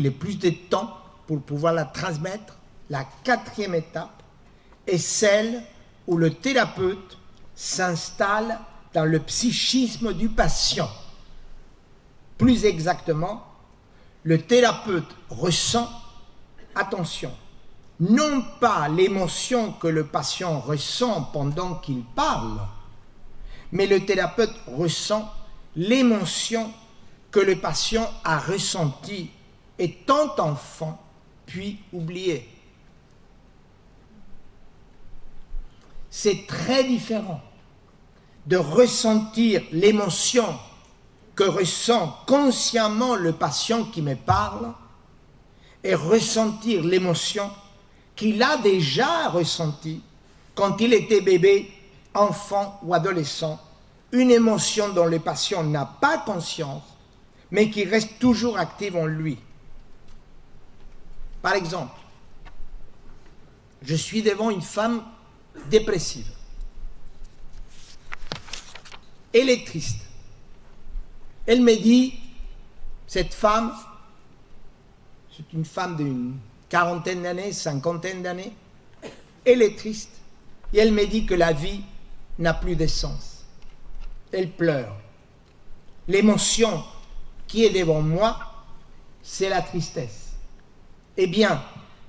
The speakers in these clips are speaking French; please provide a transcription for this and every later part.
le plus de temps pour pouvoir la transmettre. La quatrième étape est celle où le thérapeute s'installe dans le psychisme du patient. Plus exactement, le thérapeute ressent, attention, non pas l'émotion que le patient ressent pendant qu'il parle, mais le thérapeute ressent l'émotion que le patient a ressentie étant enfant, puis oublié. C'est très différent de ressentir l'émotion que ressent consciemment le patient qui me parle et ressentir l'émotion qu'il a déjà ressentie quand il était bébé, enfant ou adolescent, une émotion dont le patient n'a pas conscience, mais qui reste toujours active en lui. Par exemple, je suis devant une femme dépressive. Elle est triste. Elle me dit, cette femme, c'est une femme d'une quarantaine d'années, cinquantaine d'années, elle est triste. Et elle me dit que la vie n'a plus de sens. Elle pleure. L'émotion qui est devant moi, c'est la tristesse. Eh bien,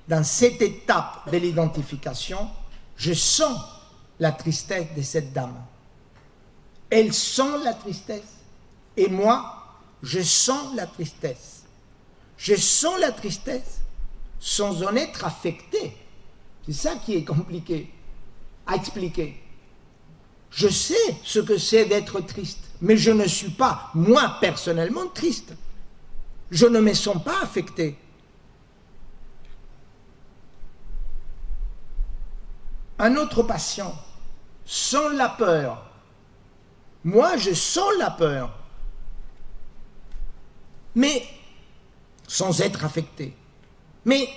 dans cette étape de l'identification, je sens la tristesse de cette dame. Elle sent la tristesse. Et moi, je sens la tristesse. Je sens la tristesse sans en être affecté. C'est ça qui est compliqué à expliquer. Je sais ce que c'est d'être triste, mais je ne suis pas, moi personnellement, triste. Je ne me sens pas affecté. Un autre patient sent la peur. Moi, je sens la peur, mais sans être affecté. Mais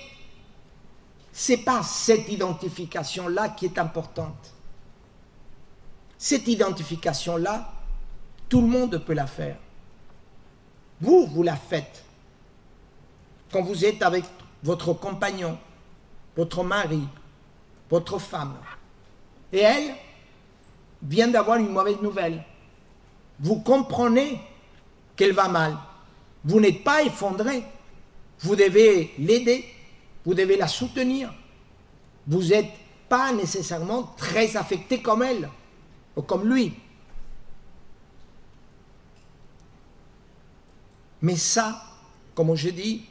ce n'est pas cette identification-là qui est importante. Cette identification-là, tout le monde peut la faire. Vous, vous la faites. Quand vous êtes avec votre compagnon, votre mari, votre femme, et elle vient d'avoir une mauvaise nouvelle. Vous comprenez qu'elle va mal. Vous n'êtes pas effondré. Vous devez l'aider, vous devez la soutenir. Vous n'êtes pas nécessairement très affecté comme elle ou comme lui. Mais ça, comme je dis,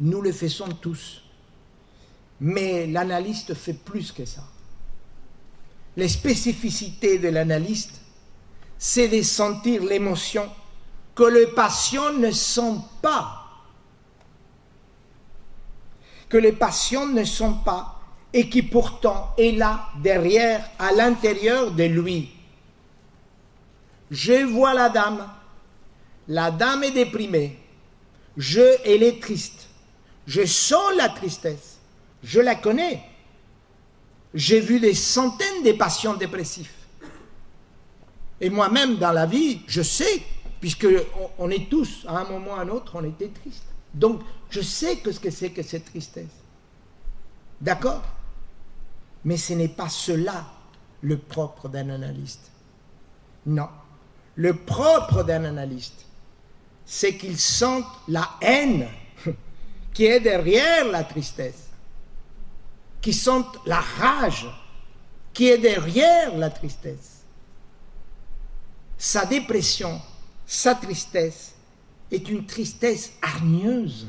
nous le faisons tous. Mais l'analyste fait plus que ça. Les spécificités de l'analyste, c'est de sentir l'émotion que le patient ne sent pas. Que les patients ne sont pas et qui pourtant est là, derrière, à l'intérieur de lui. Je vois la dame. La dame est déprimée. Je, elle est triste. Je sens la tristesse. Je la connais. J'ai vu des centaines de patients dépressifs. Et moi-même, dans la vie, je sais, puisque on, est tous, à un moment ou à un autre, on était tristes. Donc, je sais que ce que c'est que cette tristesse. D'accord? Mais ce n'est pas cela le propre d'un analyste. Non. Le propre d'un analyste, c'est qu'il sente la haine qui est derrière la tristesse, qui sente la rage qui est derrière la tristesse. Sa dépression, sa tristesse est une tristesse hargneuse.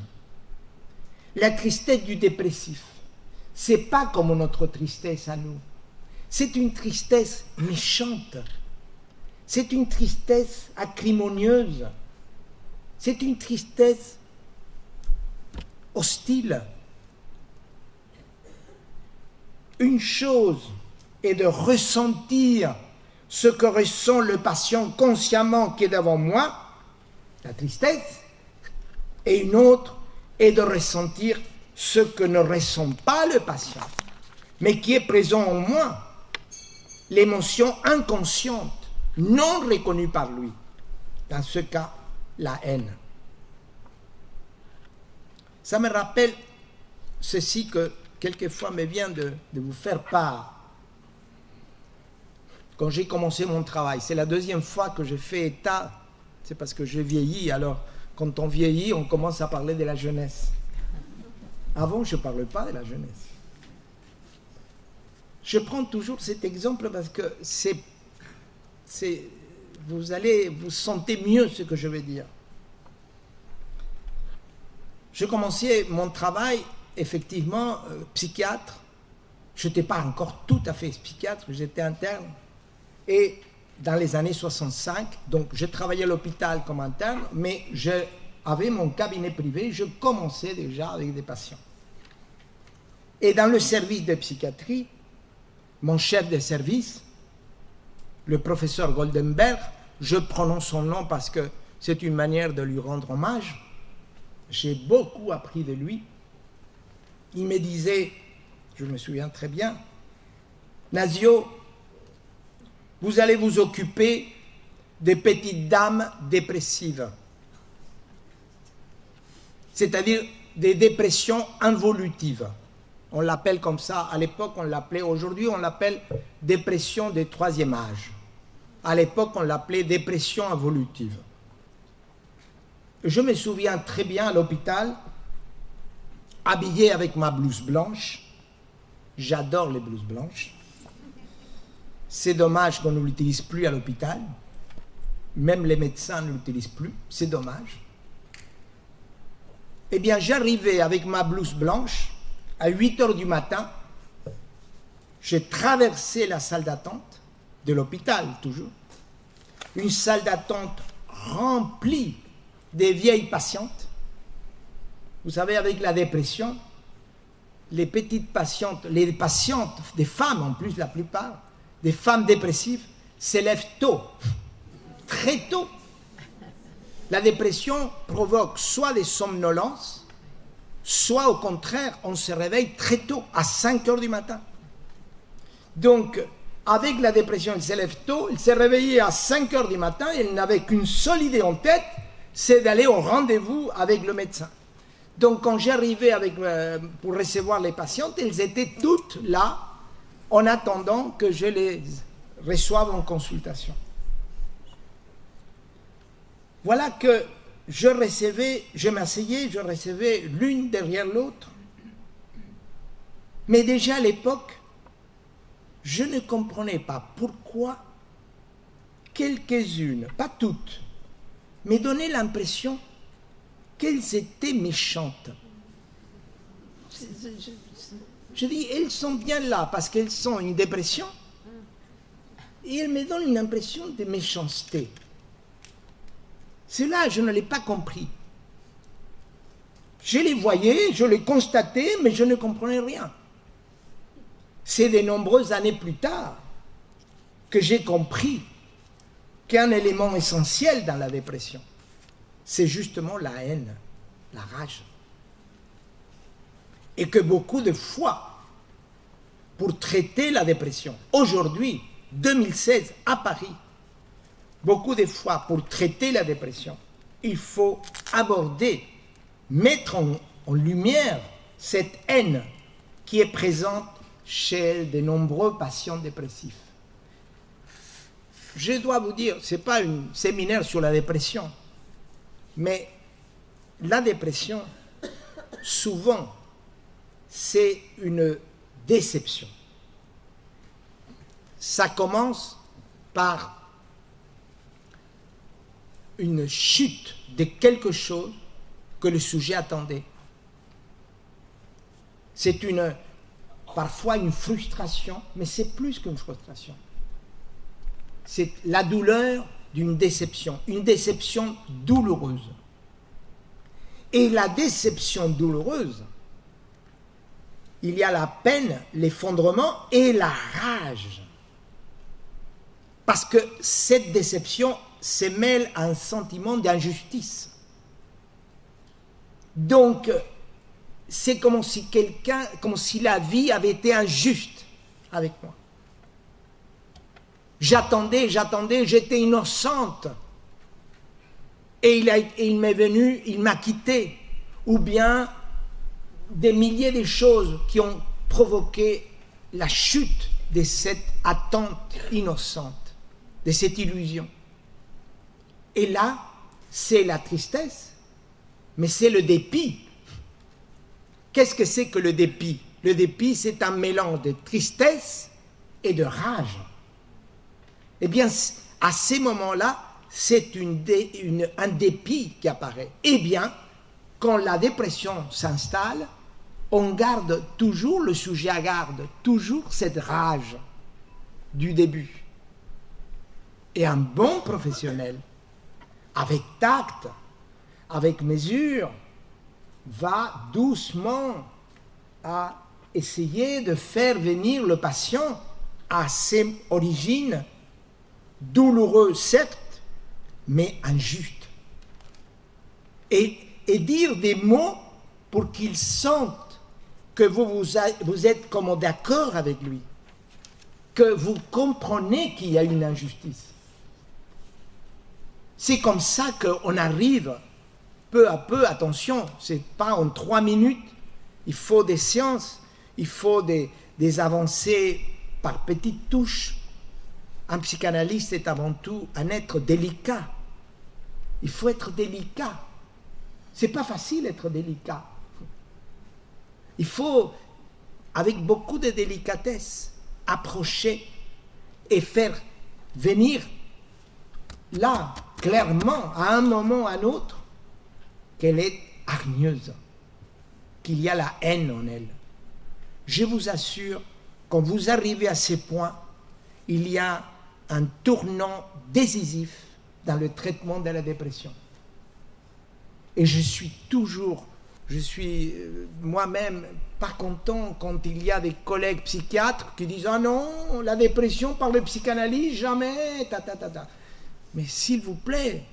La tristesse du dépressif, c'est pas comme notre tristesse à nous. C'est une tristesse méchante. C'est une tristesse acrimonieuse. C'est une tristesse hostile. Une chose est de ressentir ce que ressent le patient consciemment qui est devant moi, la tristesse, et une autre est de ressentir ce que ne ressent pas le patient, mais qui est présent en moi, l'émotion inconsciente non reconnu par lui. Dans ce cas, la haine. Ça me rappelle ceci que quelquefois me vient de, vous faire part. Quand j'ai commencé mon travail, c'est la deuxième fois que je fais état, c'est parce que j'ai vieilli, alors quand on vieillit, on commence à parler de la jeunesse. Avant, je ne parlais pas de la jeunesse. Je prends toujours cet exemple parce que c'est, vous allez, vous sentez mieux ce que je vais dire. Je commençais mon travail, effectivement, euh, psychiatre. Je n'étais pas encore tout à fait psychiatre, j'étais interne. Et dans les années 65, donc je travaillais à l'hôpital comme interne, mais j'avais mon cabinet privé, je commençais déjà avec des patients. Et dans le service de psychiatrie, mon chef de service, le professeur Goldenberg, je prononce son nom parce que c'est une manière de lui rendre hommage, j'ai beaucoup appris de lui. Il me disait, je me souviens très bien, Nazio, vous allez vous occuper des petites dames dépressives, c'est-à-dire des dépressions involutives. On l'appelle comme ça, à l'époque on l'appelait, aujourd'hui on l'appelle dépression de troisième âge. À l'époque on l'appelait dépression involutive. Je me souviens très bien à l'hôpital, habillé avec ma blouse blanche. J'adore les blouses blanches. C'est dommage qu'on ne l'utilise plus à l'hôpital. Même les médecins ne l'utilisent plus. C'est dommage. Eh bien, j'arrivais avec ma blouse blanche à 8 heures du matin. J'ai traversé la salle d'attente de l'hôpital, toujours. Une salle d'attente remplie des vieilles patientes. Vous savez, avec la dépression, les petites patientes, les patientes, des femmes en plus la plupart, des femmes dépressives, s'élèvent tôt, très tôt. La dépression provoque soit des somnolences, soit au contraire, on se réveille très tôt, à 5 heures du matin. Donc, avec la dépression, il s'élève tôt, il s'est réveillé à 5 heures du matin, il n'avait qu'une seule idée en tête, c'est d'aller au rendez-vous avec le médecin. Donc quand j'arrivais euh, pour recevoir les patientes, elles étaient toutes là en attendant que je les reçoive en consultation. Voilà que je recevais, je m'asseyais, je recevais l'une derrière l'autre. Mais déjà à l'époque, je ne comprenais pas pourquoi quelques-unes, pas toutes, me donnaient l'impression qu'elles étaient méchantes. Je dis, elles sont bien là parce qu'elles sont une dépression et elles me donnent une impression de méchanceté. Cela, je ne l'ai pas compris. Je les voyais, je les constatais, mais je ne comprenais rien. C'est de nombreuses années plus tard que j'ai compris qu'un élément essentiel dans la dépression, c'est justement la haine, la rage. Et que beaucoup de fois, pour traiter la dépression, aujourd'hui, 2016, à Paris, beaucoup de fois, pour traiter la dépression, il faut aborder, mettre en, lumière cette haine qui est présente chez de nombreux patients dépressifs je dois vous dire, ce n'est pas un séminaire sur la dépression, mais la dépression, souvent, c'est une déception. Ça commence par une chute de quelque chose que le sujet attendait. C'est une, parfois une frustration, mais c'est plus qu'une frustration c'est la douleur d'une déception, une déception douloureuse. Et la déception douloureuse, il y a la peine, l'effondrement et la rage. Parce que cette déception se mêle à un sentiment d'injustice. Donc, c'est comme si quelqu'un, comme si la vie avait été injuste avec moi. J'attendais, j'attendais, j'étais innocente. Et il, m'est venu, il m'a quitté. Ou bien des milliers de choses qui ont provoqué la chute de cette attente innocente, de cette illusion. Et là, c'est la tristesse, mais c'est le dépit. Qu'est-ce que c'est que le dépit? Le dépit, c'est un mélange de tristesse et de rage. Eh bien, à ces moments-là, c'est un dépit qui apparaît. Eh bien, quand la dépression s'installe, on garde toujours, le sujet garde toujours cette rage du début. Et un bon professionnel, avec tact, avec mesure, va doucement essayer de faire venir le patient à ses origines douloureuses, certes, mais injustes. Et, dire des mots pour qu'il sente que vous, êtes comme d'accord avec lui, que vous comprenez qu'il y a une injustice. C'est comme ça qu'on arrive peu à peu, attention, c'est pas en trois minutes, il faut des sciences, il faut des avancées par petites touches. Un psychanalyste est avant tout un être délicat. Il faut être délicat. C'est pas facile d'être délicat. Il faut, avec beaucoup de délicatesse, approcher et faire venir là, clairement, à un moment ou à un autre, qu'elle est hargneuse, qu'il y a la haine en elle. Je vous assure, quand vous arrivez à ce point, il y a un tournant décisif dans le traitement de la dépression. Et je suis toujours je suis euh, moi-même pas content quand il y a des collègues psychiatres qui disent Ah non, la dépression par le psychanalyse, jamais, ta ta ta ta. Mais s'il vous plaît,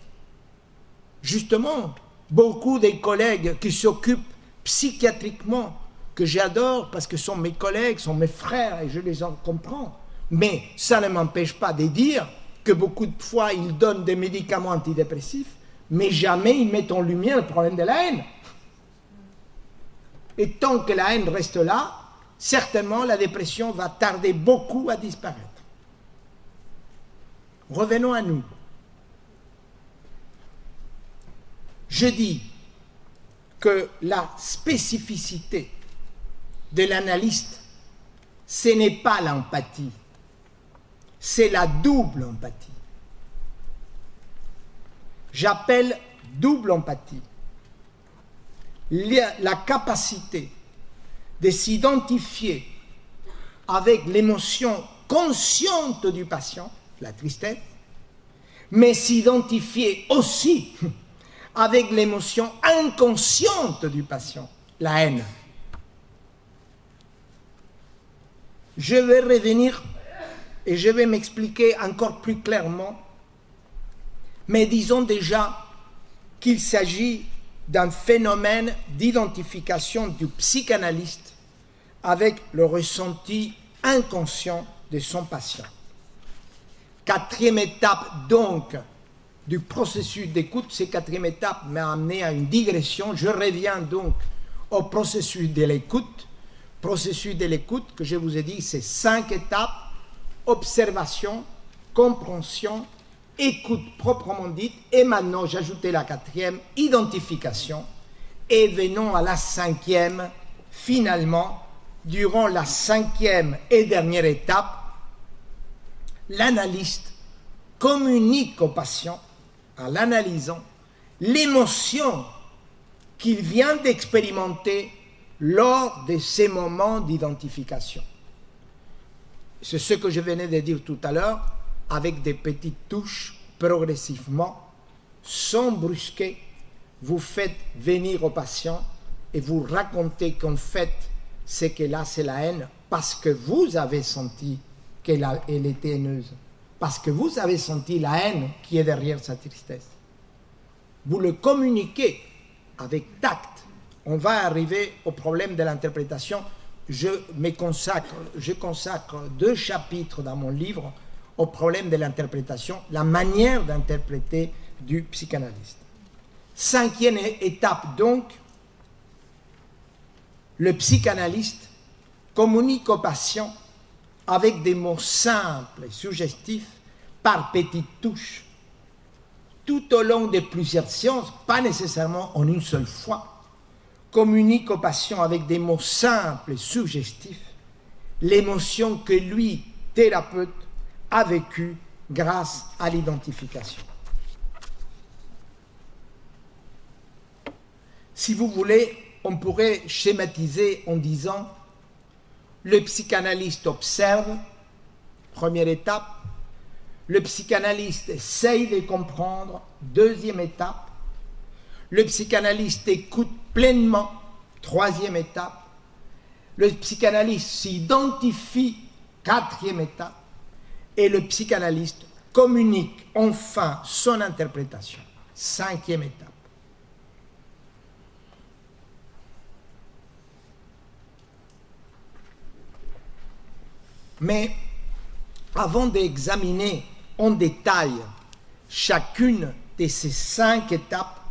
justement, beaucoup des collègues qui s'occupent psychiatriquement, que j'adore parce que sont mes collègues, sont mes frères et je les en comprends, mais ça ne m'empêche pas de dire que beaucoup de fois ils donnent des médicaments antidépressifs, mais jamais ils mettent en lumière le problème de la haine. Et tant que la haine reste là, certainement la dépression va tarder beaucoup à disparaître. Revenons à nous. Je dis que la spécificité de l'analyste, ce n'est pas l'empathie, c'est la double empathie. J'appelle double empathie la capacité de s'identifier avec l'émotion consciente du patient, la tristesse, mais s'identifier aussi avec l'émotion inconsciente du patient, la haine. Je vais revenir et je vais m'expliquer encore plus clairement, mais disons déjà qu'il s'agit d'un phénomène d'identification du psychanalyste avec le ressenti inconscient de son patient. Quatrième étape donc du processus d'écoute, cette quatrième étape m'a amené à une digression. Je reviens donc au processus de l'écoute. Processus de l'écoute que je vous ai dit, c'est cinq étapes observation, compréhension, écoute proprement dite, et maintenant j'ajoutais la quatrième, identification, et venons à la cinquième, finalement, durant la cinquième et dernière étape, l'analyste communique au patient, en l'analysant, l'émotion qu'il vient d'expérimenter lors de ces moments d'identification. C'est ce que je venais de dire tout à l'heure, avec des petites touches, progressivement, sans brusquer, vous faites venir au patient et vous racontez qu'en fait, c'est que là, c'est la haine parce que vous avez senti qu'elle elle était haineuse, parce que vous avez senti la haine qui est derrière sa tristesse. Vous le communiquez avec tact. On va arriver au problème de l'interprétation. Je consacre, deux chapitres dans mon livre au problème de l'interprétation, la manière d'interpréter du psychanalyste. Cinquième étape donc, le psychanalyste communique aux patients avec des mots simples et suggestifs par petites touches, tout au long de plusieurs séances, pas nécessairement en une seule fois, communique aux patients avec des mots simples et suggestifs l'émotion que lui, thérapeute, a vécue grâce à l'identification. Si vous voulez, on pourrait schématiser en disant le psychanalyste observe, première étape, le psychanalyste essaye de comprendre, deuxième étape, le psychanalyste écoute pleinement, troisième étape, le psychanalyste s'identifie, quatrième étape, et le psychanalyste communique enfin son interprétation, cinquième étape. Mais avant d'examiner en détail chacune de ces cinq étapes,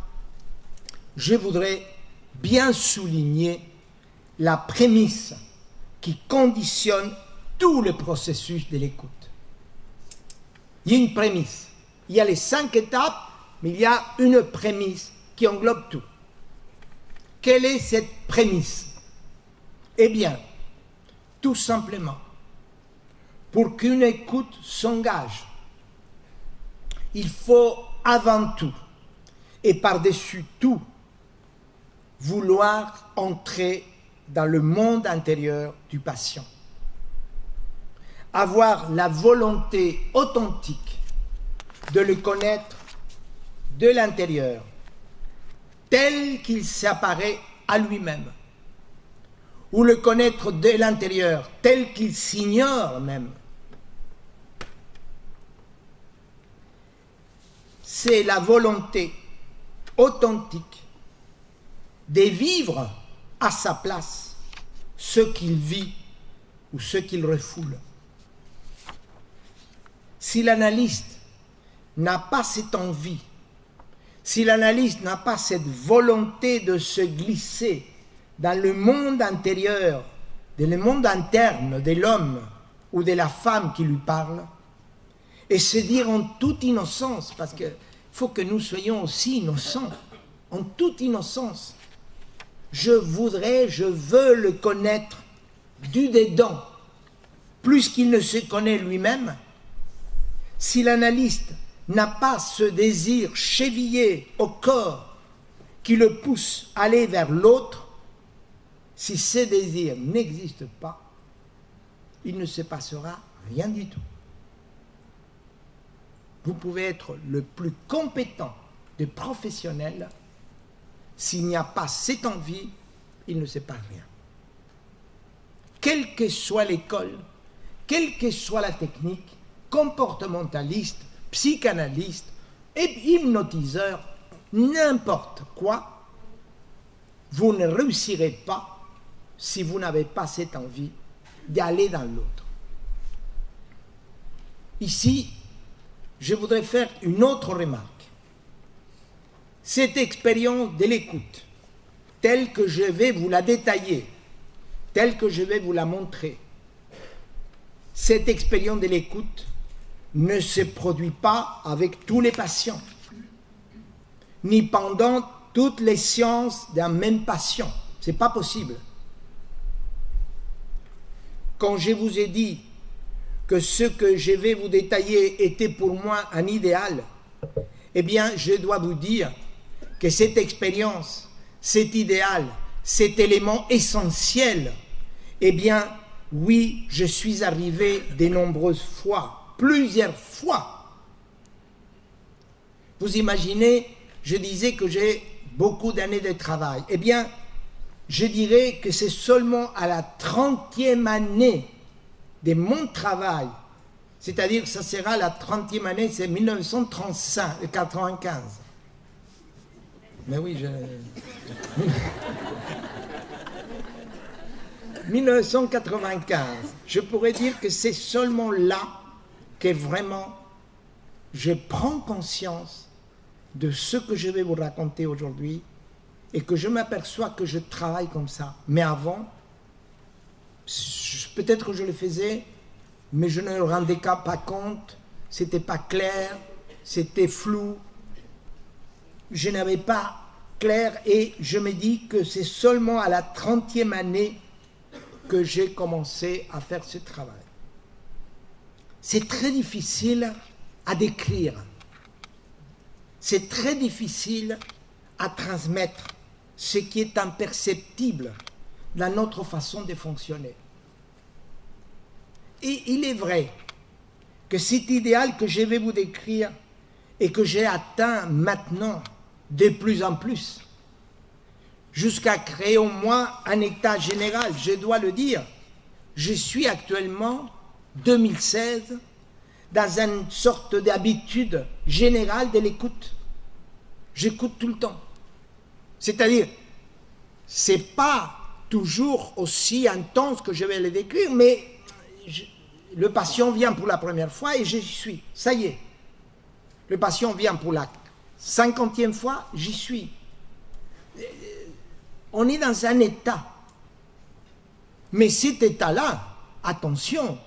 je voudrais bien souligner la prémisse qui conditionne tout le processus de l'écoute. Il y a une prémisse. Il y a les cinq étapes, mais il y a une prémisse qui englobe tout. Quelle est cette prémisse? Eh bien, tout simplement, pour qu'une écoute s'engage, il faut avant tout et par-dessus tout vouloir entrer dans le monde intérieur du patient. Avoir la volonté authentique de le connaître de l'intérieur, tel qu'il s'apparaît à lui-même, ou le connaître de l'intérieur, tel qu'il s'ignore même. C'est la volonté authentique de vivre à sa place ce qu'il vit ou ce qu'il refoule. Si l'analyste n'a pas cette envie, si l'analyste n'a pas cette volonté de se glisser dans le monde intérieur, dans le monde interne de l'homme ou de la femme qui lui parle, et se dire en toute innocence, parce qu'il faut que nous soyons aussi innocents, en toute innocence, je voudrais, je veux le connaître du dedans, plus qu'il ne se connaît lui-même, si l'analyste n'a pas ce désir chevillé au corps qui le pousse à aller vers l'autre, si ce désir n'existe pas, il ne se passera rien du tout. Vous pouvez être le plus compétent des professionnels s'il n'y a pas cette envie, il ne sait pas rien. Quelle que soit l'école, quelle que soit la technique, comportementaliste, psychanalyste, hypnotiseur, n'importe quoi, vous ne réussirez pas si vous n'avez pas cette envie d'aller dans l'autre. Ici, je voudrais faire une autre remarque cette expérience de l'écoute, telle que je vais vous la détailler, telle que je vais vous la montrer, cette expérience de l'écoute ne se produit pas avec tous les patients, ni pendant toutes les sciences d'un même patient. Ce n'est pas possible. Quand je vous ai dit que ce que je vais vous détailler était pour moi un idéal, eh bien, je dois vous dire que cette expérience, cet idéal, cet élément essentiel, eh bien, oui, je suis arrivé de nombreuses fois, plusieurs fois. Vous imaginez, je disais que j'ai beaucoup d'années de travail. Eh bien, je dirais que c'est seulement à la trentième année de mon travail, c'est-à-dire que ça sera la trentième année, c'est 1935, 95. Mais oui, je... 1995, je pourrais dire que c'est seulement là que vraiment je prends conscience de ce que je vais vous raconter aujourd'hui et que je m'aperçois que je travaille comme ça. Mais avant, peut-être que je le faisais, mais je ne me rendais pas compte, c'était pas clair, c'était flou, je n'avais pas clair et je me dis que c'est seulement à la 30e année que j'ai commencé à faire ce travail. C'est très difficile à décrire. C'est très difficile à transmettre ce qui est imperceptible dans notre façon de fonctionner. Et il est vrai que cet idéal que je vais vous décrire et que j'ai atteint maintenant de plus en plus, jusqu'à créer au moins un état général, je dois le dire, je suis actuellement, 2016, dans une sorte d'habitude générale de l'écoute. J'écoute tout le temps. C'est-à-dire, c'est pas toujours aussi intense que je vais le décrire, mais le patient vient pour la première fois et j'y suis. Ça y est. Le patient vient pour la cinquantième fois, j'y suis. On est dans un état. Mais cet état-là, attention,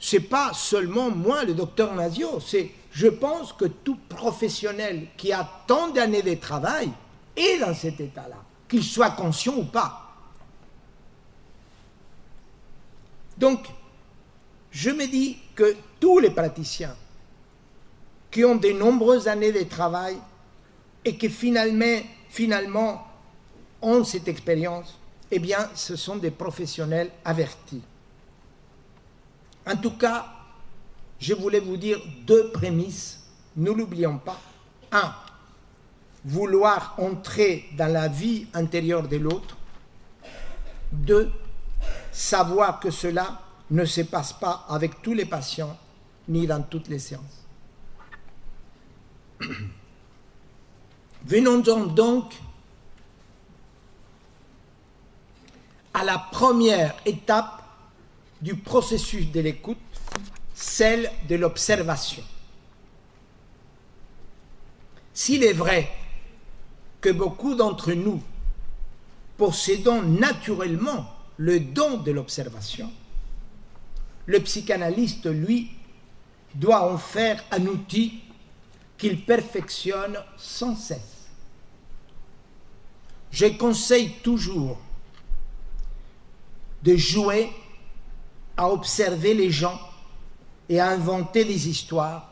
c'est pas seulement moi, le docteur Nazio, c'est, je pense que tout professionnel qui a tant d'années de travail est dans cet état-là, qu'il soit conscient ou pas. Donc, je me dis que tous les praticiens qui ont de nombreuses années de travail et qui finalement, ont cette expérience, eh bien, ce sont des professionnels avertis. En tout cas, je voulais vous dire deux prémices, ne l'oublions pas. Un, vouloir entrer dans la vie intérieure de l'autre. Deux, savoir que cela ne se passe pas avec tous les patients ni dans toutes les séances. Venons-en donc à la première étape du processus de l'écoute, celle de l'observation. S'il est vrai que beaucoup d'entre nous possédons naturellement le don de l'observation, le psychanalyste, lui, doit en faire un outil qu'il perfectionne sans cesse. Je conseille toujours de jouer à observer les gens et à inventer des histoires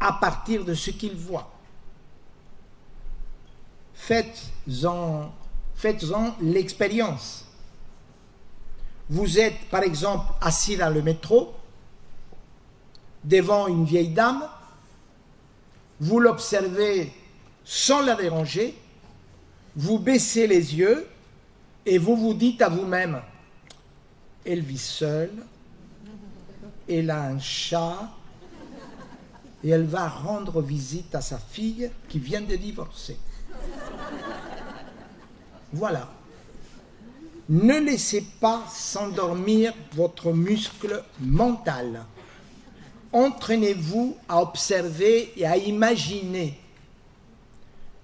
à partir de ce qu'ils voient. Faites-en faites l'expérience. Vous êtes, par exemple, assis dans le métro, devant une vieille dame, vous l'observez sans la déranger, vous baissez les yeux et vous vous dites à vous-même, elle vit seule, elle a un chat et elle va rendre visite à sa fille qui vient de divorcer. Voilà. Ne laissez pas s'endormir votre muscle mental. Entraînez-vous à observer et à imaginer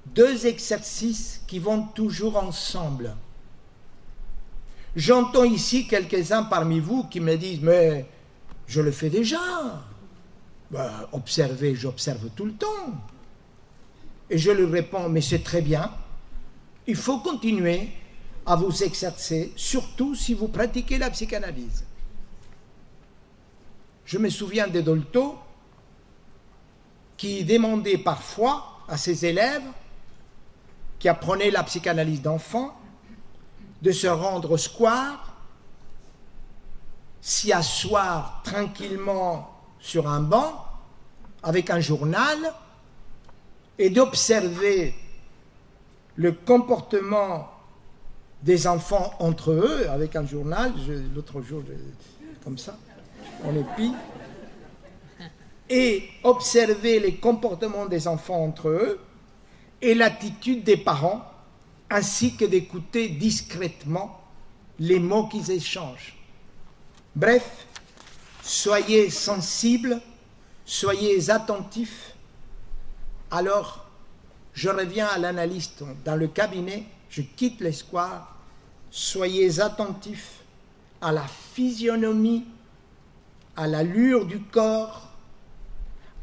deux exercices qui vont toujours ensemble. J'entends ici quelques-uns parmi vous qui me disent, mais je le fais déjà. Ben, observer, j'observe tout le temps. Et je lui réponds, mais c'est très bien. Il faut continuer à vous exercer, surtout si vous pratiquez la psychanalyse. Je me souviens de Dolto qui demandait parfois à ses élèves qui apprenaient la psychanalyse d'enfants de se rendre au square, s'y asseoir tranquillement sur un banc avec un journal et d'observer le comportement des enfants entre eux avec un journal, l'autre jour, comme ça, on épie, et observer les comportements des enfants entre eux et l'attitude des parents ainsi que d'écouter discrètement les mots qu'ils échangent. Bref, soyez sensibles, soyez attentifs. Alors, je reviens à l'analyste dans le cabinet je quitte l'espoir, soyez attentifs à la physionomie, à l'allure du corps,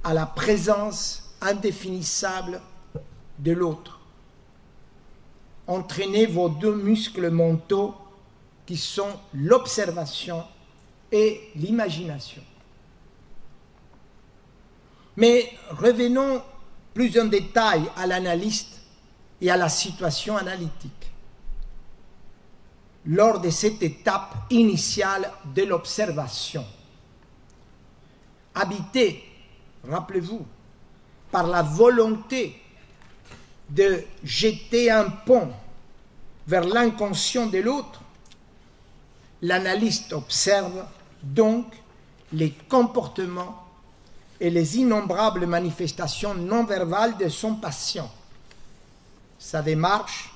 à la présence indéfinissable de l'autre. Entraînez vos deux muscles mentaux qui sont l'observation et l'imagination. Mais revenons plus en détail à l'analyste et à la situation analytique. Lors de cette étape initiale de l'observation, habité, rappelez-vous, par la volonté de jeter un pont vers l'inconscient de l'autre, l'analyste observe donc les comportements et les innombrables manifestations non verbales de son patient. Sa démarche,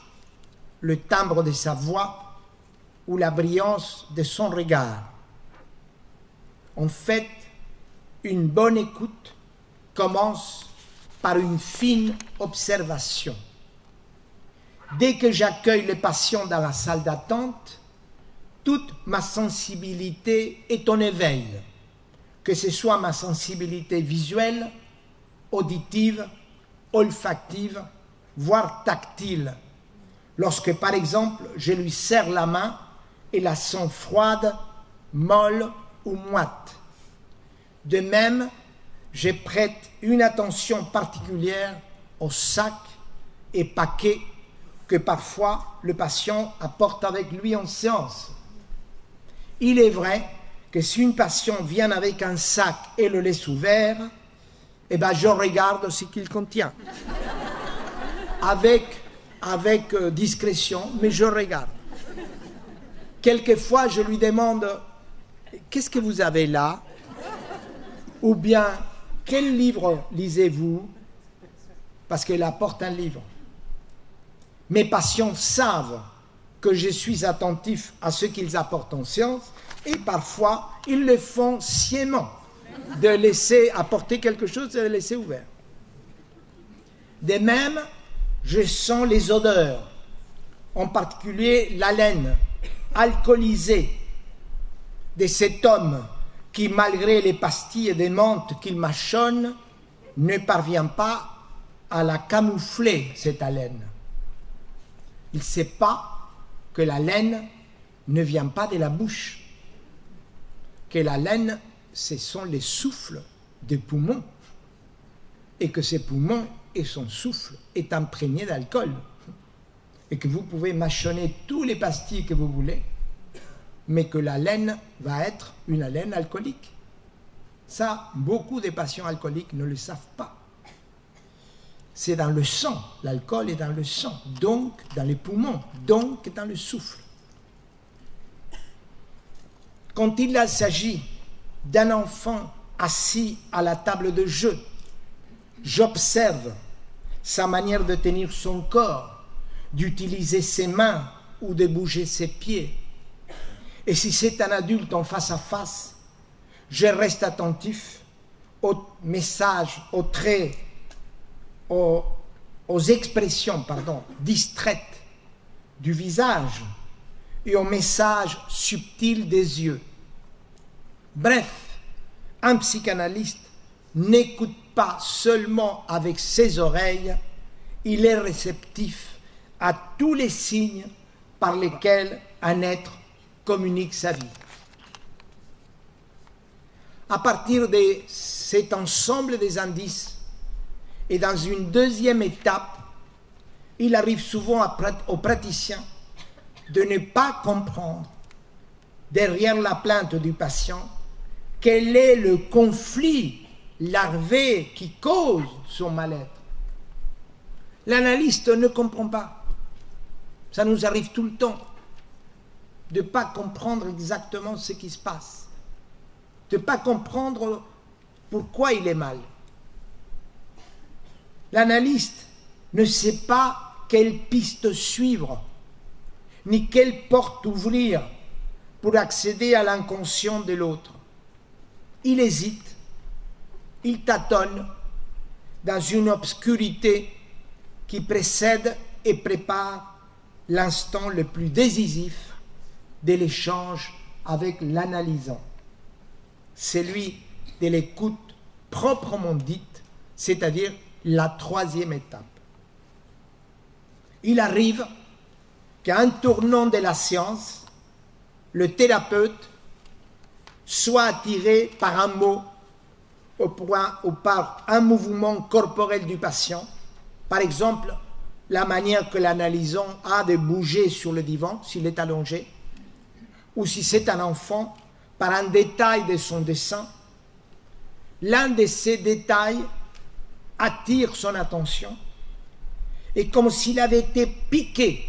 le timbre de sa voix ou la brillance de son regard. En fait, une bonne écoute commence par une fine observation. Dès que j'accueille les patients dans la salle d'attente, toute ma sensibilité est en éveil, que ce soit ma sensibilité visuelle, auditive, olfactive, voire tactile. Lorsque, par exemple, je lui serre la main et la sens froide, molle ou moite. De même, je prête une attention particulière aux sacs et paquets que parfois le patient apporte avec lui en séance. Il est vrai que si une patient vient avec un sac et le laisse ouvert, eh ben je regarde ce qu'il contient. Avec, avec euh, discrétion, mais je regarde. Quelquefois, je lui demande Qu'est-ce que vous avez là? Ou bien quel livre lisez-vous Parce qu'elle apporte un livre? Mes patients savent que je suis attentif à ce qu'ils apportent en science et parfois ils le font sciemment de laisser apporter quelque chose et de laisser ouvert. De même, je sens les odeurs, en particulier l'haleine alcoolisée de cet homme qui, malgré les pastilles de menthe qu'il mâchonne, ne parvient pas à la camoufler, cette haleine. Il ne sait pas que la laine ne vient pas de la bouche, que la laine, ce sont les souffles des poumons, et que ces poumons et son souffle est imprégné d'alcool, et que vous pouvez mâchonner tous les pastilles que vous voulez, mais que la laine va être une haleine alcoolique. Ça, beaucoup de patients alcooliques ne le savent pas. C'est dans le sang, l'alcool est dans le sang, donc dans les poumons, donc dans le souffle. Quand il s'agit d'un enfant assis à la table de jeu, j'observe sa manière de tenir son corps, d'utiliser ses mains ou de bouger ses pieds, et si c'est un adulte en face à face, je reste attentif aux messages, aux traits, aux, expressions pardon, distraites du visage et aux messages subtils des yeux. Bref, un psychanalyste n'écoute pas seulement avec ses oreilles, il est réceptif à tous les signes par lesquels un être communique sa vie. À partir de cet ensemble des indices, et dans une deuxième étape, il arrive souvent aux praticiens de ne pas comprendre, derrière la plainte du patient, quel est le conflit larvé qui cause son mal-être. L'analyste ne comprend pas. Ça nous arrive tout le temps de ne pas comprendre exactement ce qui se passe, de ne pas comprendre pourquoi il est mal. L'analyste ne sait pas quelle piste suivre, ni quelle porte ouvrir pour accéder à l'inconscient de l'autre. Il hésite, il tâtonne dans une obscurité qui précède et prépare l'instant le plus décisif de l'échange avec l'analysant, celui de l'écoute proprement dite, c'est-à-dire la troisième étape. Il arrive qu'à un tournant de la science, le thérapeute soit attiré par un mot ou par un mouvement corporel du patient, par exemple la manière que l'analysant a de bouger sur le divan s'il est allongé, ou si c'est un enfant, par un détail de son dessin, l'un de ces détails attire son attention et comme s'il avait été piqué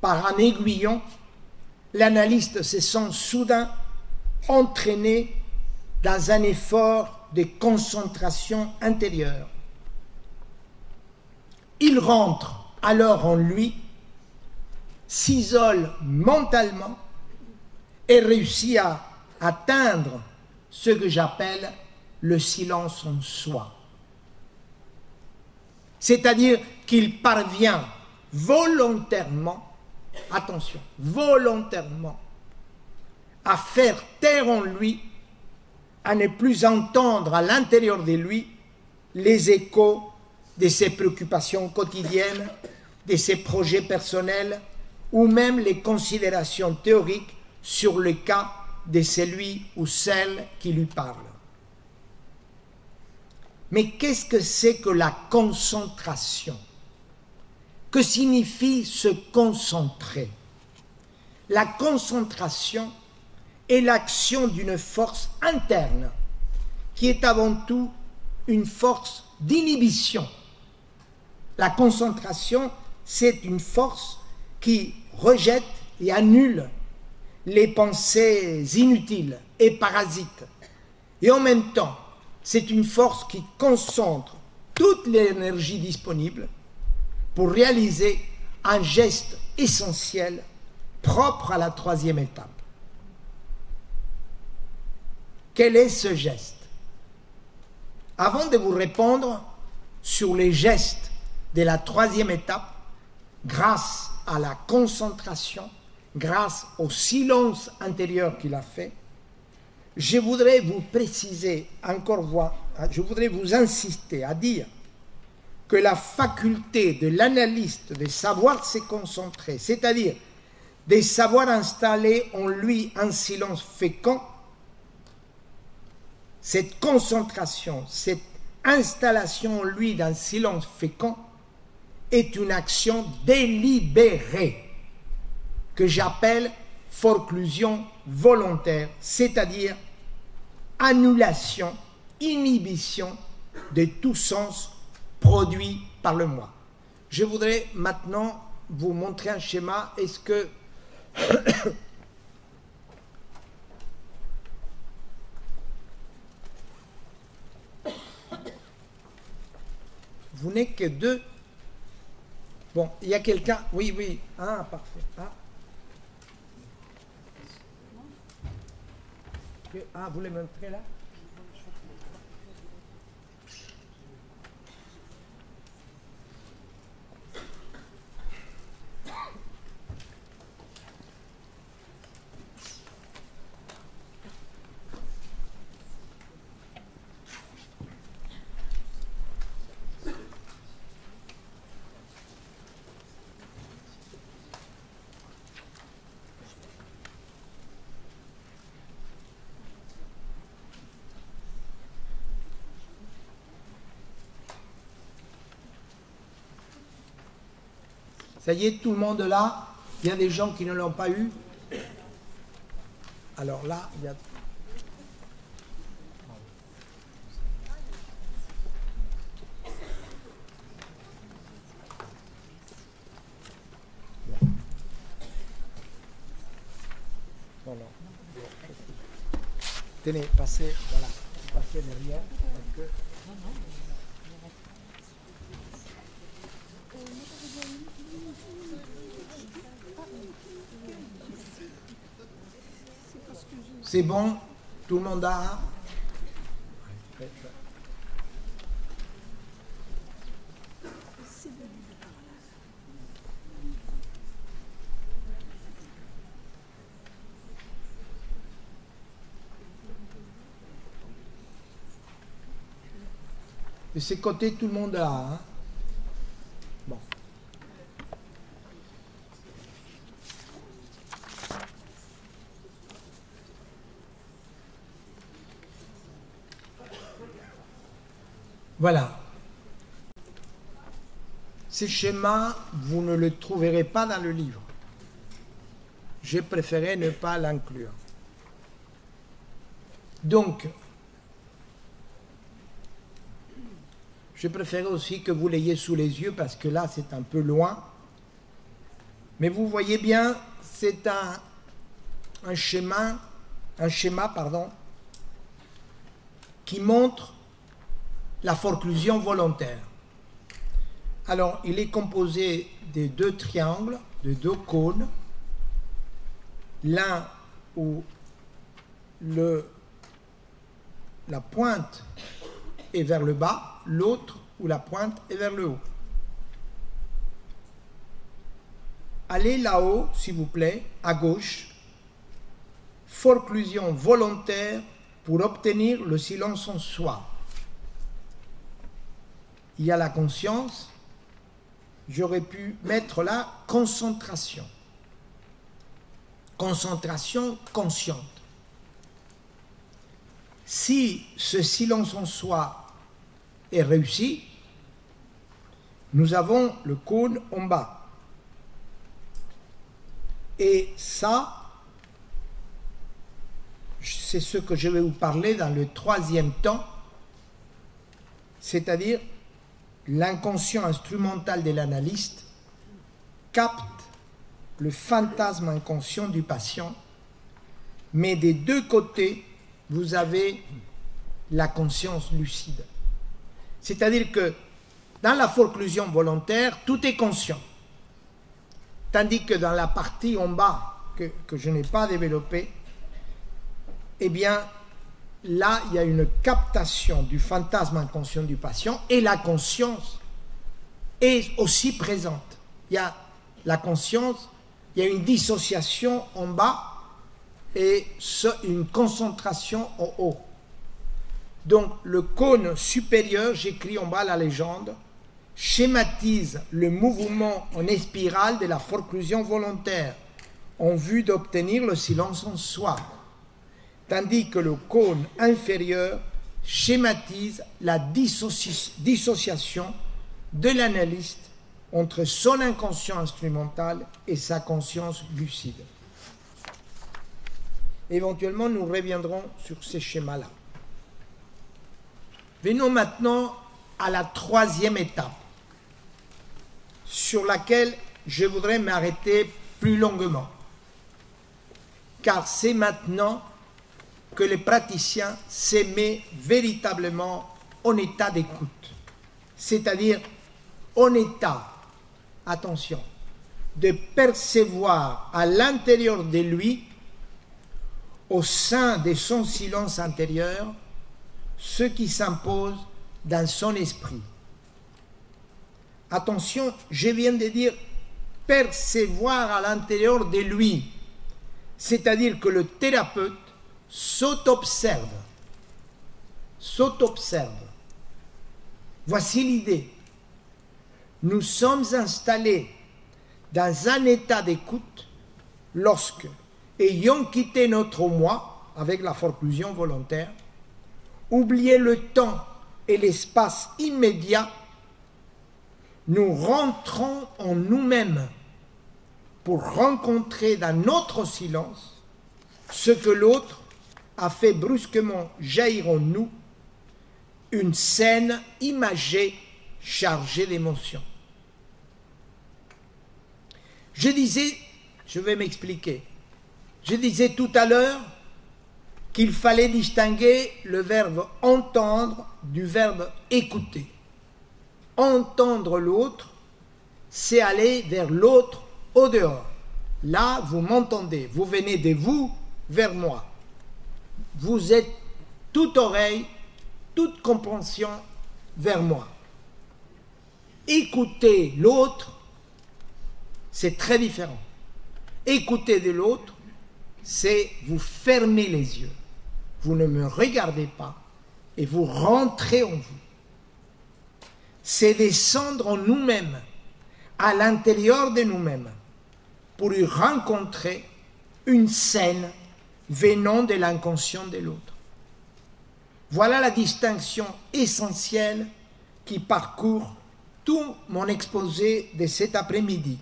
par un aiguillon, l'analyste se sent soudain entraîné dans un effort de concentration intérieure. Il rentre alors en lui, s'isole mentalement et réussit à atteindre ce que j'appelle le silence en soi. C'est-à-dire qu'il parvient volontairement, attention, volontairement, à faire taire en lui, à ne plus entendre à l'intérieur de lui les échos de ses préoccupations quotidiennes, de ses projets personnels, ou même les considérations théoriques sur le cas de celui ou celle qui lui parle. Mais qu'est-ce que c'est que la concentration? Que signifie se concentrer? La concentration est l'action d'une force interne qui est avant tout une force d'inhibition. La concentration, c'est une force qui rejette et annule les pensées inutiles et parasites. Et en même temps, c'est une force qui concentre toute l'énergie disponible pour réaliser un geste essentiel propre à la troisième étape. Quel est ce geste? Avant de vous répondre sur les gestes de la troisième étape, grâce à la concentration, grâce au silence intérieur qu'il a fait, je voudrais vous préciser encore, je voudrais vous insister à dire que la faculté de l'analyste de savoir se concentrer, c'est-à-dire de savoir installer en lui un silence fécond, cette concentration, cette installation en lui d'un silence fécond est une action délibérée que j'appelle forclusion volontaire, c'est-à-dire annulation, inhibition de tout sens produit par le moi. Je voudrais maintenant vous montrer un schéma. Est-ce que vous n'êtes que deux? Bon, il y a quelqu'un Oui, oui. Ah, parfait. Ah. Ah, vous les montrez là? Ça y est, tout le monde là. Il y a des gens qui ne l'ont pas eu. Alors là, il y a Tenez, passez, voilà, passez derrière. C'est bon? Tout le monde a? De ses côtés, tout le monde a. Hein? Voilà. Ce schéma, vous ne le trouverez pas dans le livre. J'ai préféré ne pas l'inclure. Donc, je préfère aussi que vous l'ayez sous les yeux parce que là, c'est un peu loin. Mais vous voyez bien, c'est un, un schéma, un schéma pardon, qui montre la forclusion volontaire. Alors, il est composé de deux triangles, de deux cônes, l'un où le, la pointe est vers le bas, l'autre où la pointe est vers le haut. Allez là-haut, s'il vous plaît, à gauche. Forclusion volontaire pour obtenir le silence en soi. Il y a la conscience, j'aurais pu mettre là concentration. Concentration consciente. Si ce silence en soi est réussi, nous avons le cône en bas. Et ça, c'est ce que je vais vous parler dans le troisième temps, c'est-à-dire l'inconscient instrumental de l'analyste capte le fantasme inconscient du patient, mais des deux côtés, vous avez la conscience lucide. C'est-à-dire que dans la forclusion volontaire, tout est conscient. Tandis que dans la partie en bas, que, que je n'ai pas développée, eh bien, là, il y a une captation du fantasme inconscient du patient et la conscience est aussi présente. Il y a la conscience, il y a une dissociation en bas et une concentration en haut. Donc le cône supérieur, j'écris en bas la légende, schématise le mouvement en espirale de la forclusion volontaire en vue d'obtenir le silence en soi tandis que le cône inférieur schématise la dissociation de l'analyste entre son inconscient instrumental et sa conscience lucide. Éventuellement, nous reviendrons sur ces schémas-là. Venons maintenant à la troisième étape, sur laquelle je voudrais m'arrêter plus longuement, car c'est maintenant que les praticiens se véritablement en état d'écoute, c'est-à-dire en état, attention, de percevoir à l'intérieur de lui, au sein de son silence intérieur, ce qui s'impose dans son esprit. Attention, je viens de dire percevoir à l'intérieur de lui, c'est-à-dire que le thérapeute s'auto-observe. S'auto-observe. Voici l'idée. Nous sommes installés dans un état d'écoute lorsque, ayant quitté notre moi avec la forclusion volontaire, oublié le temps et l'espace immédiat, nous rentrons en nous-mêmes pour rencontrer dans notre silence ce que l'autre a fait brusquement jaillir en nous une scène imagée chargée d'émotions. Je disais, je vais m'expliquer, je disais tout à l'heure qu'il fallait distinguer le verbe entendre du verbe écouter. Entendre l'autre, c'est aller vers l'autre au dehors. Là, vous m'entendez, vous venez de vous vers moi vous êtes toute oreille, toute compréhension vers moi. Écouter l'autre, c'est très différent. Écouter de l'autre, c'est vous fermer les yeux. Vous ne me regardez pas et vous rentrez en vous. c'est descendre en nous-mêmes, à l'intérieur de nous-mêmes, pour y rencontrer une scène venant de l'inconscient de l'autre. Voilà la distinction essentielle qui parcourt tout mon exposé de cet après-midi.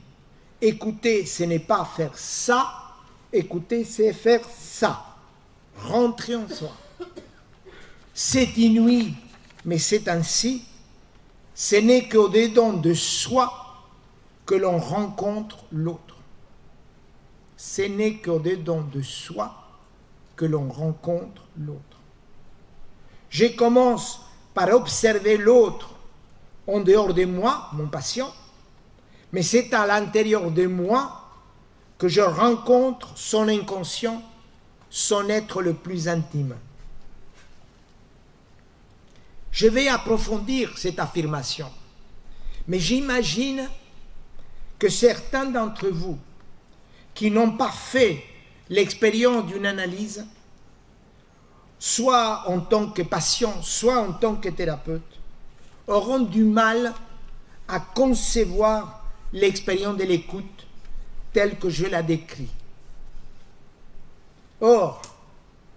Écouter, ce n'est pas faire ça, écouter, c'est faire ça. Rentrer en soi. C'est inouï, mais c'est ainsi. Ce n'est qu'au-dedans de soi que l'on rencontre l'autre. Ce n'est qu'au-dedans de soi que l'on rencontre l'autre. Je commence par observer l'autre en dehors de moi, mon patient, mais c'est à l'intérieur de moi que je rencontre son inconscient, son être le plus intime. Je vais approfondir cette affirmation, mais j'imagine que certains d'entre vous qui n'ont pas fait l'expérience d'une analyse, soit en tant que patient, soit en tant que thérapeute, auront du mal à concevoir l'expérience de l'écoute telle que je la décris. Or,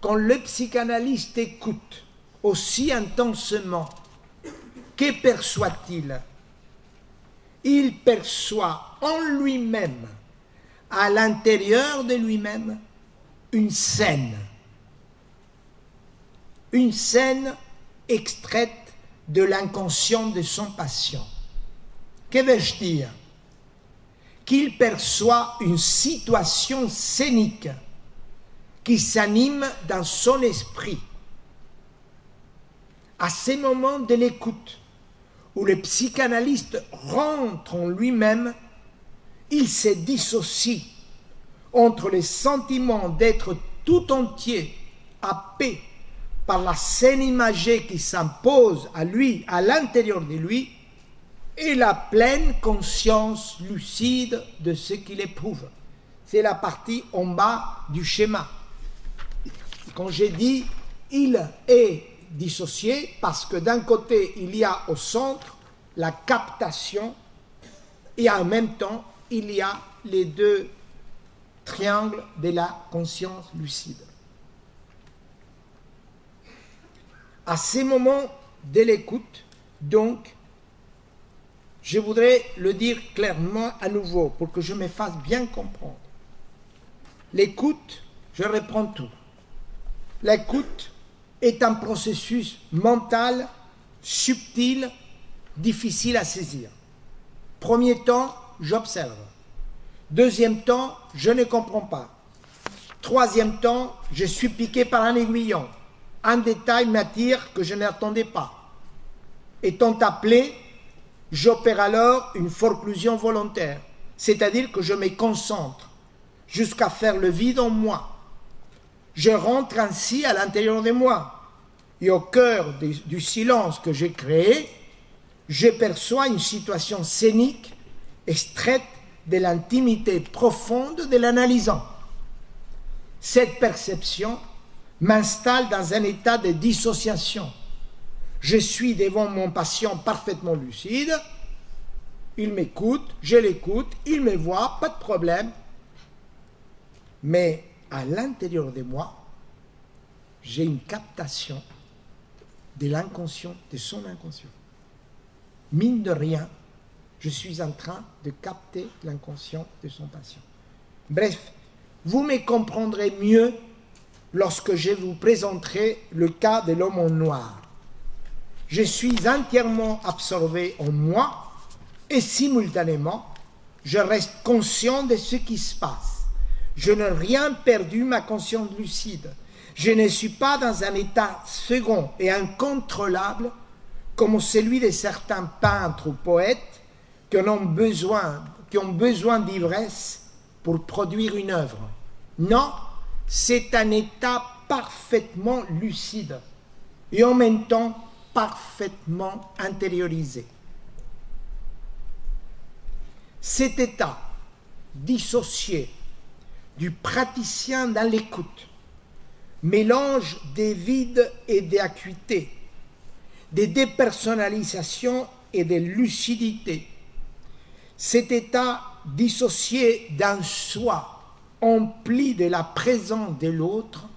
quand le psychanalyste écoute aussi intensement, que perçoit-il Il perçoit en lui-même, à l'intérieur de lui-même, une scène. Une scène extraite de l'inconscient de son patient. Que vais-je dire? Qu'il perçoit une situation scénique qui s'anime dans son esprit. À ces moments de l'écoute, où le psychanalyste rentre en lui-même, il se dissocie entre le sentiment d'être tout entier à paix par la scène imagée qui s'impose à lui, à l'intérieur de lui, et la pleine conscience lucide de ce qu'il éprouve. C'est la partie en bas du schéma. Quand j'ai dit il est dissocié, parce que d'un côté, il y a au centre la captation, et en même temps, il y a les deux triangles de la conscience lucide. À ces moments de l'écoute, donc, je voudrais le dire clairement à nouveau pour que je me fasse bien comprendre. L'écoute, je reprends tout. L'écoute est un processus mental subtil, difficile à saisir. Premier temps, j'observe. Deuxième temps, je ne comprends pas. Troisième temps, je suis piqué par un aiguillon un détail m'attire que je n'attendais pas. Étant appelé, j'opère alors une forclusion volontaire, c'est-à-dire que je me concentre jusqu'à faire le vide en moi. Je rentre ainsi à l'intérieur de moi et au cœur du silence que j'ai créé, je perçois une situation scénique extraite de l'intimité profonde de l'analysant. Cette perception m'installe dans un état de dissociation. Je suis devant mon patient parfaitement lucide, il m'écoute, je l'écoute, il me voit, pas de problème. Mais à l'intérieur de moi, j'ai une captation de l'inconscient, de son inconscient. Mine de rien, je suis en train de capter l'inconscient de son patient. Bref, vous me comprendrez mieux lorsque je vous présenterai le cas de l'homme en noir. Je suis entièrement absorbé en moi et simultanément, je reste conscient de ce qui se passe. Je n'ai rien perdu ma conscience lucide. Je ne suis pas dans un état second et incontrôlable comme celui de certains peintres ou poètes qui ont besoin, qui ont besoin d'ivresse pour produire une œuvre. Non, c'est un état parfaitement lucide et en même temps parfaitement intériorisé. Cet état dissocié du praticien dans l'écoute, mélange des vides et des acuités, des dépersonnalisations et de lucidité. Cet état dissocié d'un soi, empli de la présence de l'autre,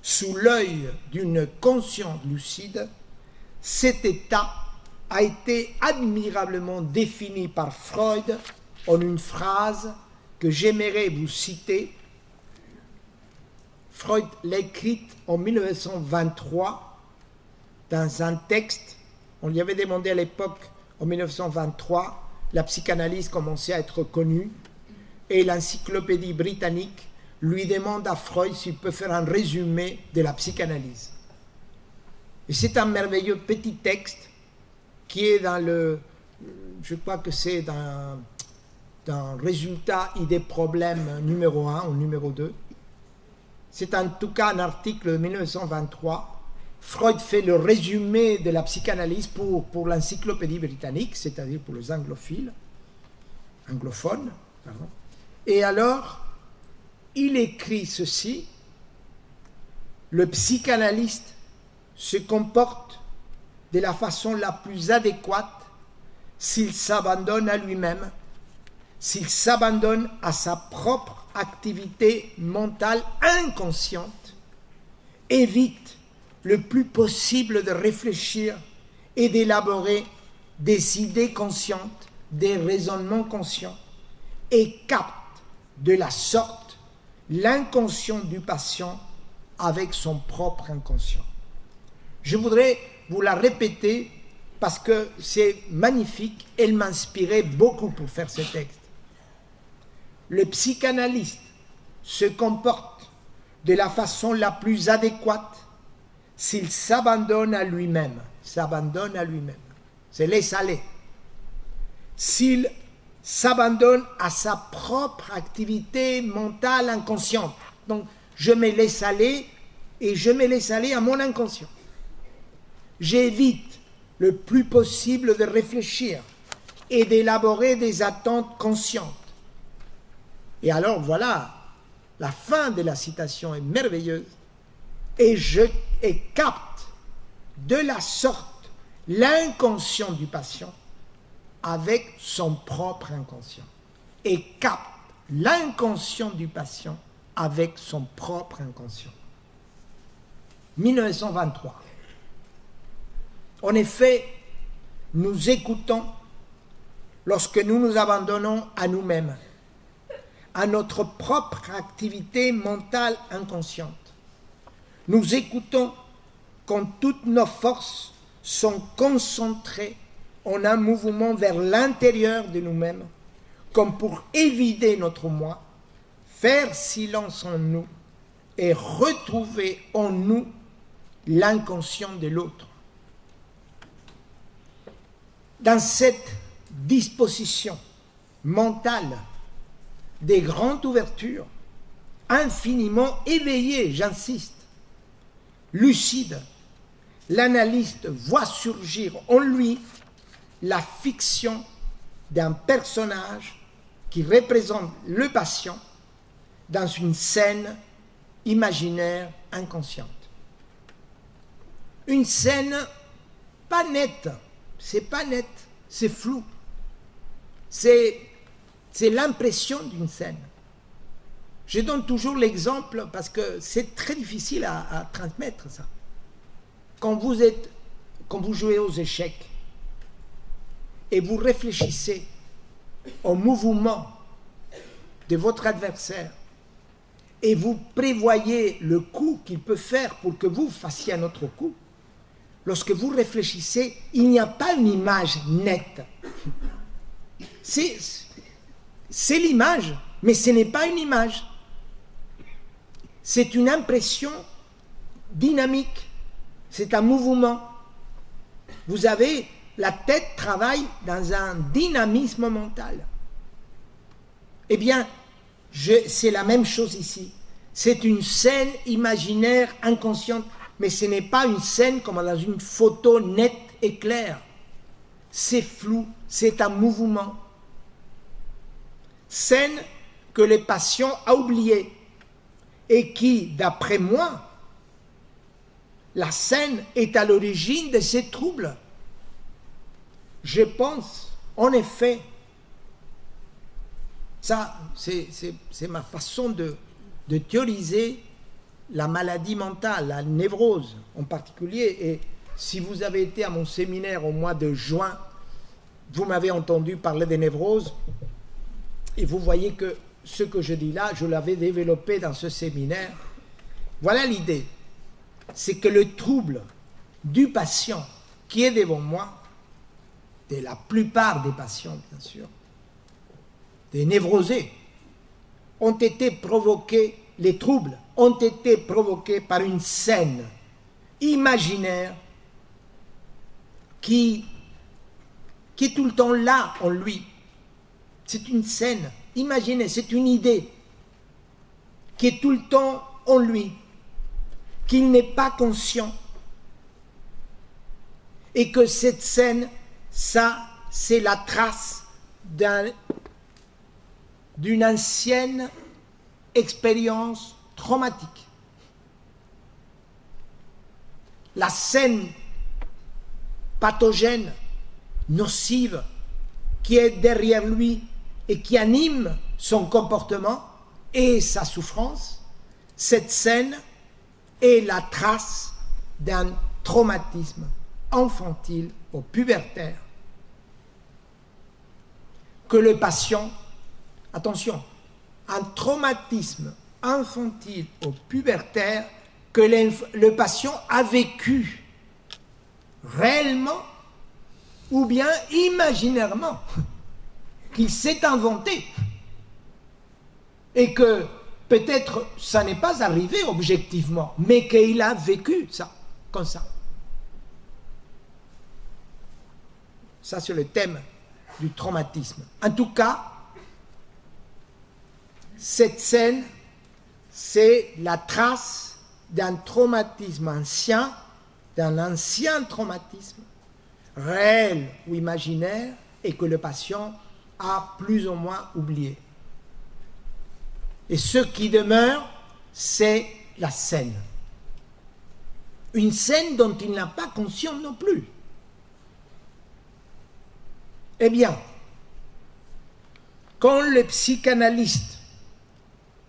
sous l'œil d'une conscience lucide, cet état a été admirablement défini par Freud en une phrase que j'aimerais vous citer. Freud l'a écrite en 1923 dans un texte. On lui avait demandé à l'époque, en 1923, la psychanalyse commençait à être connue et l'encyclopédie britannique lui demande à Freud s'il peut faire un résumé de la psychanalyse. Et c'est un merveilleux petit texte qui est dans le, je crois que c'est dans, dans Résultat idée problème numéro 1 ou numéro 2. C'est en tout cas un article de 1923. Freud fait le résumé de la psychanalyse pour, pour l'encyclopédie britannique, c'est-à-dire pour les anglophiles, anglophones. Et alors, il écrit ceci, le psychanalyste se comporte de la façon la plus adéquate s'il s'abandonne à lui-même, s'il s'abandonne à sa propre activité mentale inconsciente, évite le plus possible de réfléchir et d'élaborer des idées conscientes, des raisonnements conscients, et capte de la sorte l'inconscient du patient avec son propre inconscient. Je voudrais vous la répéter parce que c'est magnifique. Elle m'inspirait beaucoup pour faire ce texte. Le psychanalyste se comporte de la façon la plus adéquate s'il s'abandonne à lui-même. S'abandonne à lui-même. Se laisse aller. S'il s'abandonne à sa propre activité mentale inconsciente. Donc, je me laisse aller et je me laisse aller à mon inconscient. J'évite le plus possible de réfléchir et d'élaborer des attentes conscientes. Et alors voilà, la fin de la citation est merveilleuse. Et je capte de la sorte l'inconscient du patient avec son propre inconscient. Et capte l'inconscient du patient avec son propre inconscient. 1923. En effet, nous écoutons lorsque nous nous abandonnons à nous-mêmes, à notre propre activité mentale inconsciente. Nous écoutons quand toutes nos forces sont concentrées en un mouvement vers l'intérieur de nous-mêmes, comme pour éviter notre moi, faire silence en nous et retrouver en nous l'inconscient de l'autre. Dans cette disposition mentale des grandes ouvertures, infiniment éveillée, j'insiste, lucide, l'analyste voit surgir en lui la fiction d'un personnage qui représente le patient dans une scène imaginaire inconsciente. Une scène pas nette, c'est pas net, c'est flou. C'est, l'impression d'une scène. Je donne toujours l'exemple parce que c'est très difficile à, transmettre ça. Quand vous êtes, quand vous jouez aux échecs et vous réfléchissez au mouvement de votre adversaire et vous prévoyez le coup qu'il peut faire pour que vous fassiez un autre coup, lorsque vous réfléchissez, il n'y a pas une image nette. C'est l'image, mais ce n'est pas une image. C'est une impression dynamique. C'est un mouvement. Vous avez, la tête travaille dans un dynamisme mental. Eh bien, c'est la même chose ici. C'est une scène imaginaire inconsciente mais ce n'est pas une scène comme dans une photo nette et claire. C'est flou, c'est un mouvement. Scène que les patients a oubliée et qui, d'après moi, la scène est à l'origine de ces troubles. je pense, en effet, ça, c'est ma façon de, de théoriser la maladie mentale, la névrose en particulier. Et si vous avez été à mon séminaire au mois de juin, vous m'avez entendu parler des névroses et vous voyez que ce que je dis là, je l'avais développé dans ce séminaire. Voilà l'idée. C'est que le trouble du patient qui est devant moi, de la plupart des patients bien sûr, des névrosés, ont été provoqués, les troubles ont été provoqués par une scène imaginaire qui, qui est tout le temps là en lui. C'est une scène, imaginez, c'est une idée qui est tout le temps en lui, qu'il n'est pas conscient. Et que cette scène, ça, c'est la trace d'une ancienne expérience traumatique. La scène pathogène, nocive, qui est derrière lui et qui anime son comportement et sa souffrance, cette scène est la trace d'un traumatisme infantile au pubertaire que le patient, attention, un traumatisme infantile au pubertaire que le patient a vécu réellement ou bien imaginairement qu'il s'est inventé et que peut-être ça n'est pas arrivé objectivement, mais qu'il a vécu ça, comme ça. Ça, c'est le thème du traumatisme. En tout cas, cette scène, c'est la trace d'un traumatisme ancien, d'un ancien traumatisme, réel ou imaginaire, et que le patient a plus ou moins oublié. Et ce qui demeure, c'est la scène. Une scène dont il n'a pas conscience non plus. Eh bien, quand le psychanalyste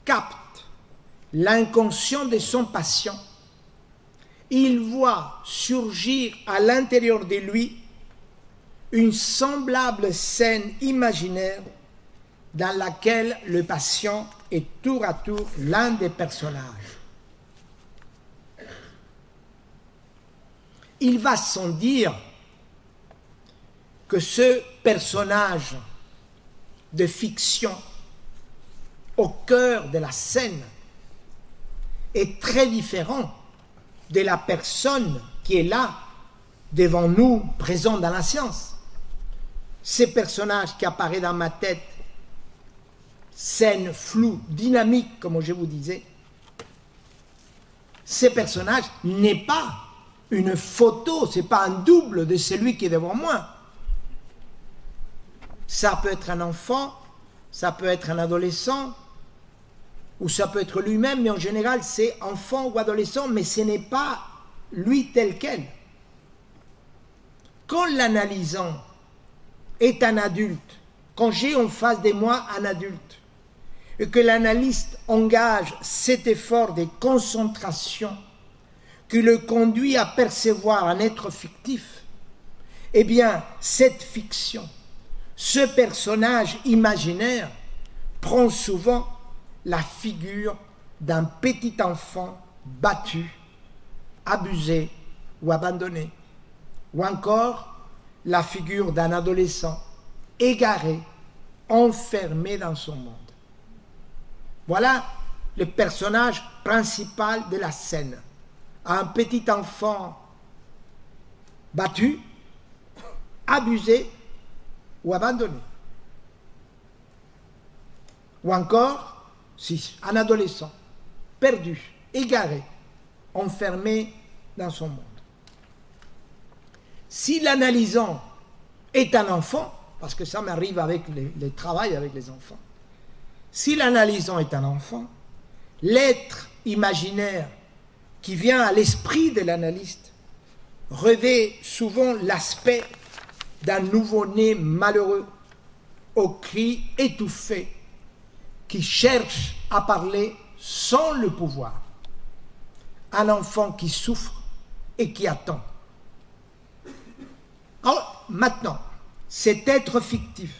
capte l'inconscient de son patient, il voit surgir à l'intérieur de lui une semblable scène imaginaire dans laquelle le patient est tour à tour l'un des personnages. Il va sans dire que ce personnage de fiction au cœur de la scène est très différent de la personne qui est là devant nous, présent dans la science. Ces personnages qui apparaissent dans ma tête, scène floue, dynamique, comme je vous disais, ces personnages n'est pas une photo, c'est pas un double de celui qui est devant moi. Ça peut être un enfant, ça peut être un adolescent, ou ça peut être lui-même, mais en général c'est enfant ou adolescent, mais ce n'est pas lui tel quel. Quand l'analysant est un adulte, quand j'ai en face de moi un adulte, et que l'analyste engage cet effort de concentration qui le conduit à percevoir un être fictif, eh bien, cette fiction ce personnage imaginaire prend souvent la figure d'un petit enfant battu, abusé ou abandonné, ou encore la figure d'un adolescent égaré, enfermé dans son monde. Voilà le personnage principal de la scène. Un petit enfant battu, abusé ou abandonné. Ou encore, si un adolescent perdu, égaré, enfermé dans son monde. Si l'analysant est un enfant, parce que ça m'arrive avec les, les travail avec les enfants, si l'analysant est un enfant, l'être imaginaire qui vient à l'esprit de l'analyste revêt souvent l'aspect d'un nouveau-né malheureux, au cri étouffé, qui cherche à parler sans le pouvoir. Un enfant qui souffre et qui attend. Alors, maintenant, cet être fictif,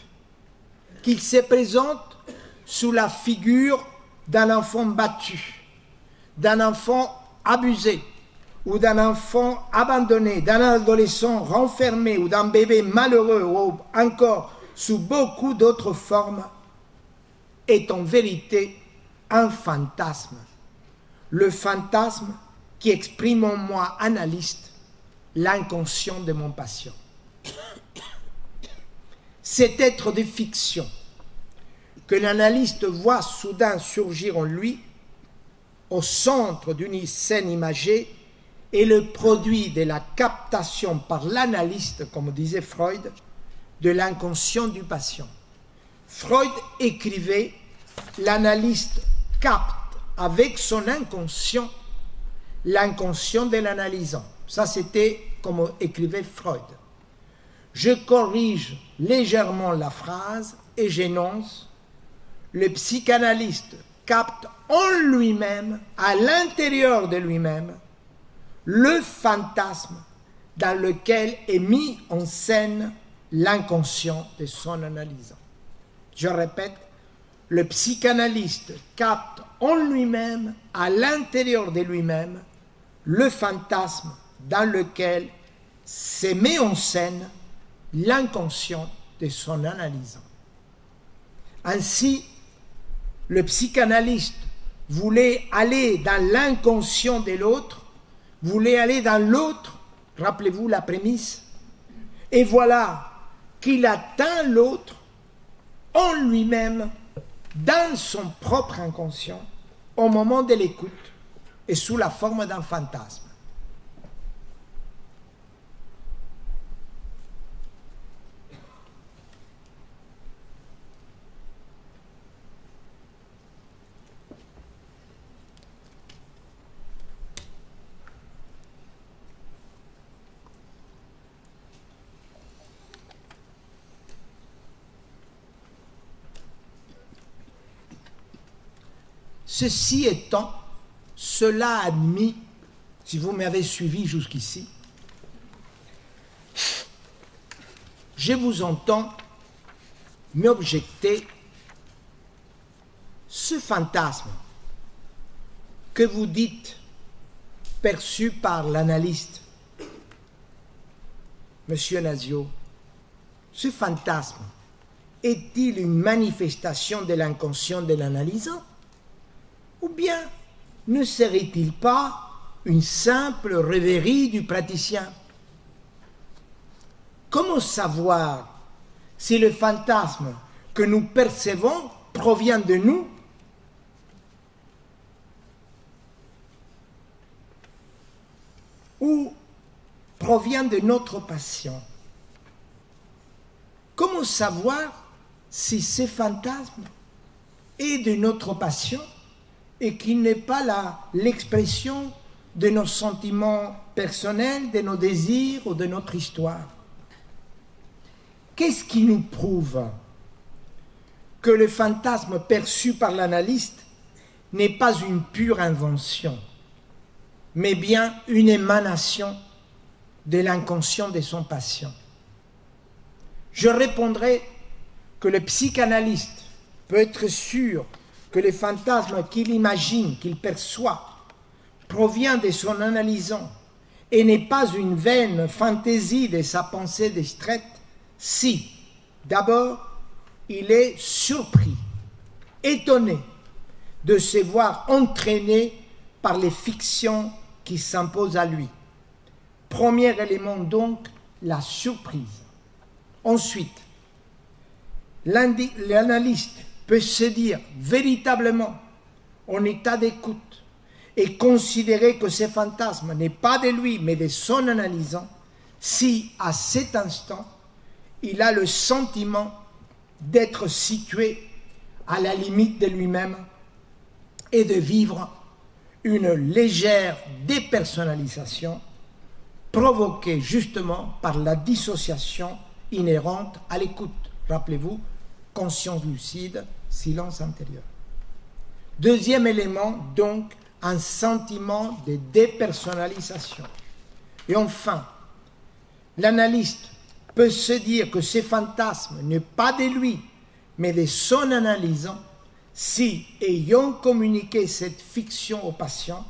qu'il se présente sous la figure d'un enfant battu, d'un enfant abusé, ou d'un enfant abandonné, d'un adolescent renfermé, ou d'un bébé malheureux, ou encore sous beaucoup d'autres formes, est en vérité un fantasme. Le fantasme qui exprime en moi, analyste, l'inconscient de mon patient. Cet être de fiction que l'analyste voit soudain surgir en lui, au centre d'une scène imagée, est le produit de la captation par l'analyste, comme disait Freud, de l'inconscient du patient. Freud écrivait L'analyste capte avec son inconscient l'inconscient de l'analysant. Ça, c'était comme écrivait Freud. Je corrige légèrement la phrase et j'énonce le psychanalyste capte en lui-même, à l'intérieur de lui-même, le fantasme dans lequel est mis en scène l'inconscient de son analysant. Je répète, le psychanalyste capte en lui-même, à l'intérieur de lui-même, le fantasme dans lequel se met en scène l'inconscient de son analysant. Ainsi, le psychanalyste voulait aller dans l'inconscient de l'autre, voulait aller dans l'autre, rappelez-vous la prémisse, et voilà qu'il atteint l'autre en lui-même, dans son propre inconscient, au moment de l'écoute et sous la forme d'un fantasme. Ceci étant, cela admis, si vous m'avez suivi jusqu'ici, je vous entends m'objecter ce fantasme que vous dites perçu par l'analyste, Monsieur Nazio, ce fantasme est-il une manifestation de l'inconscient de l'analysant? Ou bien ne serait-il pas une simple rêverie du praticien? Comment savoir si le fantasme que nous percevons provient de nous? Ou provient de notre passion? Comment savoir si ce fantasme est de notre passion? Et qui n'est pas l'expression de nos sentiments personnels, de nos désirs ou de notre histoire. Qu'est-ce qui nous prouve que le fantasme perçu par l'analyste n'est pas une pure invention, mais bien une émanation de l'inconscient de son patient? Je répondrai que le psychanalyste peut être sûr que le fantasme qu'il imagine, qu'il perçoit, provient de son analysant et n'est pas une vaine fantaisie de sa pensée distraite, si, d'abord, il est surpris, étonné de se voir entraîné par les fictions qui s'imposent à lui. Premier élément donc, la surprise. Ensuite, l'analyste peut se dire véritablement en état d'écoute et considérer que ce fantasme n'est pas de lui, mais de son analysant, si à cet instant, il a le sentiment d'être situé à la limite de lui-même et de vivre une légère dépersonnalisation provoquée justement par la dissociation inhérente à l'écoute. Rappelez-vous, conscience lucide, silence intérieur. Deuxième élément, donc, un sentiment de dépersonnalisation. Et enfin, l'analyste peut se dire que ce fantasme n'est pas de lui, mais de son analysant, si, ayant communiqué cette fiction au patient,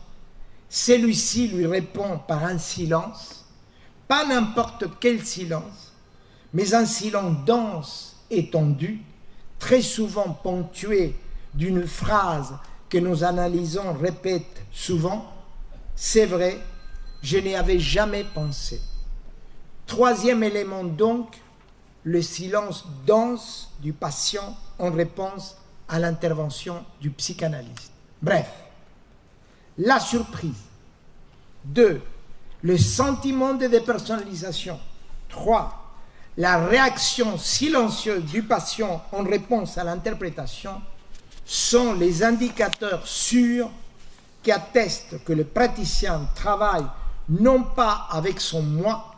celui-ci lui répond par un silence, pas n'importe quel silence, mais un silence dense et tendu, très souvent ponctué d'une phrase que nous analysons répète souvent, c'est vrai, je n'y avais jamais pensé. Troisième élément donc, le silence dense du patient en réponse à l'intervention du psychanalyste. Bref, la surprise. Deux, le sentiment de dépersonnalisation. Trois, la réaction silencieuse du patient en réponse à l'interprétation sont les indicateurs sûrs qui attestent que le praticien travaille non pas avec son moi,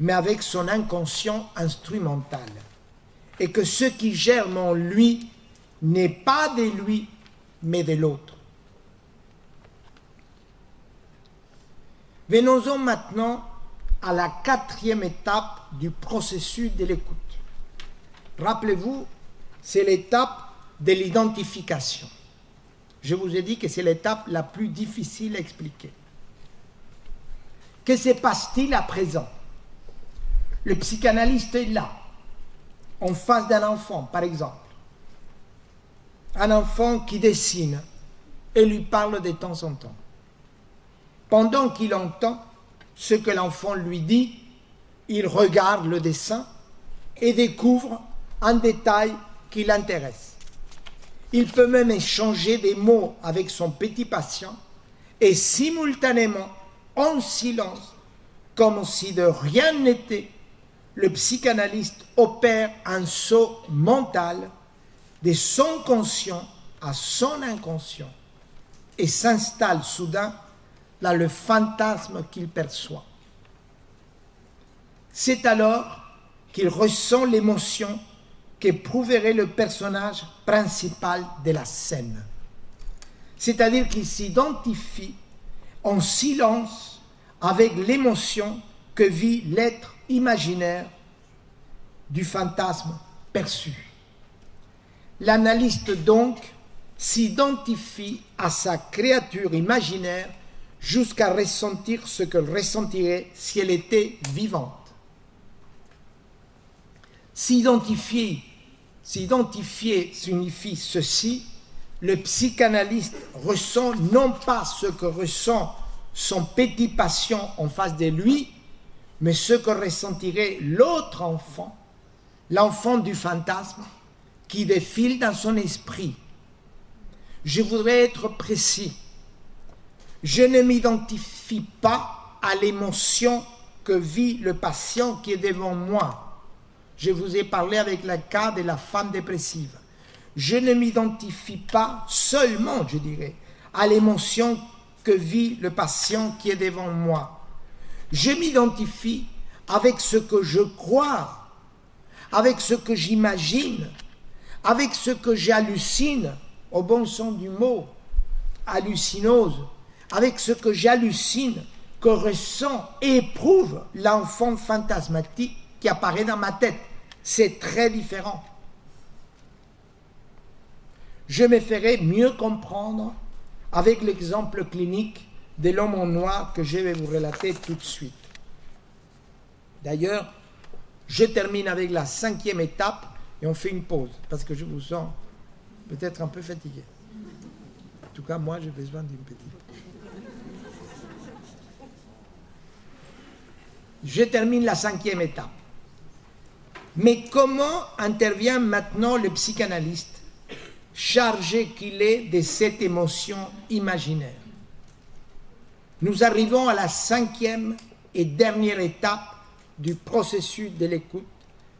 mais avec son inconscient instrumental, et que ce qui germe en lui n'est pas de lui, mais de l'autre. Venons-en maintenant à la quatrième étape du processus de l'écoute. Rappelez-vous, c'est l'étape de l'identification. Je vous ai dit que c'est l'étape la plus difficile à expliquer. Que se passe-t-il à présent? Le psychanalyste est là, en face d'un enfant, par exemple. Un enfant qui dessine et lui parle de temps en temps. Pendant qu'il entend ce que l'enfant lui dit, il regarde le dessin et découvre un détail qui l'intéresse. Il peut même échanger des mots avec son petit patient et simultanément, en silence, comme si de rien n'était, le psychanalyste opère un saut mental de son conscient à son inconscient et s'installe soudain dans le fantasme qu'il perçoit. C'est alors qu'il ressent l'émotion qu'éprouverait le personnage principal de la scène. C'est-à-dire qu'il s'identifie en silence avec l'émotion que vit l'être imaginaire du fantasme perçu. L'analyste donc s'identifie à sa créature imaginaire jusqu'à ressentir ce qu'elle ressentirait si elle était vivante. S'identifier, s'identifier signifie ceci, le psychanalyste ressent non pas ce que ressent son petit patient en face de lui, mais ce que ressentirait l'autre enfant, l'enfant du fantasme, qui défile dans son esprit. Je voudrais être précis je ne m'identifie pas à l'émotion que vit le patient qui est devant moi. Je vous ai parlé avec le cas de la femme dépressive. Je ne m'identifie pas seulement, je dirais, à l'émotion que vit le patient qui est devant moi. Je m'identifie avec ce que je crois, avec ce que j'imagine, avec ce que j'hallucine, au bon sens du mot, hallucinose, avec ce que j'hallucine, que ressent et éprouve l'enfant fantasmatique qui apparaît dans ma tête. C'est très différent. Je me ferai mieux comprendre avec l'exemple clinique de l'homme en noir que je vais vous relater tout de suite. D'ailleurs, je termine avec la cinquième étape et on fait une pause parce que je vous sens peut-être un peu fatigué. En tout cas, moi, j'ai besoin d'une petite. Je termine la cinquième étape. Mais comment intervient maintenant le psychanalyste, chargé qu'il est de cette émotion imaginaire? Nous arrivons à la cinquième et dernière étape du processus de l'écoute,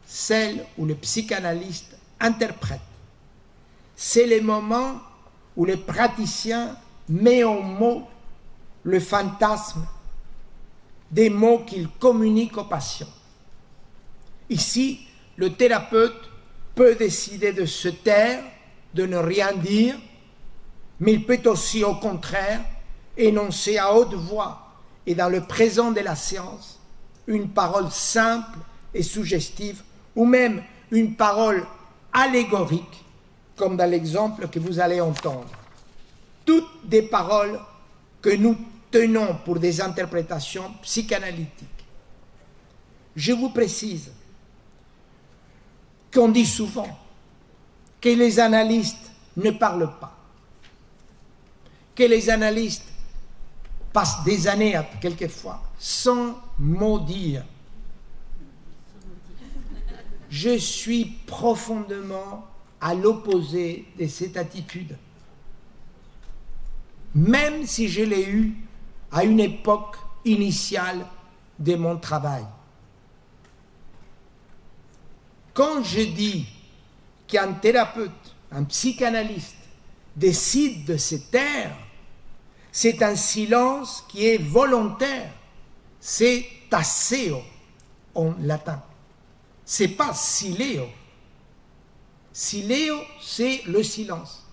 celle où le psychanalyste interprète. C'est le moment où le praticien met en mots le fantasme des mots qu'il communique aux patients. Ici, le thérapeute peut décider de se taire, de ne rien dire, mais il peut aussi, au contraire, énoncer à haute voix et dans le présent de la séance une parole simple et suggestive, ou même une parole allégorique, comme dans l'exemple que vous allez entendre. Toutes des paroles que nous tenons pour des interprétations psychanalytiques. Je vous précise qu'on dit souvent que les analystes ne parlent pas, que les analystes passent des années quelquefois sans mot dire. Je suis profondément à l'opposé de cette attitude. Même si je l'ai eue à une époque initiale de mon travail. Quand je dis qu'un thérapeute, un psychanalyste, décide de se taire, c'est un silence qui est volontaire. C'est taceo en latin. C'est pas sileo. Sileo, c'est le silence.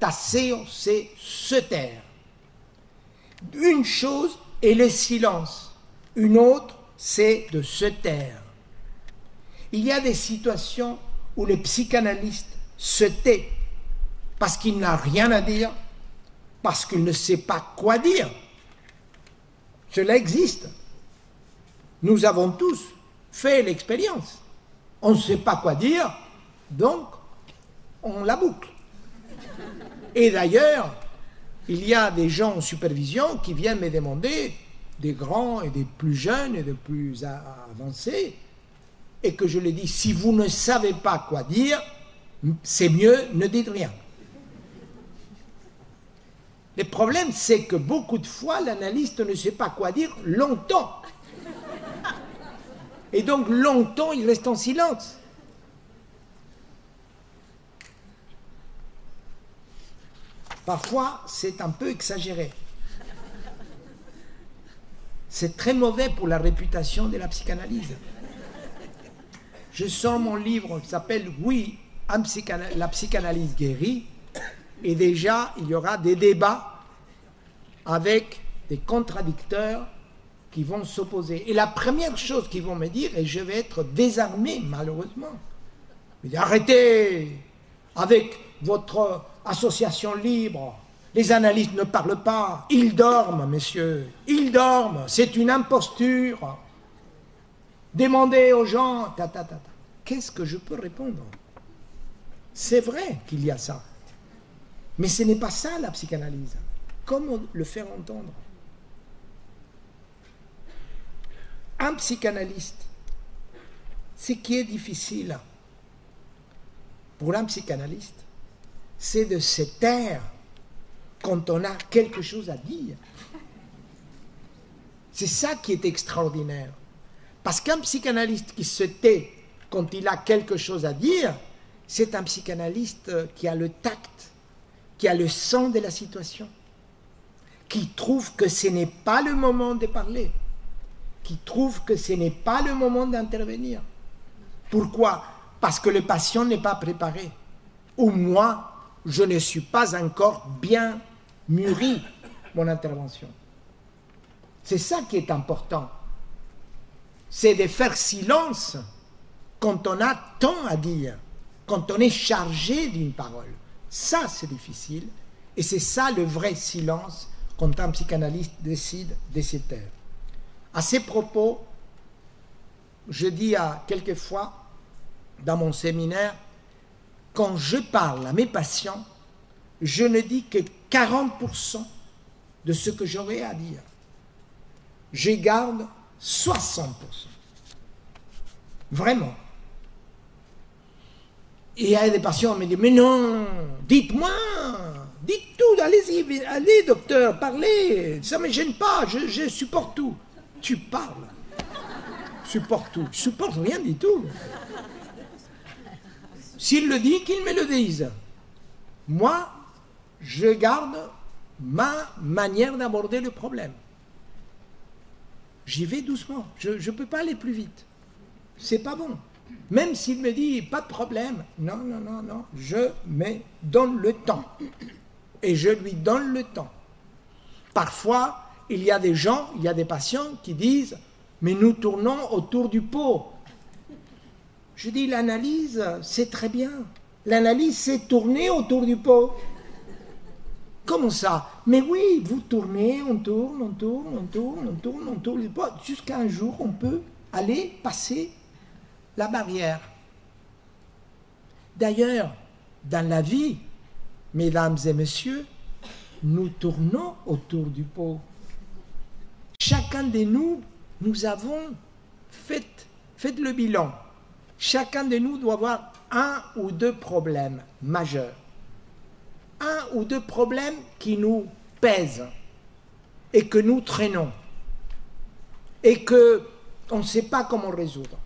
Taceo, c'est se taire. Une chose est le silence, une autre, c'est de se taire. Il y a des situations où le psychanalyste se tait parce qu'il n'a rien à dire, parce qu'il ne sait pas quoi dire. Cela existe. Nous avons tous fait l'expérience. On ne sait pas quoi dire, donc on la boucle. Et d'ailleurs, il y a des gens en supervision qui viennent me demander, des grands et des plus jeunes et des plus avancés, et que je leur dis, si vous ne savez pas quoi dire, c'est mieux, ne dites rien. Le problème, c'est que beaucoup de fois, l'analyste ne sait pas quoi dire longtemps. Et donc, longtemps, il reste en silence. Parfois, c'est un peu exagéré. C'est très mauvais pour la réputation de la psychanalyse. Je sors mon livre qui s'appelle Oui, la psychanalyse guérie. Et déjà, il y aura des débats avec des contradicteurs qui vont s'opposer. Et la première chose qu'ils vont me dire, et je vais être désarmé malheureusement, arrêtez avec votre association libre, les analystes ne parlent pas, ils dorment, messieurs, ils dorment, c'est une imposture. Demandez aux gens, ta, ta, ta, qu'est-ce que je peux répondre? C'est vrai qu'il y a ça. Mais ce n'est pas ça la psychanalyse. Comment le faire entendre? Un psychanalyste, ce qui est difficile pour un psychanalyste, c'est de se taire quand on a quelque chose à dire. C'est ça qui est extraordinaire. Parce qu'un psychanalyste qui se tait quand il a quelque chose à dire, c'est un psychanalyste qui a le tact, qui a le sens de la situation, qui trouve que ce n'est pas le moment de parler, qui trouve que ce n'est pas le moment d'intervenir. Pourquoi? Parce que le patient n'est pas préparé. Ou moi, je ne suis pas encore bien mûri mon intervention. C'est ça qui est important. C'est de faire silence quand on a tant à dire, quand on est chargé d'une parole. Ça, c'est difficile. Et c'est ça le vrai silence quand un psychanalyste décide de se taire. À ces propos, je dis à quelquefois dans mon séminaire, quand je parle à mes patients, je ne dis que 40% de ce que j'aurais à dire. Je garde 60%. Vraiment. Et il des patients me disent, mais non, dites-moi, dites tout, allez-y, allez docteur, parlez, ça ne me gêne pas, je, je, supporte tout. Tu parles. Supporte tout. Je supporte rien du tout. S'il le dit, qu'il me le dise. Moi, je garde ma manière d'aborder le problème. J'y vais doucement. Je ne peux pas aller plus vite. C'est pas bon. Même s'il me dit pas de problème, non, non, non, non, je me donne le temps. Et je lui donne le temps. Parfois, il y a des gens, il y a des patients qui disent Mais nous tournons autour du pot. Je dis L'analyse, c'est très bien. L'analyse, c'est tourner autour du pot. Comment ça? Mais oui, vous tournez, on tourne, on tourne, on tourne, on tourne, on tourne, jusqu'à un jour, on peut aller passer la barrière. D'ailleurs, dans la vie, mesdames et messieurs, nous tournons autour du pot. Chacun de nous, nous avons fait, fait le bilan. Chacun de nous doit avoir un ou deux problèmes majeurs. Un ou deux problèmes qui nous pèsent et que nous traînons et que on ne sait pas comment résoudre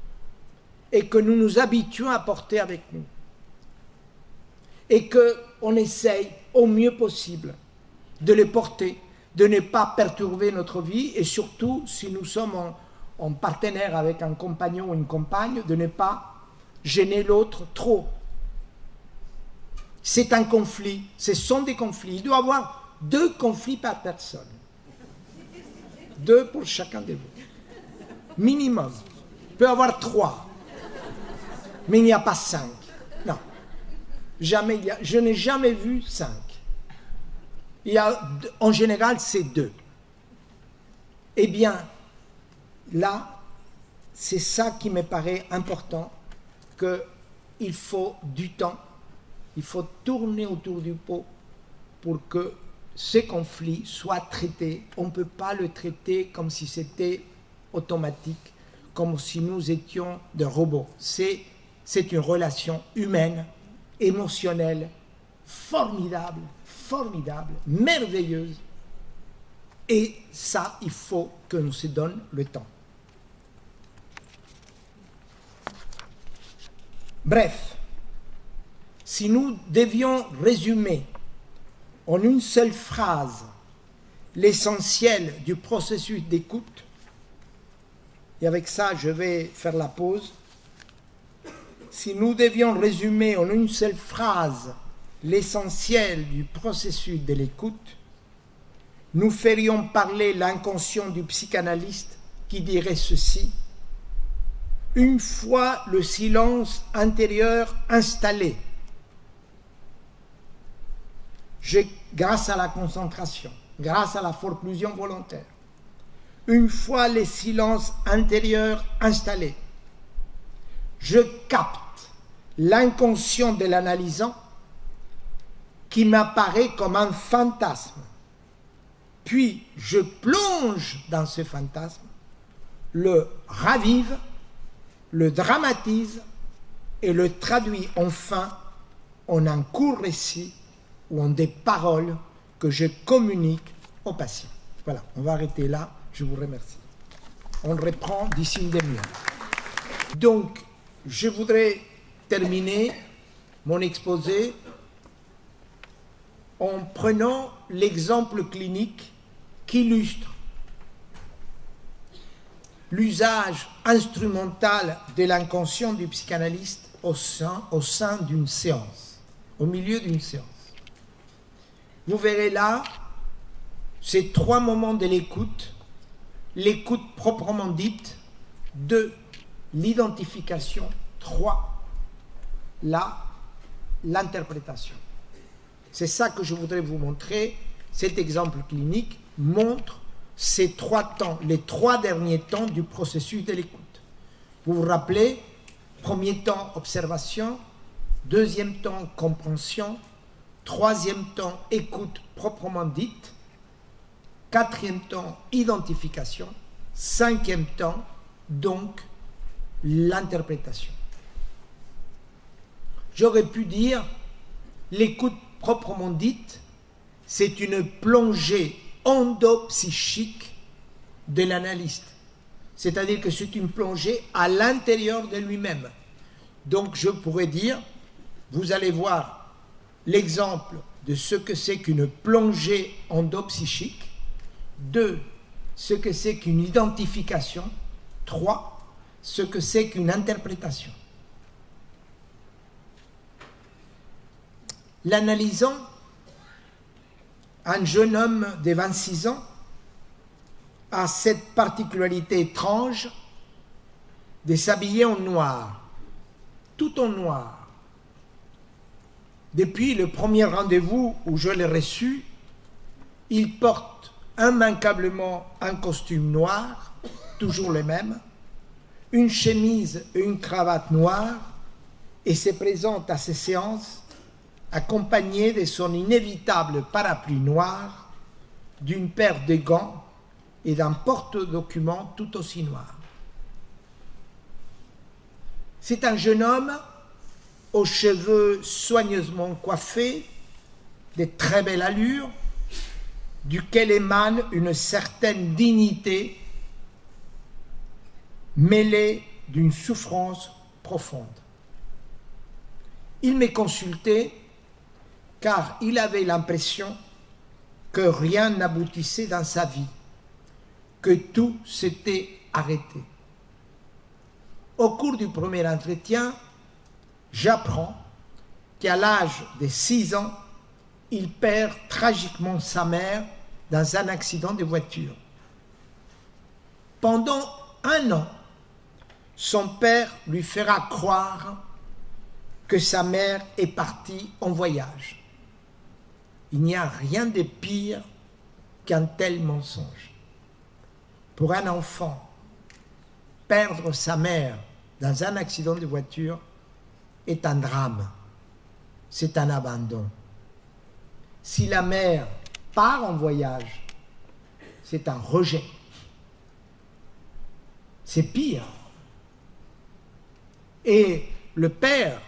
et que nous nous habituons à porter avec nous et que on essaye au mieux possible de les porter, de ne pas perturber notre vie et surtout si nous sommes en, en partenaire avec un compagnon ou une compagne, de ne pas gêner l'autre trop c'est un conflit, ce sont des conflits. Il doit y avoir deux conflits par personne. Deux pour chacun de vous. Minimum. Il peut y avoir trois. Mais il n'y a pas cinq. Non. Jamais, il y a, je n'ai jamais vu cinq. Il y a, en général, c'est deux. Eh bien, là, c'est ça qui me paraît important, qu'il faut du temps il faut tourner autour du pot pour que ces conflits soient traités. On ne peut pas le traiter comme si c'était automatique, comme si nous étions des robots. C'est, une relation humaine, émotionnelle, formidable, formidable, merveilleuse. Et ça, il faut que nous se donne le temps. Bref, si nous devions résumer en une seule phrase l'essentiel du processus d'écoute, et avec ça je vais faire la pause, si nous devions résumer en une seule phrase l'essentiel du processus de l'écoute, nous ferions parler l'inconscient du psychanalyste qui dirait ceci. Une fois le silence intérieur installé, grâce à la concentration, grâce à la forclusion volontaire, une fois les silences intérieurs installés, je capte l'inconscient de l'analysant qui m'apparaît comme un fantasme. Puis je plonge dans ce fantasme, le ravive, le dramatise et le traduis enfin en un court récit ou en des paroles que je communique aux patients. Voilà, on va arrêter là. Je vous remercie. On reprend d'ici une demi-heure. Donc, je voudrais terminer mon exposé en prenant l'exemple clinique qui illustre l'usage instrumental de l'inconscient du psychanalyste au sein, d'une séance, au milieu d'une séance. Vous verrez là ces trois moments de l'écoute. L'écoute proprement dite. Deux, l'identification. Trois, la, l'interprétation. C'est ça que je voudrais vous montrer. Cet exemple clinique montre ces trois temps, les trois derniers temps du processus de l'écoute. Vous vous rappelez, premier temps, observation, deuxième temps, compréhension, Troisième temps, écoute proprement dite. Quatrième temps, identification. Cinquième temps, donc, l'interprétation. J'aurais pu dire, l'écoute proprement dite, c'est une plongée endopsychique de l'analyste. C'est-à-dire que c'est une plongée à l'intérieur de lui-même. Donc je pourrais dire, vous allez voir l'exemple de ce que c'est qu'une plongée endopsychique, deux, ce que c'est qu'une identification, trois, ce que c'est qu'une interprétation. L'analysant un jeune homme de 26 ans a cette particularité étrange de s'habiller en noir, tout en noir. Depuis le premier rendez-vous où je l'ai reçu, il porte immanquablement un costume noir, toujours le même, une chemise et une cravate noire, et se présente à ses séances accompagné de son inévitable parapluie noir, d'une paire de gants et d'un porte-document tout aussi noir. C'est un jeune homme aux cheveux soigneusement coiffés, de très belle allure, duquel émane une certaine dignité mêlée d'une souffrance profonde. Il m'est consulté car il avait l'impression que rien n'aboutissait dans sa vie, que tout s'était arrêté. Au cours du premier entretien, j'apprends qu'à l'âge de 6 ans, il perd tragiquement sa mère dans un accident de voiture. Pendant un an, son père lui fera croire que sa mère est partie en voyage. Il n'y a rien de pire qu'un tel mensonge. Pour un enfant, perdre sa mère dans un accident de voiture est un drame, c'est un abandon. Si la mère part en voyage, c'est un rejet. C'est pire. Et le père,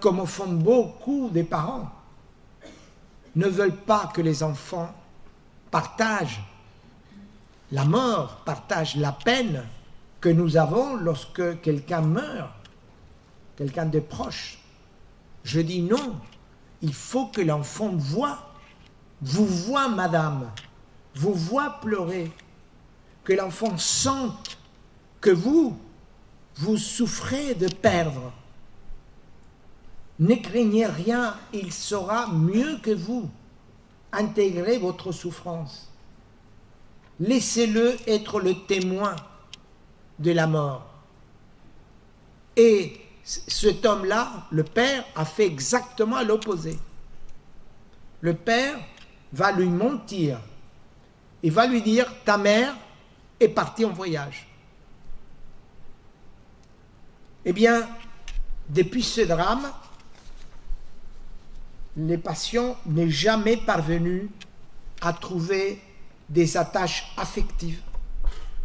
comme font beaucoup des parents, ne veulent pas que les enfants partagent la mort, partagent la peine que nous avons lorsque quelqu'un meurt, quelqu'un de proche. Je dis non, il faut que l'enfant voit, vous voit madame, vous voit pleurer, que l'enfant sente que vous, vous souffrez de perdre. Ne craignez rien, il saura mieux que vous intégrer votre souffrance. Laissez-le être le témoin de la mort. Et cet homme-là, le père, a fait exactement l'opposé. Le père va lui mentir. Il va lui dire, ta mère est partie en voyage. Eh bien, depuis ce drame, les patients n'est jamais parvenu à trouver des attaches affectives,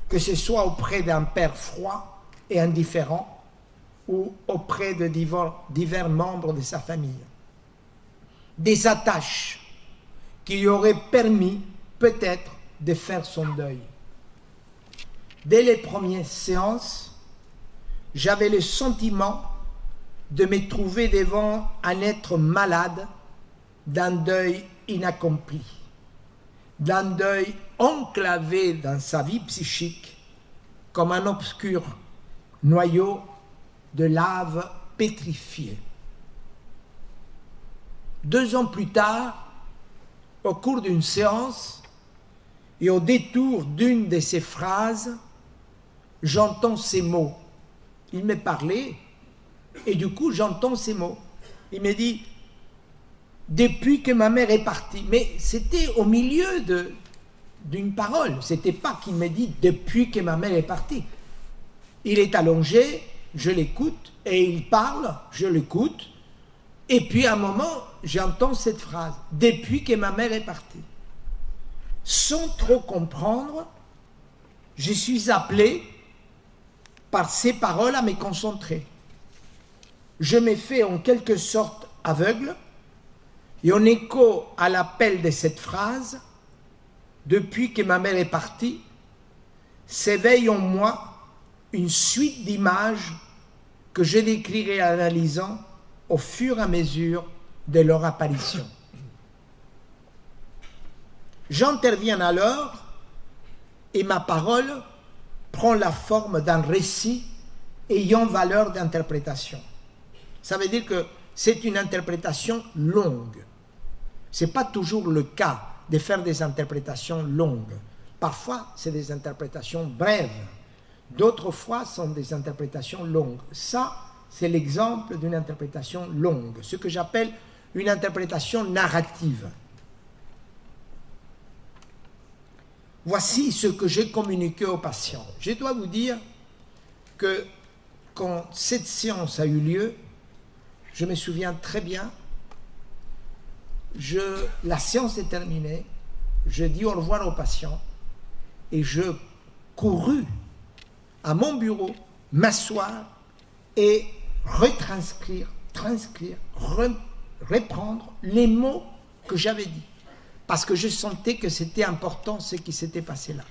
que ce soit auprès d'un père froid et indifférent ou auprès de divers, membres de sa famille. Des attaches qui lui auraient permis peut-être de faire son deuil. Dès les premières séances, j'avais le sentiment de me trouver devant un être malade d'un deuil inaccompli, d'un deuil enclavé dans sa vie psychique comme un obscur noyau de lave pétrifiée. Deux ans plus tard, au cours d'une séance et au détour d'une de ces phrases, j'entends ces mots. Il m'est parlé et du coup j'entends ces mots. Il me dit depuis que ma mère est partie. Mais c'était au milieu d'une parole. C'était pas qu'il me dit depuis que ma mère est partie. Il est allongé, je l'écoute, et il parle, je l'écoute. Et puis à un moment, j'entends cette phrase depuis que ma mère est partie. Sans trop comprendre, je suis appelé par ces paroles à me concentrer. Je me fais en quelque sorte aveugle et en écho à l'appel de cette phrase, depuis que ma mère est partie, s'éveille en moi une suite d'images que je décrirai en analysant au fur et à mesure de leur apparition. J'interviens alors et ma parole prend la forme d'un récit ayant valeur d'interprétation. Ça veut dire que c'est une interprétation longue. Ce n'est pas toujours le cas de faire des interprétations longues. Parfois, c'est des interprétations brèves. D'autres fois, sont des interprétations longues. Ça, c'est l'exemple d'une interprétation longue, ce que j'appelle une interprétation narrative. Voici ce que j'ai communiqué aux patients. Je dois vous dire que quand cette séance a eu lieu, je me souviens très bien, la séance est terminée, je dis au revoir aux patients et je courus à mon bureau, m'asseoir et retranscrire, transcrire, reprendre les mots que j'avais dit. Parce que je sentais que c'était important ce qui s'était passé là.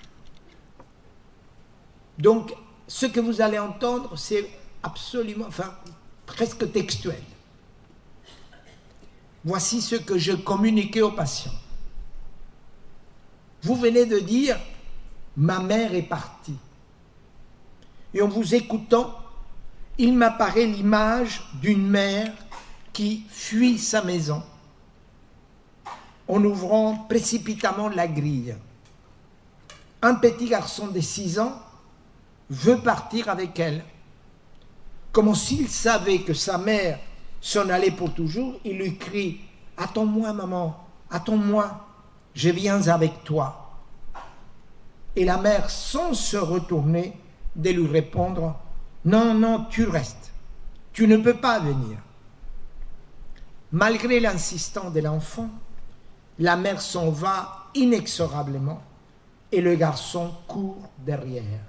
Donc, ce que vous allez entendre, c'est absolument, enfin, presque textuel. Voici ce que je communiquais aux patients. Vous venez de dire, ma mère est partie. Et en vous écoutant, il m'apparaît l'image d'une mère qui fuit sa maison en ouvrant précipitamment la grille. Un petit garçon de 6 ans veut partir avec elle. Comme s'il savait que sa mère s'en allait pour toujours, il lui crie Attends-moi, maman, attends-moi, je viens avec toi. Et la mère, sans se retourner, de lui répondre Non, non, tu restes, tu ne peux pas venir. Malgré l'insistance de l'enfant, la mère s'en va inexorablement et le garçon court derrière.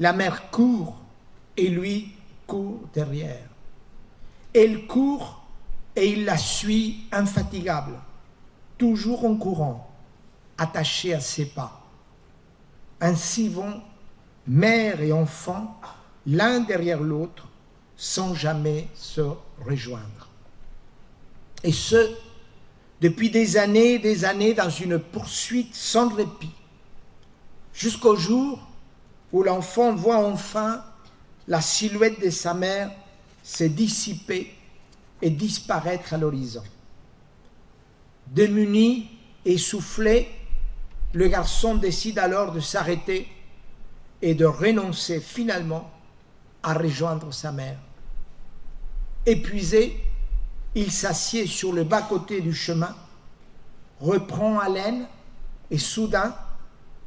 La mère court et lui court derrière. Elle court et il la suit infatigable, toujours en courant, attaché à ses pas. Ainsi vont mère et enfant l'un derrière l'autre sans jamais se rejoindre. Et ce, depuis des années et des années dans une poursuite sans répit, jusqu'au jour où l'enfant voit enfin la silhouette de sa mère se dissiper et disparaître à l'horizon. Démuni, essoufflé, le garçon décide alors de s'arrêter et de renoncer finalement à rejoindre sa mère. Épuisé, il s'assied sur le bas-côté du chemin, reprend haleine et soudain,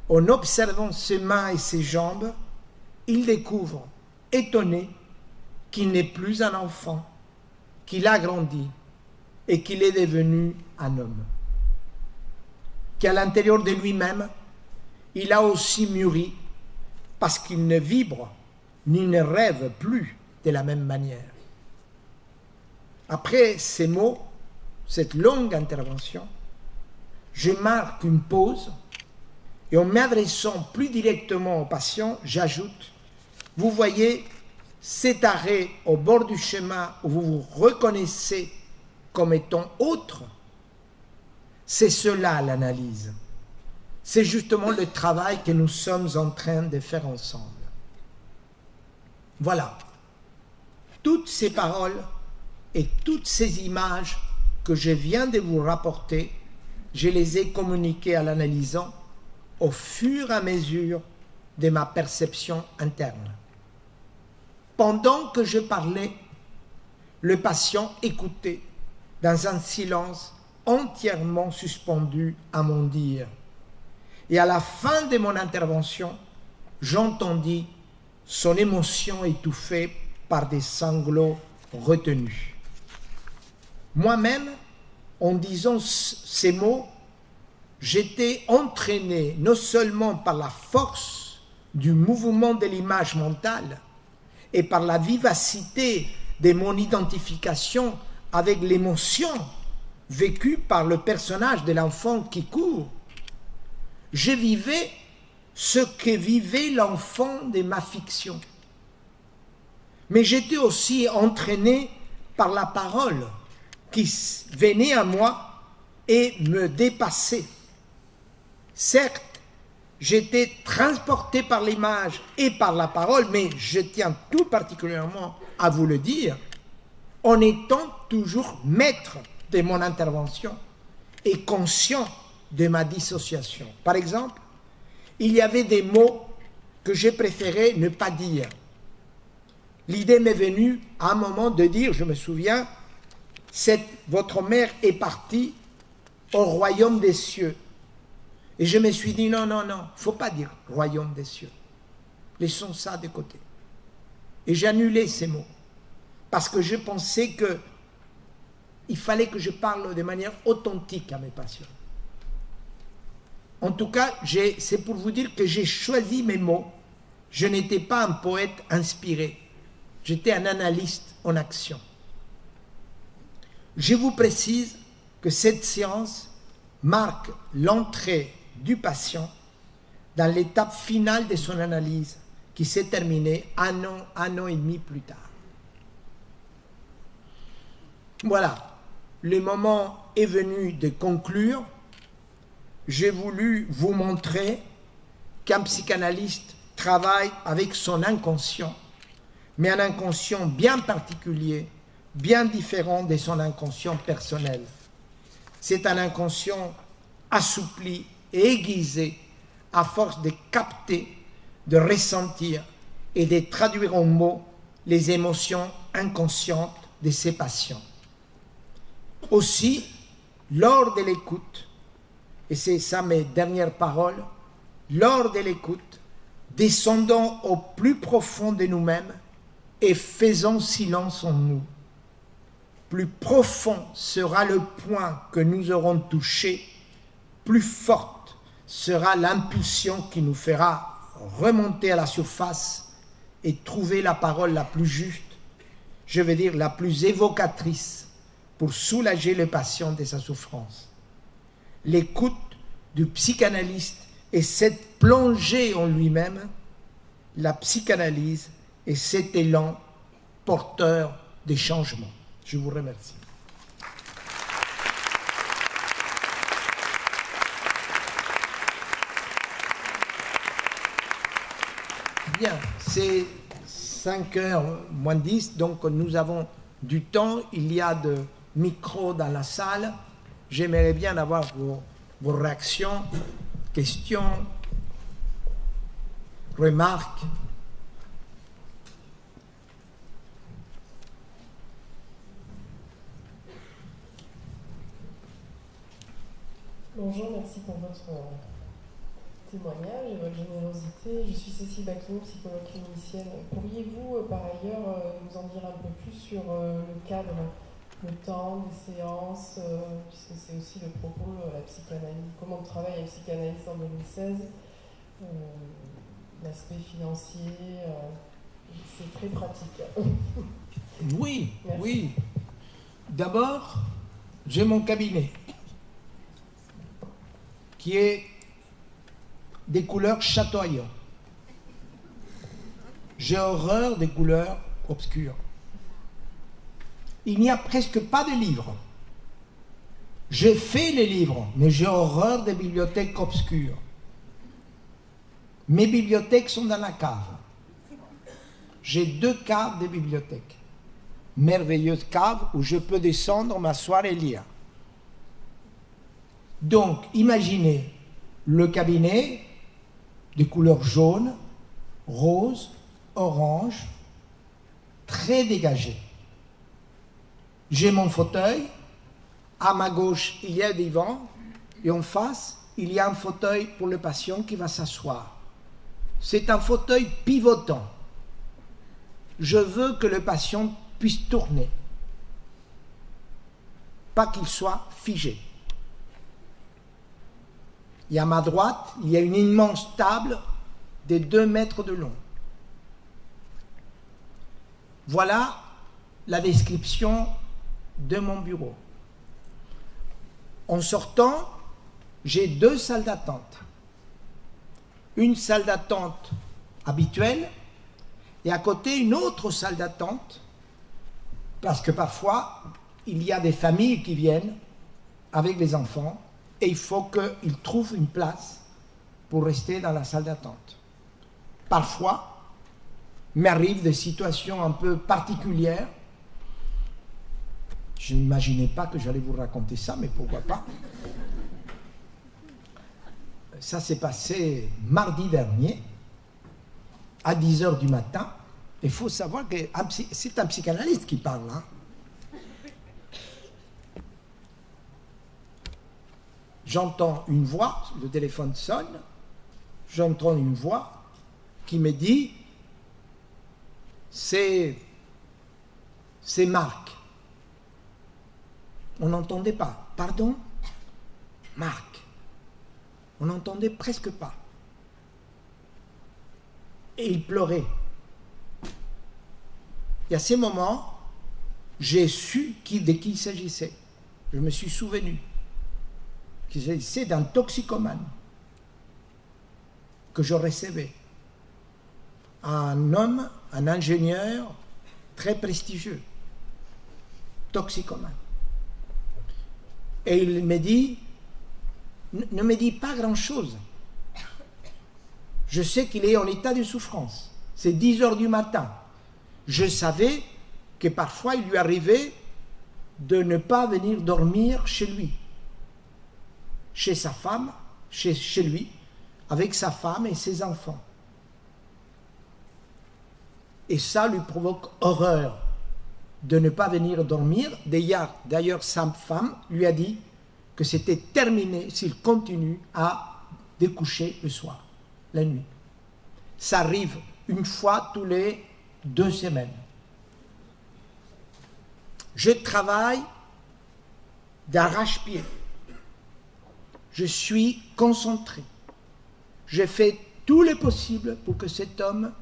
en observant ses mains et ses jambes, il découvre, étonné, qu'il n'est plus un enfant, qu'il a grandi et qu'il est devenu un homme. Qu'à l'intérieur de lui-même, il a aussi mûri parce qu'il ne vibre ni ne rêve plus de la même manière. Après ces mots, cette longue intervention, je marque une pause et en m'adressant plus directement au patient, j'ajoute, vous voyez cet arrêt au bord du chemin où vous vous reconnaissez comme étant autre, c'est cela l'analyse. C'est justement le travail que nous sommes en train de faire ensemble. Voilà. Toutes ces paroles et toutes ces images que je viens de vous rapporter, je les ai communiquées à l'analysant au fur et à mesure de ma perception interne. Pendant que je parlais, le patient écoutait dans un silence entièrement suspendu à mon dire. Et à la fin de mon intervention, j'entendis son émotion étouffée par des sanglots retenus. Moi-même, en disant ces mots, j'étais entraîné non seulement par la force du mouvement de l'image mentale et par la vivacité de mon identification avec l'émotion vécue par le personnage de l'enfant qui court. Je vivais ce que vivait l'enfant de ma fiction. Mais j'étais aussi entraîné par la parole qui venait à moi et me dépassait. Certes, j'étais transporté par l'image et par la parole, mais je tiens tout particulièrement à vous le dire, en étant toujours maître de mon intervention et conscient de ma dissociation. Par exemple, il y avait des mots que j'ai préféré ne pas dire. L'idée m'est venue à un moment de dire, je me souviens, votre mère est partie au royaume des cieux. Et je me suis dit, non, non, non, faut pas dire royaume des cieux. Laissons ça de côté. Et j'ai annulé ces mots. Parce que je pensais que il fallait que je parle de manière authentique à mes patients. En tout cas, c'est pour vous dire que j'ai choisi mes mots. Je n'étais pas un poète inspiré. J'étais un analyste en action. Je vous précise que cette séance marque l'entrée du patient dans l'étape finale de son analyse qui s'est terminée un an, un an et demi plus tard. Voilà, le moment est venu de conclure. J'ai voulu vous montrer qu'un psychanalyste travaille avec son inconscient, mais un inconscient bien particulier, bien différent de son inconscient personnel. C'est un inconscient assoupli aiguisé à force de capter, de ressentir et de traduire en mots les émotions inconscientes de ses patients. Aussi, lors de l'écoute, et c'est ça mes dernières paroles, lors de l'écoute, descendons au plus profond de nous-mêmes et faisons silence en nous. Plus profond sera le point que nous aurons touché, plus forte sera l'impulsion qui nous fera remonter à la surface et trouver la parole la plus juste, je veux dire la plus évocatrice pour soulager le patient de sa souffrance. L'écoute du psychanalyste est cette plongée en lui-même, la psychanalyse est cet élan porteur des changements. Je vous remercie. Bien, c'est 5 heures moins 10, donc nous avons du temps, il y a de micro dans la salle. J'aimerais bien avoir vos, réactions, questions, remarques. Bonjour, merci pour votre témoignage et votre générosité. Je suis Cécile Bacchino, psychologue clinicienne. Pourriez-vous euh, par ailleurs euh, nous en dire un peu plus sur euh, le cadre le temps des séances, puisque c'est aussi le propos de la psychanalyse, comment on travaille avec psychanalyse en 2016, euh, l'aspect financier, euh, c'est très pratique. oui, oui. D'abord, j'ai mon cabinet qui est des couleurs chatoyantes. J'ai horreur des couleurs obscures il n'y a presque pas de livres. J'ai fait les livres, mais j'ai horreur des bibliothèques obscures. Mes bibliothèques sont dans la cave. J'ai deux caves de bibliothèques. Merveilleuse cave où je peux descendre, m'asseoir et lire. Donc, imaginez le cabinet de couleur jaune, rose, orange, très dégagé. J'ai mon fauteuil, à ma gauche, il y a un divan, et en face, il y a un fauteuil pour le patient qui va s'asseoir. C'est un fauteuil pivotant. Je veux que le patient puisse tourner, pas qu'il soit figé. Et à ma droite, il y a une immense table de 2 mètres de long. Voilà la description de mon bureau. En sortant, j'ai deux salles d'attente. Une salle d'attente habituelle et à côté une autre salle d'attente parce que parfois il y a des familles qui viennent avec les enfants et il faut qu'ils trouvent une place pour rester dans la salle d'attente. Parfois, m'arrivent des situations un peu particulières Je n'imaginais pas que j'allais vous raconter ça, mais pourquoi pas. Ça s'est passé mardi dernier, à 10h du matin. Il faut savoir que c'est un psychanalyste qui parle. Hein. J'entends une voix, le téléphone sonne, j'entends une voix qui me dit c'est c'est Marc. On n'entendait pas. Pardon? Marc. On n'entendait presque pas. Et il pleurait. Et à ces moments, j'ai su qui, de qui il s'agissait. Je me suis souvenu qu'il s'agissait d'un toxicomane que je recevais. Un homme, un ingénieur très prestigieux, toxicomane. Et il me dit, ne me dit pas grand-chose. Je sais qu'il est en état de souffrance. C'est 10 heures du matin. Je savais que parfois il lui arrivait de ne pas venir dormir chez lui, chez sa femme, chez, lui, avec sa femme et ses enfants. Et ça lui provoque horreur de ne pas venir dormir. D'ailleurs, sa femme lui a dit que c'était terminé s'il continue à découcher le soir, la nuit. Ça arrive une fois tous les deux semaines. Je travaille d'arrache-pied. Je suis concentré. Je fais tout le possible pour que cet homme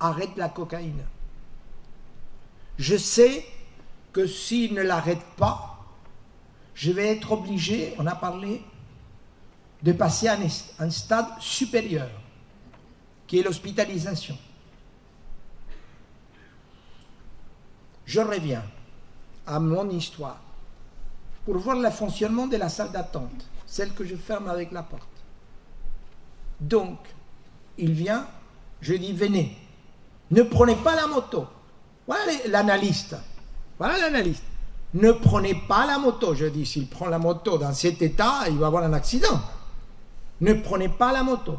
arrête la cocaïne. Je sais que s'il ne l'arrête pas, je vais être obligé, on a parlé, de passer à un stade supérieur, qui est l'hospitalisation. Je reviens à mon histoire pour voir le fonctionnement de la salle d'attente, celle que je ferme avec la porte. Donc, il vient, je dis, venez, ne prenez pas la moto. Voilà l'analyste. Voilà l'analyste. Ne prenez pas la moto. Je dis, s'il prend la moto dans cet état, il va avoir un accident. Ne prenez pas la moto.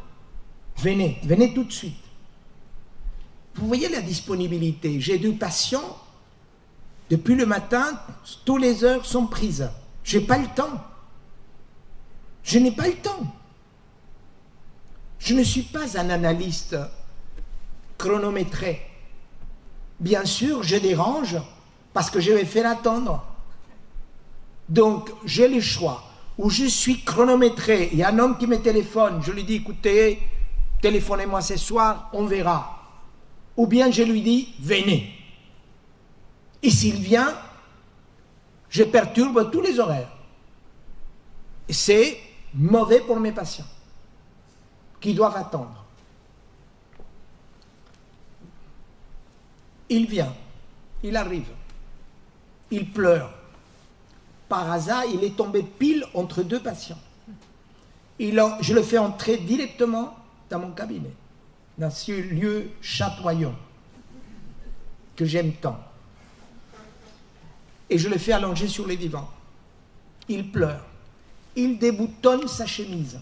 Venez, venez tout de suite. Vous voyez la disponibilité. J'ai deux patients. Depuis le matin, toutes les heures sont prises. Je n'ai pas le temps. Je n'ai pas le temps. Je ne suis pas un analyste chronométré. Bien sûr, je dérange parce que je vais faire attendre. Donc, j'ai le choix. Ou je suis chronométré, il y a un homme qui me téléphone, je lui dis, écoutez, téléphonez-moi ce soir, on verra. Ou bien je lui dis, venez. Et s'il vient, je perturbe tous les horaires. C'est mauvais pour mes patients qui doivent attendre. Il vient, il arrive, il pleure. Par hasard, il est tombé pile entre deux patients. je le fais entrer directement dans mon cabinet, dans ce lieu chatoyant que j'aime tant. Et je le fais allonger sur les divans. Il pleure. Il déboutonne sa chemise.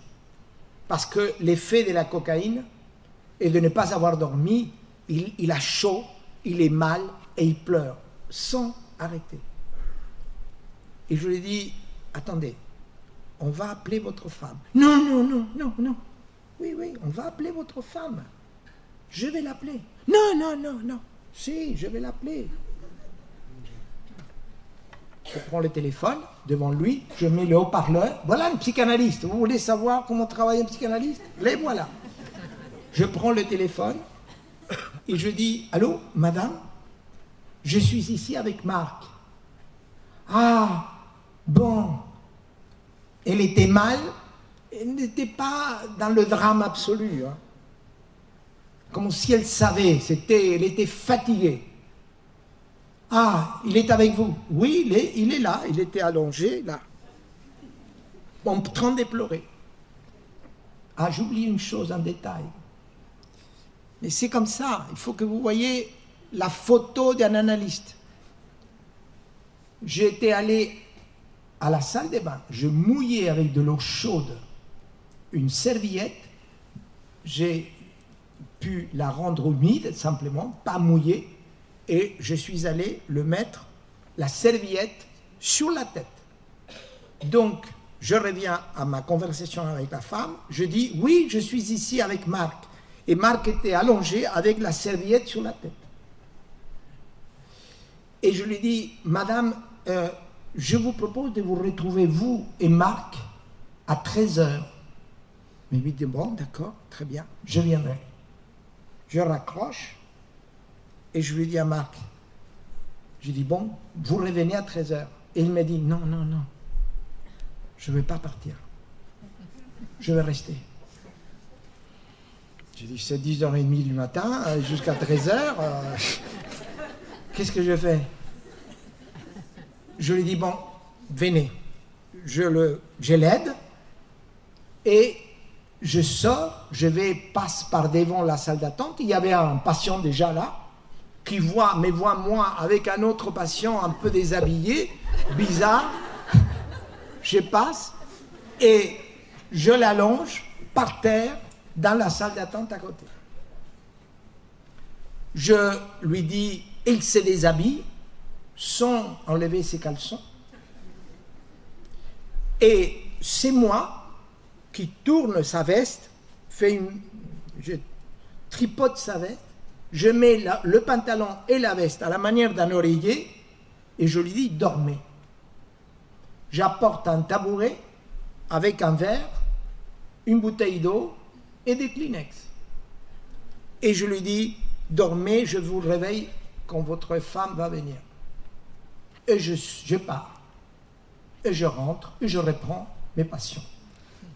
Parce que l'effet de la cocaïne est de ne pas avoir dormi. il a chaud, il est mal et il pleure sans arrêter. Et je lui dis, attendez, on va appeler votre femme. Non, non, non, non, non. Oui, oui, on va appeler votre femme. Je vais l'appeler. Non, non, non, non. Si, je vais l'appeler. Je prends le téléphone devant lui, je mets le haut-parleur. Voilà un psychanalyste. Vous voulez savoir comment travaille un psychanalyste? Les voilà. Je prends le téléphone, et je dis, allô, madame, je suis ici avec Marc. Ah, bon, elle était mal, elle n'était pas dans le drame absolu. Hein. Comme si elle savait, c'était, elle était fatiguée. Ah, il est avec vous. Oui, il est, il est là, il était allongé là, en train de pleurer. Ah, j'oublie une chose en détail. Mais c'est comme ça. Il faut que vous voyez la photo d'un analyste. j'étais allé à la salle des bains, je mouillais avec de l'eau chaude une serviette, j'ai pu la rendre humide simplement, pas mouillée, et je suis allé le mettre, la serviette, sur la tête. Donc, je reviens à ma conversation avec la femme, je dis, oui, je suis ici avec Marc. Et Marc était allongé avec la serviette sur la tête. Et je lui dis, Madame, euh, je vous propose de vous retrouver, vous et Marc, à 13h. Mais lui dit, bon, d'accord, très bien, je viendrai. Je raccroche et je lui dis à Marc, je dis, bon, vous revenez à 13h. Et il me dit, non, non, non, je ne vais pas partir. Je vais rester. J'ai dit, c'est 10h30 du matin euh, jusqu'à 13h. Euh, qu'est-ce que je fais? Je lui dis, bon, venez. Je l'aide et je sors, je vais passe par devant la salle d'attente. Il y avait un patient déjà là qui voit, me voit moi avec un autre patient un peu déshabillé, bizarre. Je passe et je l'allonge par terre dans la salle d'attente à côté. Je lui dis, il se déshabille sans enlever ses caleçons. Et c'est moi qui tourne sa veste, fait une, je tripote sa veste, je mets le pantalon et la veste à la manière d'un oreiller et je lui dis dormez. J'apporte un tabouret avec un verre, une bouteille d'eau et des Kleenex. Et je lui dis, dormez, je vous réveille quand votre femme va venir. Et je, je pars. Et je rentre et je reprends mes passions.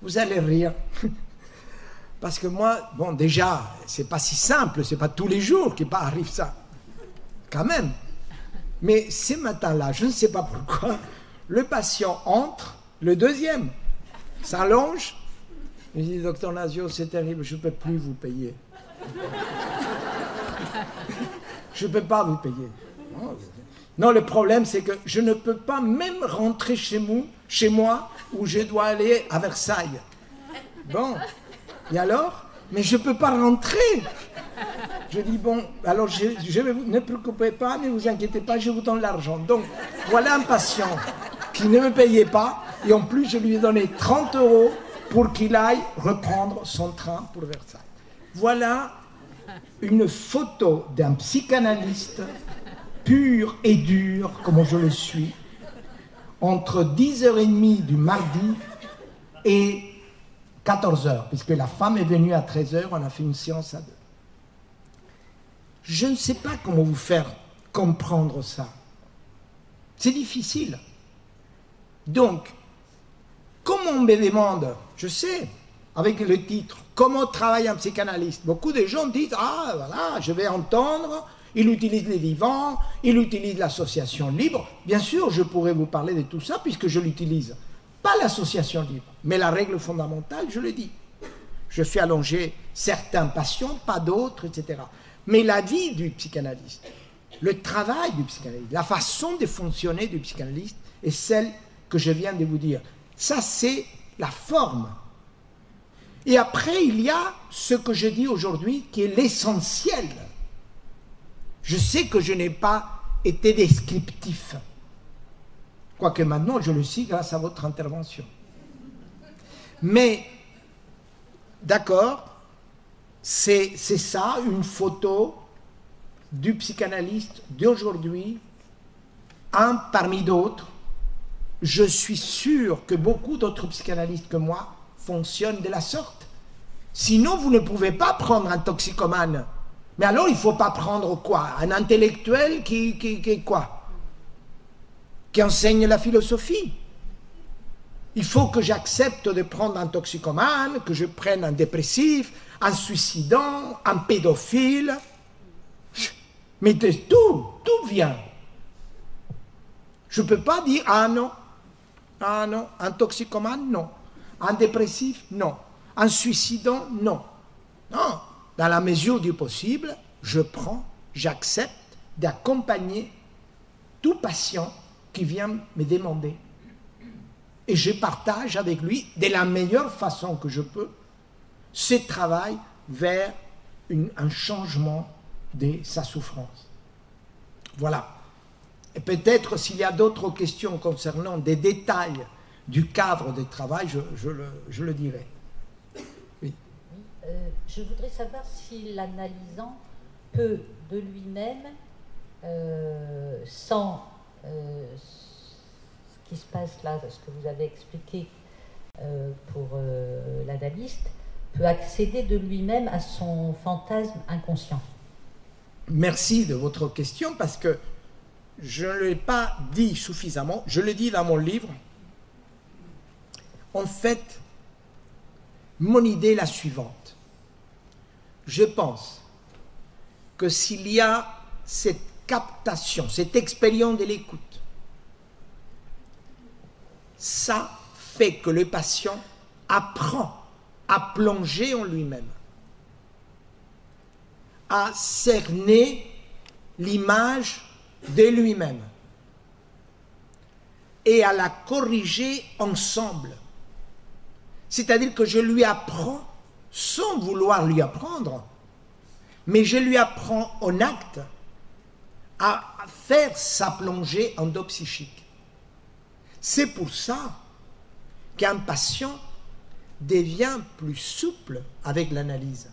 Vous allez rire. Parce que moi, bon, déjà, c'est pas si simple, c'est pas tous les jours qu'il arrive ça. Quand même. Mais ce matin-là, je ne sais pas pourquoi, le patient entre, le deuxième, s'allonge, il dit, docteur Nazio, c'est terrible, je ne peux plus vous payer. je ne peux pas vous payer. Non, le problème, c'est que je ne peux pas même rentrer chez, moi, chez moi où je dois aller à Versailles. Bon, et alors? Mais je ne peux pas rentrer. Je dis, bon, alors je, vais vous, ne préoccupez pas, ne vous inquiétez pas, je vous donne l'argent. Donc, voilà un patient qui ne me payait pas, et en plus, je lui ai donné 30 euros pour qu'il aille reprendre son train pour Versailles. Voilà une photo d'un psychanalyste pur et dur, comme je le suis, entre 10h30 du mardi et 14h, puisque la femme est venue à 13h, on a fait une séance à deux. Je ne sais pas comment vous faire comprendre ça. C'est difficile. Donc, comme on me demande, je sais, avec le titre, comment travaille un psychanalyste, beaucoup de gens disent, ah voilà, je vais entendre, il utilise les vivants, il utilise l'association libre. Bien sûr, je pourrais vous parler de tout ça puisque je l'utilise. Pas l'association libre, mais la règle fondamentale, je le dis. Je fais allonger certains patients, pas d'autres, etc. Mais la vie du psychanalyste, le travail du psychanalyste, la façon de fonctionner du psychanalyste est celle que je viens de vous dire. Ça, c'est la forme. Et après, il y a ce que je dis aujourd'hui qui est l'essentiel. Je sais que je n'ai pas été descriptif, quoique maintenant je le suis grâce à votre intervention. Mais, d'accord, c'est ça, une photo du psychanalyste d'aujourd'hui, un parmi d'autres. Je suis sûr que beaucoup d'autres psychanalystes que moi fonctionnent de la sorte. Sinon, vous ne pouvez pas prendre un toxicomane. Mais alors, il ne faut pas prendre quoi? Un intellectuel qui, qui, qui quoi? Qui enseigne la philosophie. Il faut que j'accepte de prendre un toxicomane, que je prenne un dépressif, un suicidant, un pédophile. Mais tout, tout vient. Je ne peux pas dire, ah non, ah non, un toxicomane, non. Un dépressif, non. Un suicidant, non. Non, dans la mesure du possible, je prends, j'accepte d'accompagner tout patient qui vient me demander. Et je partage avec lui de la meilleure façon que je peux ce travail vers un changement de sa souffrance. Voilà. Et peut-être s'il y a d'autres questions concernant des détails du cadre de travail, je, le, dirai. Oui. Euh, je voudrais savoir si l'analysant peut de lui-même, euh, sans euh, ce qui se passe là, ce que vous avez expliqué pour l'analyste, peut accéder de lui-même à son fantasme inconscient Merci de votre question parce que je ne l'ai pas dit suffisamment, je le dis dans mon livre. En fait, mon idée est la suivante. Je pense que s'il y a cette cette expérience de l'écoute, ça fait que le patient apprend à plonger en lui-même, à cerner l'image de lui-même et à la corriger ensemble. C'est-à-dire que je lui apprends sans vouloir lui apprendre, mais je lui apprends en acte à faire sa plongée endopsychique. C'est pour ça qu'un patient devient plus souple avec l'analyse.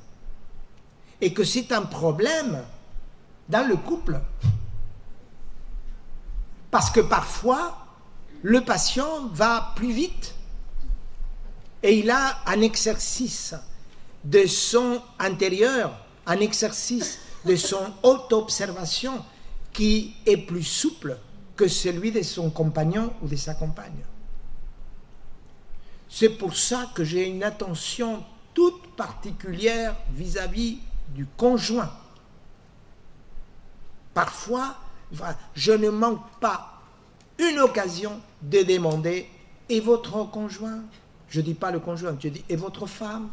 Et que c'est un problème dans le couple. Parce que parfois, le patient va plus vite et il a un exercice de son intérieur, un exercice de son auto-observation qui est plus souple que celui de son compagnon ou de sa compagne. C'est pour ça que j'ai une attention toute particulière vis-à-vis du conjoint. Parfois, je ne manque pas une occasion de demander et votre conjoint? Je ne dis pas le conjoint, je dis et votre femme?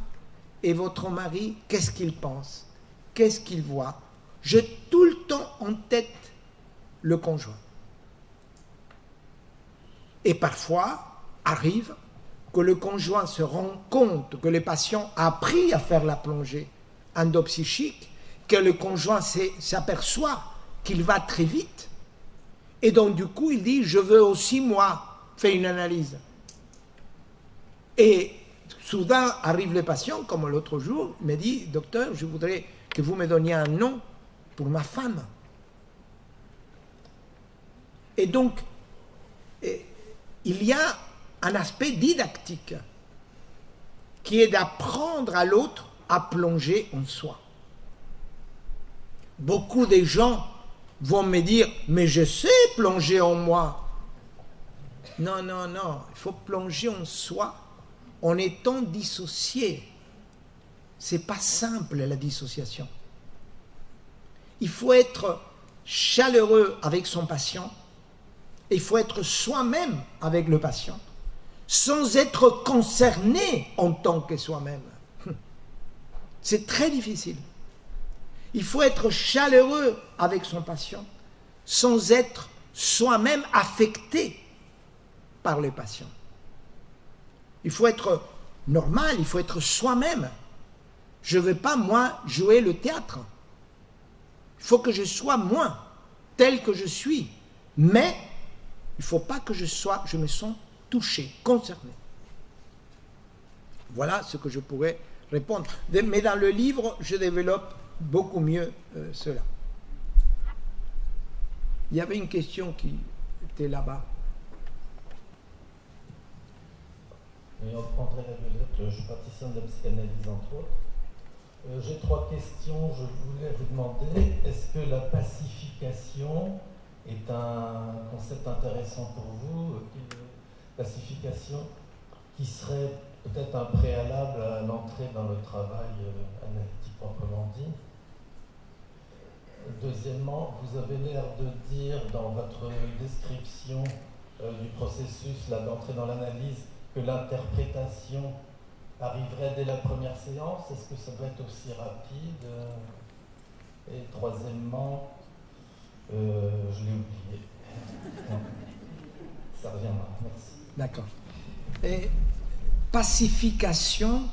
Et votre mari? Qu'est-ce qu'il pense? Qu'est-ce qu'il voit? J'ai tout le temps en tête le conjoint. Et parfois arrive que le conjoint se rend compte que le patient a appris à faire la plongée endopsychique, que le conjoint s'aperçoit qu'il va très vite, et donc du coup il dit, je veux aussi moi faire une analyse. Et soudain arrive le patient, comme l'autre jour, me dit, docteur, je voudrais que vous me donniez un nom pour ma femme. Et donc, il y a un aspect didactique qui est d'apprendre à l'autre à plonger en soi. Beaucoup de gens vont me dire, mais je sais plonger en moi. Non, non, non, il faut plonger en soi en étant dissocié. C'est pas simple la dissociation. Il faut être chaleureux avec son patient, il faut être soi-même avec le patient sans être concerné en tant que soi-même. C'est très difficile. Il faut être chaleureux avec son patient sans être soi-même affecté par le patient. Il faut être normal, il faut être soi-même. Je ne veux pas, moi, jouer le théâtre. Il faut que je sois moi, tel que je suis. Mais il ne faut pas que je sois, je me sens touché, concerné. Voilà ce que je pourrais répondre. Mais dans le livre, je développe beaucoup mieux euh, cela. Il y avait une question qui était là-bas. André je suis de la psychanalyse entre autres. Euh, j'ai trois questions. Je voulais vous demander, est-ce que la pacification est un concept intéressant pour vous pacification qui serait peut-être un préalable à l'entrée dans le travail euh, analytique proprement dit. Deuxièmement, vous avez l'air de dire dans votre description euh, du processus d'entrée dans l'analyse que l'interprétation arriverait dès la première séance. Est-ce que ça doit être aussi rapide? Et troisièmement, euh, je l'ai oublié. Ça reviendra, merci. D'accord. Et pacification,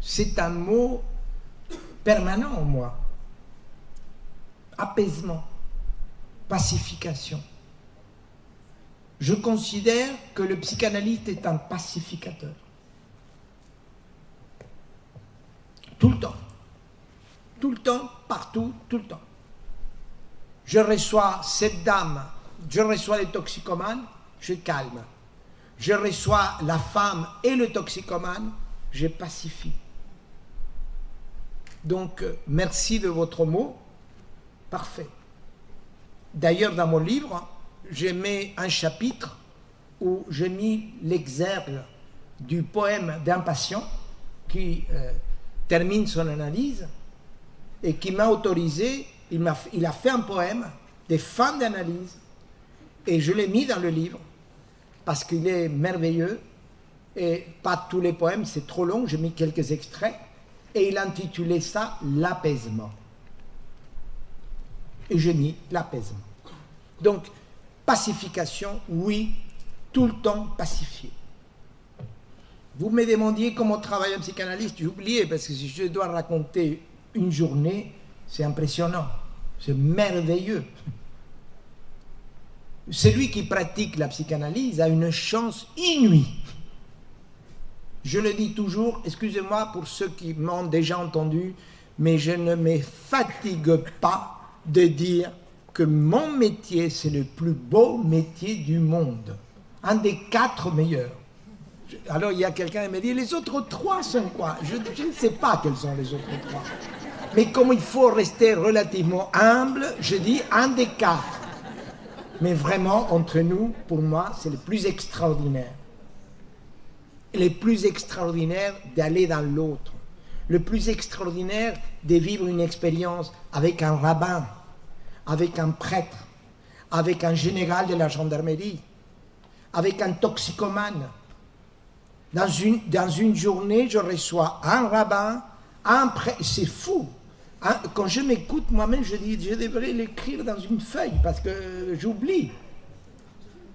c'est un mot permanent en moi. Apaisement, pacification. Je considère que le psychanalyste est un pacificateur. Tout le temps. Tout le temps, partout, tout le temps. Je reçois cette dame, je reçois les toxicomanes, je calme. Je reçois la femme et le toxicomane, je pacifie. Donc, euh, merci de votre mot. Parfait. D'ailleurs, dans mon livre, j'ai mis un chapitre où j'ai mis l'exergue du poème d'un patient qui euh, termine son analyse et qui m'a autorisé, il, a, fait un poème des fins d'analyse et je l'ai mis dans le livre parce qu'il est merveilleux et pas tous les poèmes, c'est trop long, j'ai mis quelques extraits et il a intitulé ça L'apaisement. Et j'ai mis l'apaisement. Donc, pacification, oui, tout le temps pacifié. Vous me demandiez comment travaille un psychanalyste, j'ai oublié, parce que si je dois raconter une journée, c'est impressionnant, c'est merveilleux. Celui qui pratique la psychanalyse a une chance inouïe. Je le dis toujours, excusez-moi pour ceux qui m'ont déjà entendu, mais je ne me fatigue pas de dire que mon métier, c'est le plus beau métier du monde. Un des quatre meilleurs. Alors il y a quelqu'un qui me dit, les autres trois sont quoi? Je, je, ne sais pas quels sont les autres trois. Mais comme il faut rester relativement humble, je dis un des quatre. Mais vraiment, entre nous, pour moi, c'est le plus extraordinaire. Le plus extraordinaire d'aller dans l'autre. Le plus extraordinaire de vivre une expérience avec un rabbin, avec un prêtre, avec un général de la gendarmerie, avec un toxicomane. Dans une, dans une journée, je reçois un rabbin, un prêtre. C'est fou. Hein, quand je m'écoute moi-même, je dis, je devrais l'écrire dans une feuille parce que j'oublie.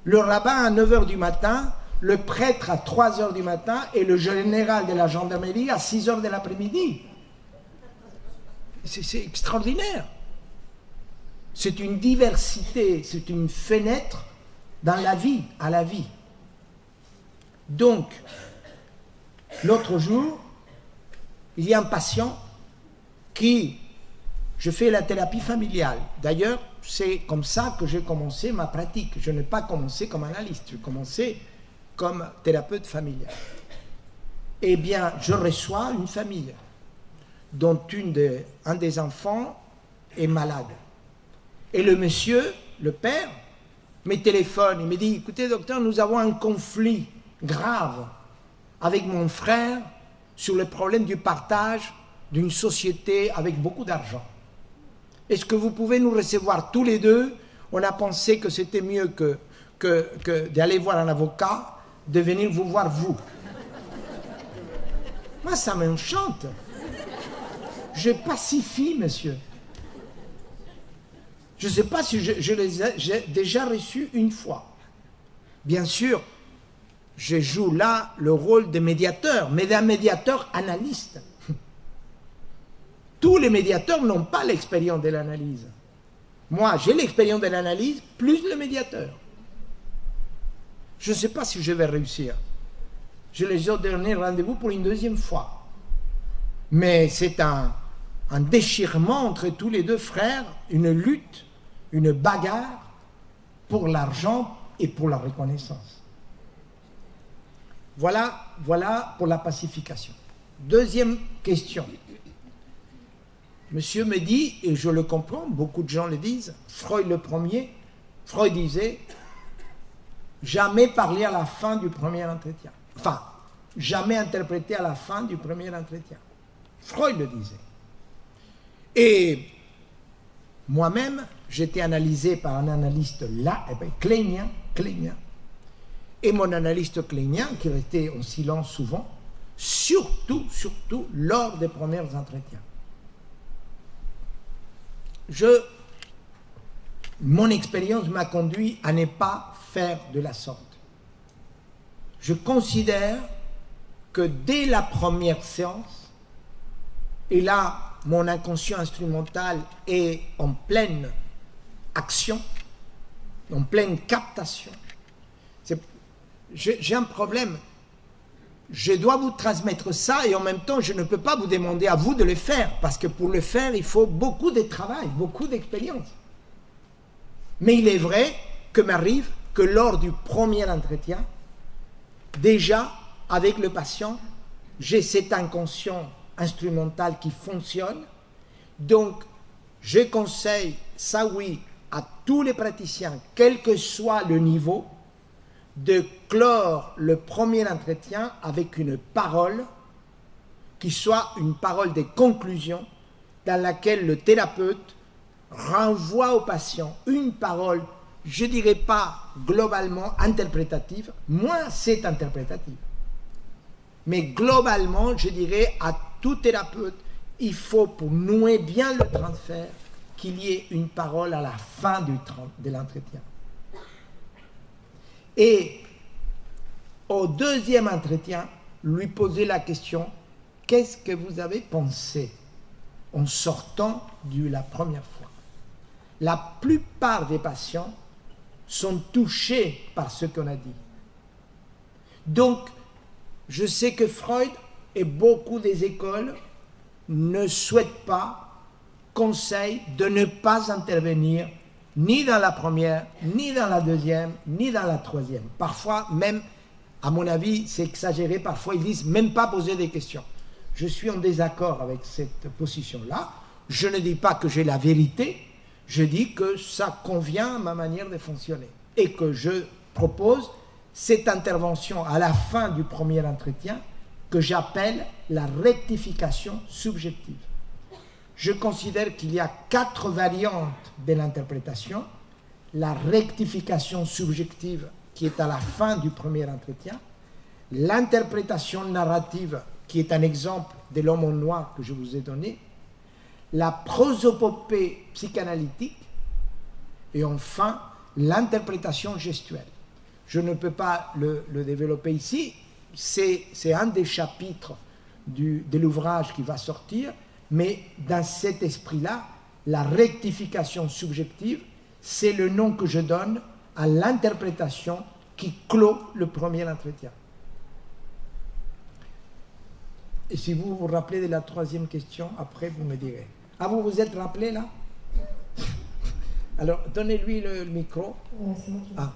Le rabbin à 9h du matin, le prêtre à 3h du matin et le général de la gendarmerie à 6h de l'après-midi. C'est extraordinaire. C'est une diversité, c'est une fenêtre dans la vie, à la vie. Donc, l'autre jour, il y a un patient qui, je fais la thérapie familiale. D'ailleurs, c'est comme ça que j'ai commencé ma pratique. Je n'ai pas commencé comme analyste, j'ai commencé comme thérapeute familial. Eh bien, je reçois une famille dont une un des enfants est malade. Et le monsieur, le père, me téléphone, il me dit, écoutez docteur, nous avons un conflit grave avec mon frère sur le problème du partage d'une société avec beaucoup d'argent. Est-ce que vous pouvez nous recevoir tous les deux? On a pensé que c'était mieux que, d'aller voir un avocat, de venir vous voir vous. Moi, ça m'enchante. Je pacifie, monsieur. Je ne sais pas si je, les ai déjà reçus une fois. Bien sûr, je joue là le rôle de médiateur, mais d'un médiateur analyste. Tous les médiateurs n'ont pas l'expérience de l'analyse. Moi, j'ai l'expérience de l'analyse plus le médiateur. Je ne sais pas si je vais réussir. Je les ai donné rendez-vous pour une deuxième fois. Mais c'est un, un déchirement entre tous les deux frères, une lutte, une bagarre pour l'argent et pour la reconnaissance. Voilà, voilà pour la pacification. Deuxième question. Monsieur me dit, et je le comprends, beaucoup de gens le disent, Freud le premier, Freud disait, jamais parler à la fin du premier entretien. Enfin, jamais interpréter à la fin du premier entretien. Freud le disait. Et moi-même, j'étais analysé par un analyste là, eh ben, clénien, clénien. Et mon analyste clénien, qui restait en silence souvent, surtout, surtout lors des premiers entretiens. Je, mon expérience m'a conduit à ne pas faire de la sorte. Je considère que dès la première séance, et là, mon inconscient instrumental est en pleine action, en pleine captation. J'ai un problème. Je dois vous transmettre ça et en même temps, je ne peux pas vous demander à vous de le faire parce que pour le faire, il faut beaucoup de travail, beaucoup d'expérience. Mais il est vrai que m'arrive que lors du premier entretien, déjà avec le patient, j'ai cet inconscient instrumental qui fonctionne. Donc, je conseille ça oui à tous les praticiens, quel que soit le niveau, de clore le premier entretien avec une parole qui soit une parole de conclusion dans laquelle le thérapeute renvoie au patient une parole, je ne dirais pas globalement interprétative, moi c'est interprétatif. Mais globalement, je dirais à tout thérapeute, il faut pour nouer bien le transfert qu'il y ait une parole à la fin de l'entretien. Et au deuxième entretien, lui poser la question, qu'est-ce que vous avez pensé en sortant de la première fois? La plupart des patients sont touchés par ce qu'on a dit. Donc, je sais que Freud et beaucoup des écoles ne souhaitent pas, conseillent de ne pas intervenir ni dans la première, ni dans la deuxième, ni dans la troisième. Parfois, même, à mon avis, c'est exagéré, parfois ils disent même pas poser des questions. Je suis en désaccord avec cette position-là. Je ne dis pas que j'ai la vérité, je dis que ça convient à ma manière de fonctionner et que je propose cette intervention à la fin du premier entretien que j'appelle la rectification subjective. Je considère qu'il y a quatre variantes de l'interprétation. La rectification subjective qui est à la fin du premier entretien, l'interprétation narrative qui est un exemple de l'homme en noir que je vous ai donné, la prosopopée psychanalytique. Et enfin l'interprétation gestuelle. Je ne peux pas le, développer ici, c'est un des chapitres de l'ouvrage qui va sortir, mais dans cet esprit-là, la rectification subjective, c'est le nom que je donne à l'interprétation qui clôt le premier entretien. Et si vous vous rappelez de la troisième question, après vous me direz. Ah, vous vous êtes rappelé là? Alors, donnez-lui le, micro. ah.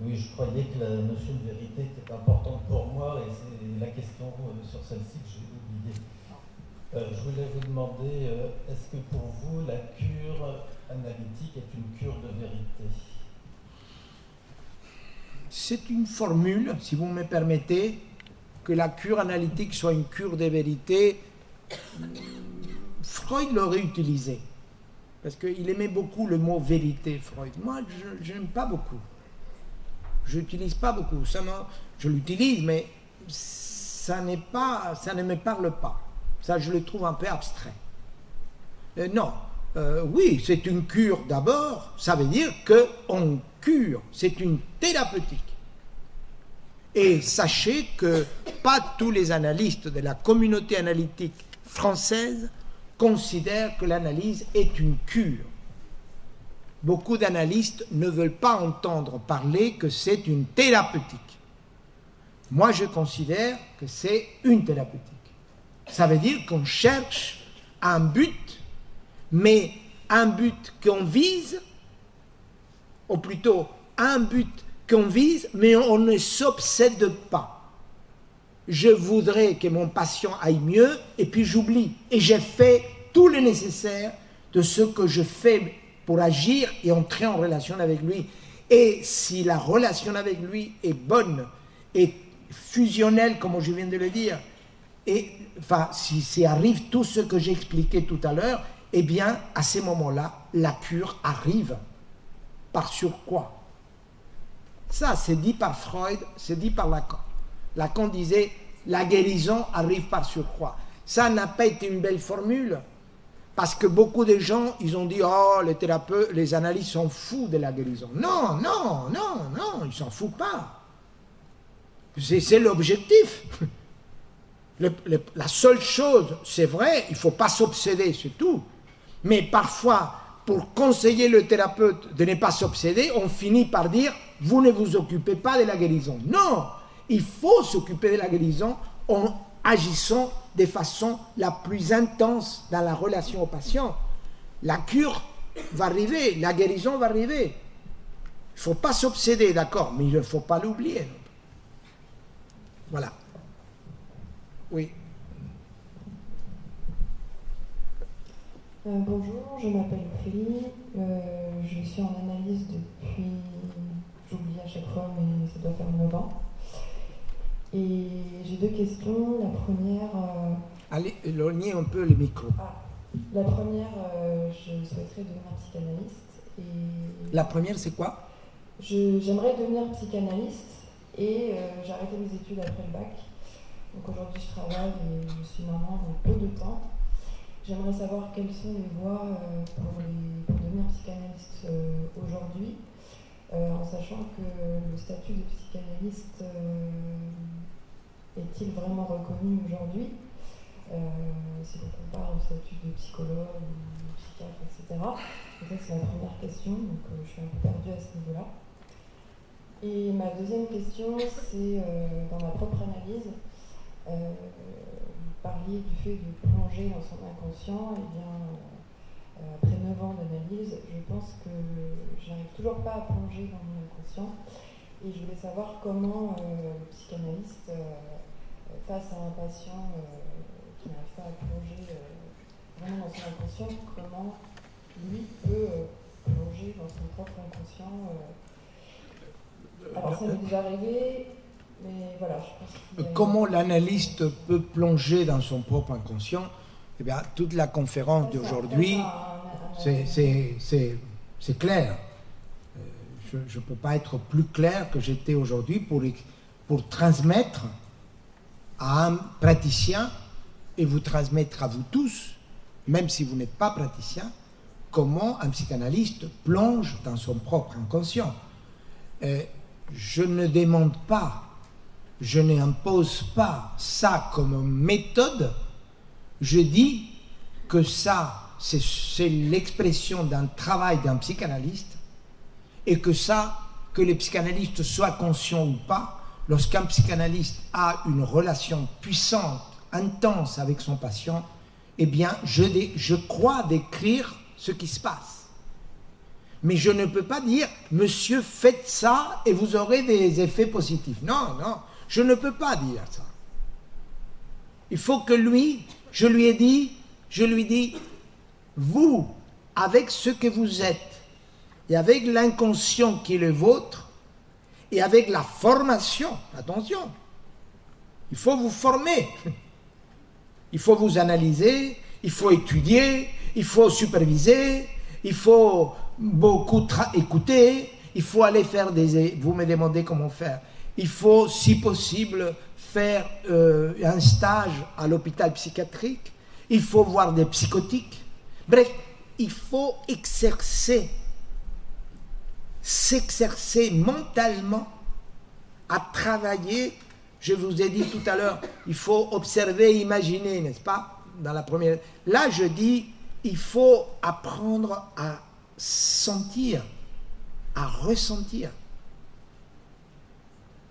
Oui, je croyais que la notion de vérité était importante pour moi et c'est la question euh, sur celle-ci que j'ai oubliée. Euh, je voulais vous demander, euh, est-ce que pour vous la cure analytique est une cure de vérité? C'est une formule, si vous me permettez, que la cure analytique soit une cure de vérité. Freud l'aurait utilisé, parce qu'il aimait beaucoup le mot vérité, Freud. Moi, je n'aime pas beaucoup je n'utilise pas beaucoup. Je l'utilise, mais ça, n'est pas, ça ne me parle pas. Ça, je le trouve un peu abstrait. Euh, non, euh, oui, c'est une cure d'abord. Ça veut dire qu'on cure. C'est une thérapeutique. Et sachez que pas tous les analystes de la communauté analytique française considèrent que l'analyse est une cure beaucoup d'analystes ne veulent pas entendre parler que c'est une thérapeutique. Moi, je considère que c'est une thérapeutique. Ça veut dire qu'on cherche un but, mais un but qu'on vise, ou plutôt un but qu'on vise, mais on ne s'obsède pas. Je voudrais que mon patient aille mieux, et puis j'oublie. Et j'ai fait tout le nécessaire de ce que je fais pour agir et entrer en relation avec lui. Et si la relation avec lui est bonne et fusionnelle, comme je viens de le dire, et enfin, si, si arrive tout ce que j'ai expliqué tout à l'heure, eh bien, à ces moments-là, la cure arrive. Par sur quoi? Ça, c'est dit par Freud, c'est dit par Lacan. Lacan disait la guérison arrive par surcroît. Ça n'a pas été une belle formule, parce que beaucoup de gens, ils ont dit, oh, les thérapeutes, les analystes sont fous de la guérison. Non, non, non, non, ils s'en foutent pas. C'est l'objectif. la seule chose, c'est vrai, il ne faut pas s'obséder, c'est tout. Mais parfois, pour conseiller le thérapeute de ne pas s'obséder, on finit par dire, vous ne vous occupez pas de la guérison. Non, il faut s'occuper de la guérison agissant de façon la plus intense dans la relation au patient. La cure va arriver, la guérison va arriver. Il ne faut pas s'obséder, d'accord, mais il ne faut pas l'oublier. Voilà. Oui. Euh, bonjour, je m'appelle Ophélie. Euh, je suis en analyse depuis, j'oublie à chaque fois, mais ça doit faire 9 ans. Et j'ai deux questions. La première. Euh, Allez, éloignez un peu le micro. Ah, la première, je souhaiterais devenir psychanalyste. Et la première, c'est quoi? J'aimerais devenir psychanalyste et j'ai arrêté mes études après le bac. Donc aujourd'hui, je travaille et je suis maman dans peu de temps. J'aimerais savoir quelles sont les voies euh, pour, devenir psychanalyste euh, aujourd'hui, euh, en sachant que le statut de psychanalyste est-il vraiment reconnu aujourd'hui? Si on compare au statut de psychologue, ou psychiatre, etc. c'est ma première question, donc je suis un peu perdue à ce niveau-là. Et ma deuxième question, c'est dans ma propre analyse euh, vous parliez du fait de plonger dans son inconscient, et eh bien, euh, après 9 ans d'analyse, je pense que j'arrive toujours pas à plonger dans mon inconscient. Et je voulais savoir comment euh, le psychanalyste, face à un patient qui n'arrive pas à plonger vraiment dans son inconscient, comment lui peut plonger dans son propre inconscient. Alors ça m'est déjà arrivé, Comment l'analyste peut plonger dans son propre inconscient Eh bien, toute la conférence d'aujourd'hui, c'est clair. Euh, je ne peux pas être plus clair que j'étais aujourd'hui pour, transmettre à un praticien et vous transmettre à vous tous, même si vous n'êtes pas praticien, comment un psychanalyste plonge dans son propre inconscient. Euh, je ne demande pas je n'impose pas ça comme méthode, je dis que ça, c'est l'expression d'un travail d'un psychanalyste, et que ça, que les psychanalystes soient conscients ou pas, lorsqu'un psychanalyste a une relation puissante, intense avec son patient, eh bien, je, crois décrire ce qui se passe. Mais je ne peux pas dire, monsieur, faites ça et vous aurez des effets positifs. Non, non. Je ne peux pas dire ça. Il faut que lui, je lui ai dit, je lui dis, vous, avec ce que vous êtes, et avec l'inconscient qui est le vôtre, et avec la formation, attention, il faut vous former, il faut vous analyser, il faut étudier, il faut superviser, il faut beaucoup écouter, il faut aller faire des... Vous me demandez comment faire. Il faut, si possible, euh, un stage à l'hôpital psychiatrique, il faut voir des psychotiques. Bref, il faut exercer, s'exercer mentalement à travailler. Je vous ai dit tout à l'heure, il faut observer imaginer, n'est-ce pas Dans la première. Là, je dis, il faut apprendre à sentir, à ressentir.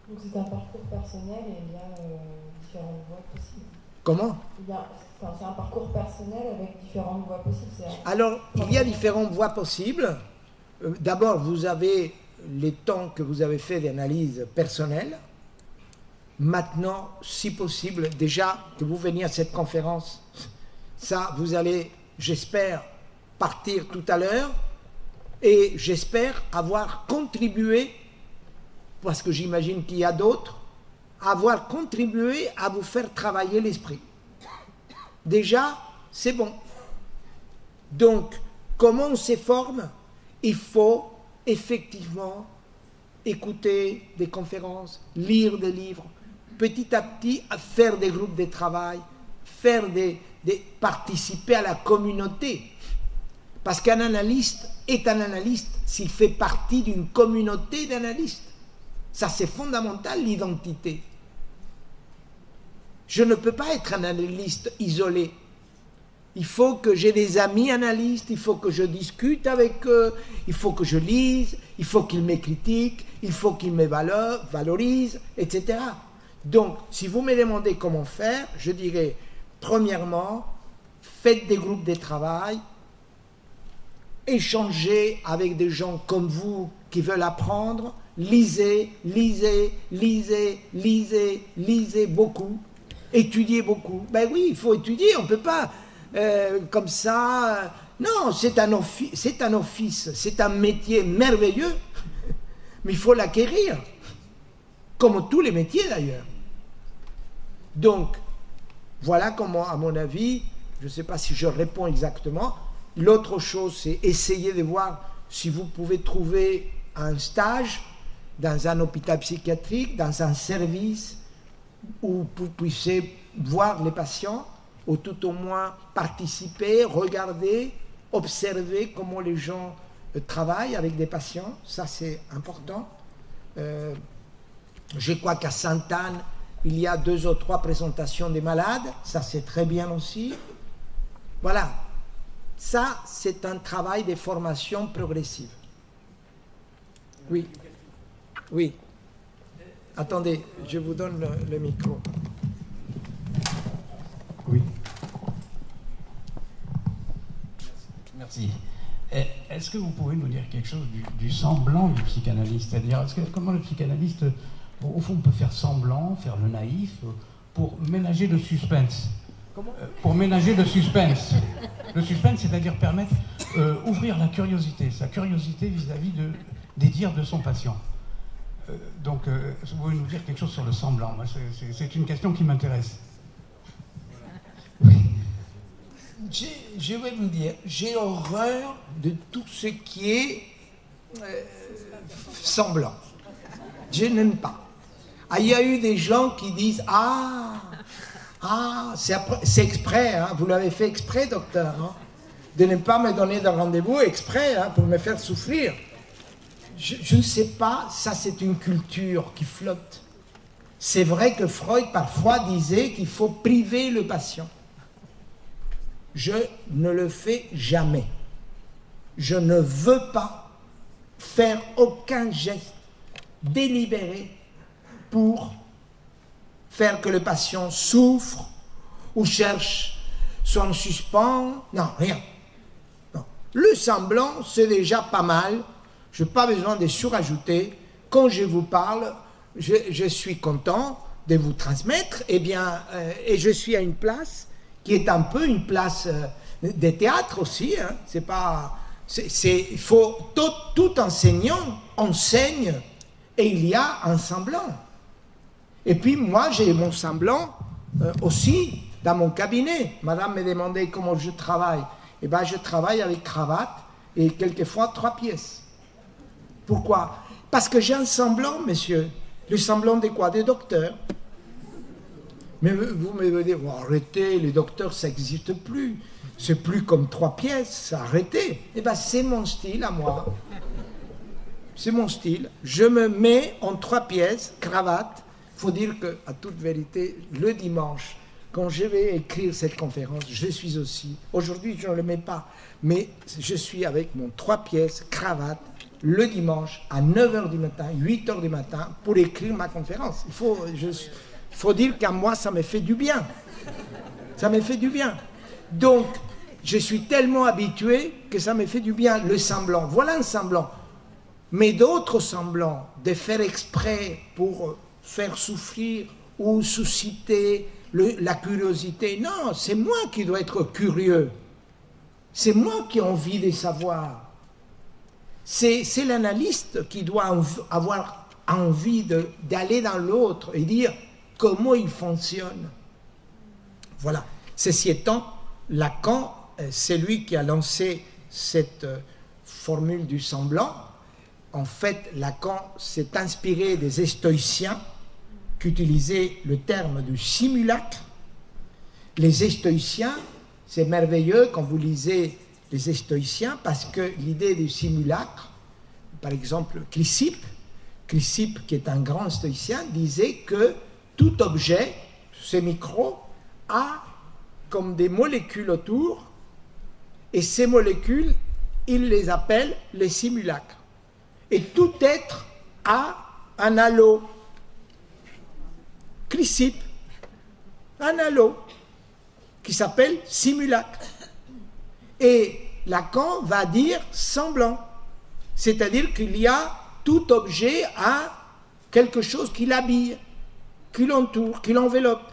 Donc c'est un parcours personnel et il y a euh, différentes voies possibles. Comment? C'est un parcours personnel avec différentes voies possibles. Alors, il y a différentes voies possibles. Euh, d'abord, vous avez les temps que vous avez fait d'analyse personnelle. Maintenant, si possible, déjà que vous veniez à cette conférence, ça, vous allez, j'espère, partir tout à l'heure et j'espère avoir contribué parce que j'imagine qu'il y a d'autres, avoir contribué à vous faire travailler l'esprit. Déjà, c'est bon. Donc, comment on se forme? Il faut effectivement écouter des conférences, lire des livres, petit à petit faire des groupes de travail, faire des, des participer à la communauté. Parce qu'un analyste est un analyste s'il fait partie d'une communauté d'analystes. Ça, c'est fondamental, l'identité. Je ne peux pas être un analyste isolé. Il faut que j'ai des amis analystes, il faut que je discute avec eux, il faut que je lise, il faut qu'ils me critiquent, il faut qu'ils me valorisent, etc. Donc, si vous me demandez comment faire, je dirais, premièrement, faites des groupes de travail, échangez avec des gens comme vous qui veulent apprendre, lisez, lisez, lisez, lisez, lisez beaucoup, étudiez beaucoup. Ben oui, il faut étudier, on ne peut pas euh, comme ça. Non, c'est un, c'est un office, c'est un métier merveilleux, mais il faut l'acquérir, comme tous les métiers d'ailleurs. Donc, voilà comment, à mon avis, je ne sais pas si je réponds exactement. L'autre chose, c'est essayer de voir si vous pouvez trouver un stage dans un hôpital psychiatrique, dans un service où vous puissiez voir les patients ou tout au moins participer, regarder, observer comment les gens euh, travaillent avec des patients. Ça, c'est important. Euh, je crois qu'à Sainte-Anne, il y a deux ou trois présentations des malades. Ça, c'est très bien aussi. Voilà. Ça, c'est un travail de formation progressive. Oui. Oui. Attendez, je vous donne le micro. Oui. Merci. Est-ce que vous pouvez nous dire quelque chose du, semblant du psychanalyste? C'est-à-dire, comment le psychanalyste, au fond, peut faire semblant, faire le naïf, pour ménager le suspense? Comment? Euh, Pour ménager le suspense. Le suspense, c'est-à-dire permettre, euh, ouvrir la curiosité, sa curiosité vis-à-vis de, des dires de son patient. Euh, donc, vous pouvez nous dire quelque chose sur le semblant? C'est une question qui m'intéresse. je vais vous dire, j'ai horreur de tout ce qui est euh, semblant. Je n'aime pas. Ah, il y a eu des gens qui disent Ah, ah c'est exprès, hein, vous l'avez fait exprès, docteur, hein, de ne pas me donner de rendez-vous exprès hein, pour me faire souffrir. Je ne sais pas, ça c'est une culture qui flotte. C'est vrai que Freud parfois disait qu'il faut priver le patient je ne le fais jamais. Je ne veux pas faire aucun geste délibéré pour faire que le patient souffre ou cherche son suspens. Non, rien. Le semblant, c'est déjà pas mal. Je n'ai pas besoin de surajouter. Quand je vous parle, je, suis content de vous transmettre. Eh bien, euh, et je suis à une place qui est un peu une place euh, de théâtre aussi. Hein. C'est pas, il faut tout, tout, enseignant enseigne et il y a un semblant. Et puis moi j'ai mon semblant euh, aussi dans mon cabinet. Madame me demandait comment je travaille. Eh bien je travaille avec cravate et quelquefois trois pièces. Pourquoi? Parce que j'ai un semblant, monsieur. Le semblant de quoi? Des docteurs. Mais vous me dites, arrêtez, les docteurs, ça n'existe plus. C'est plus comme trois pièces, arrêtez. Eh bien, c'est mon style à moi. C'est mon style. Je me mets en trois pièces, cravate. Il faut dire que, à toute vérité, le dimanche, quand je vais écrire cette conférence, je suis aussi. Aujourd'hui, je ne le mets pas, mais je suis avec mon trois pièces, cravate, le dimanche à 9h du matin, 8h du matin, pour écrire ma conférence. Il faut. Faut dire qu'à moi, ça me fait du bien. Ça me fait du bien. Donc, je suis tellement habitué que ça me fait du bien. Le semblant, voilà un semblant. Mais d'autres semblants, de faire exprès pour faire souffrir ou susciter la curiosité, non, c'est moi qui dois être curieux. C'est moi qui ai envie de savoir. C'est l'analyste qui doit avoir envie d'aller dans l'autre et dire comment il fonctionne. Voilà. Ceci étant, Lacan, euh, c'est lui qui a lancé cette euh, formule du semblant. En fait, Lacan s'est inspiré des stoïciens qu'utiliser le terme du simulacre. Les stoïciens, c'est merveilleux quand vous lisez les stoïciens parce que l'idée du simulacre, par exemple Chrysippe, Chrysippe qui est un grand stoïcien, disait que tout objet, ces micros, a comme des molécules autour et ces molécules, il les appelle les simulacres. Et tout être a un halo. Chrysippe, un halo qui s'appelle simulacre. Et Lacan va dire semblant. C'est-à-dire qu'il y a tout objet a quelque chose qui l'habille, qui l'entoure, qui l'enveloppe.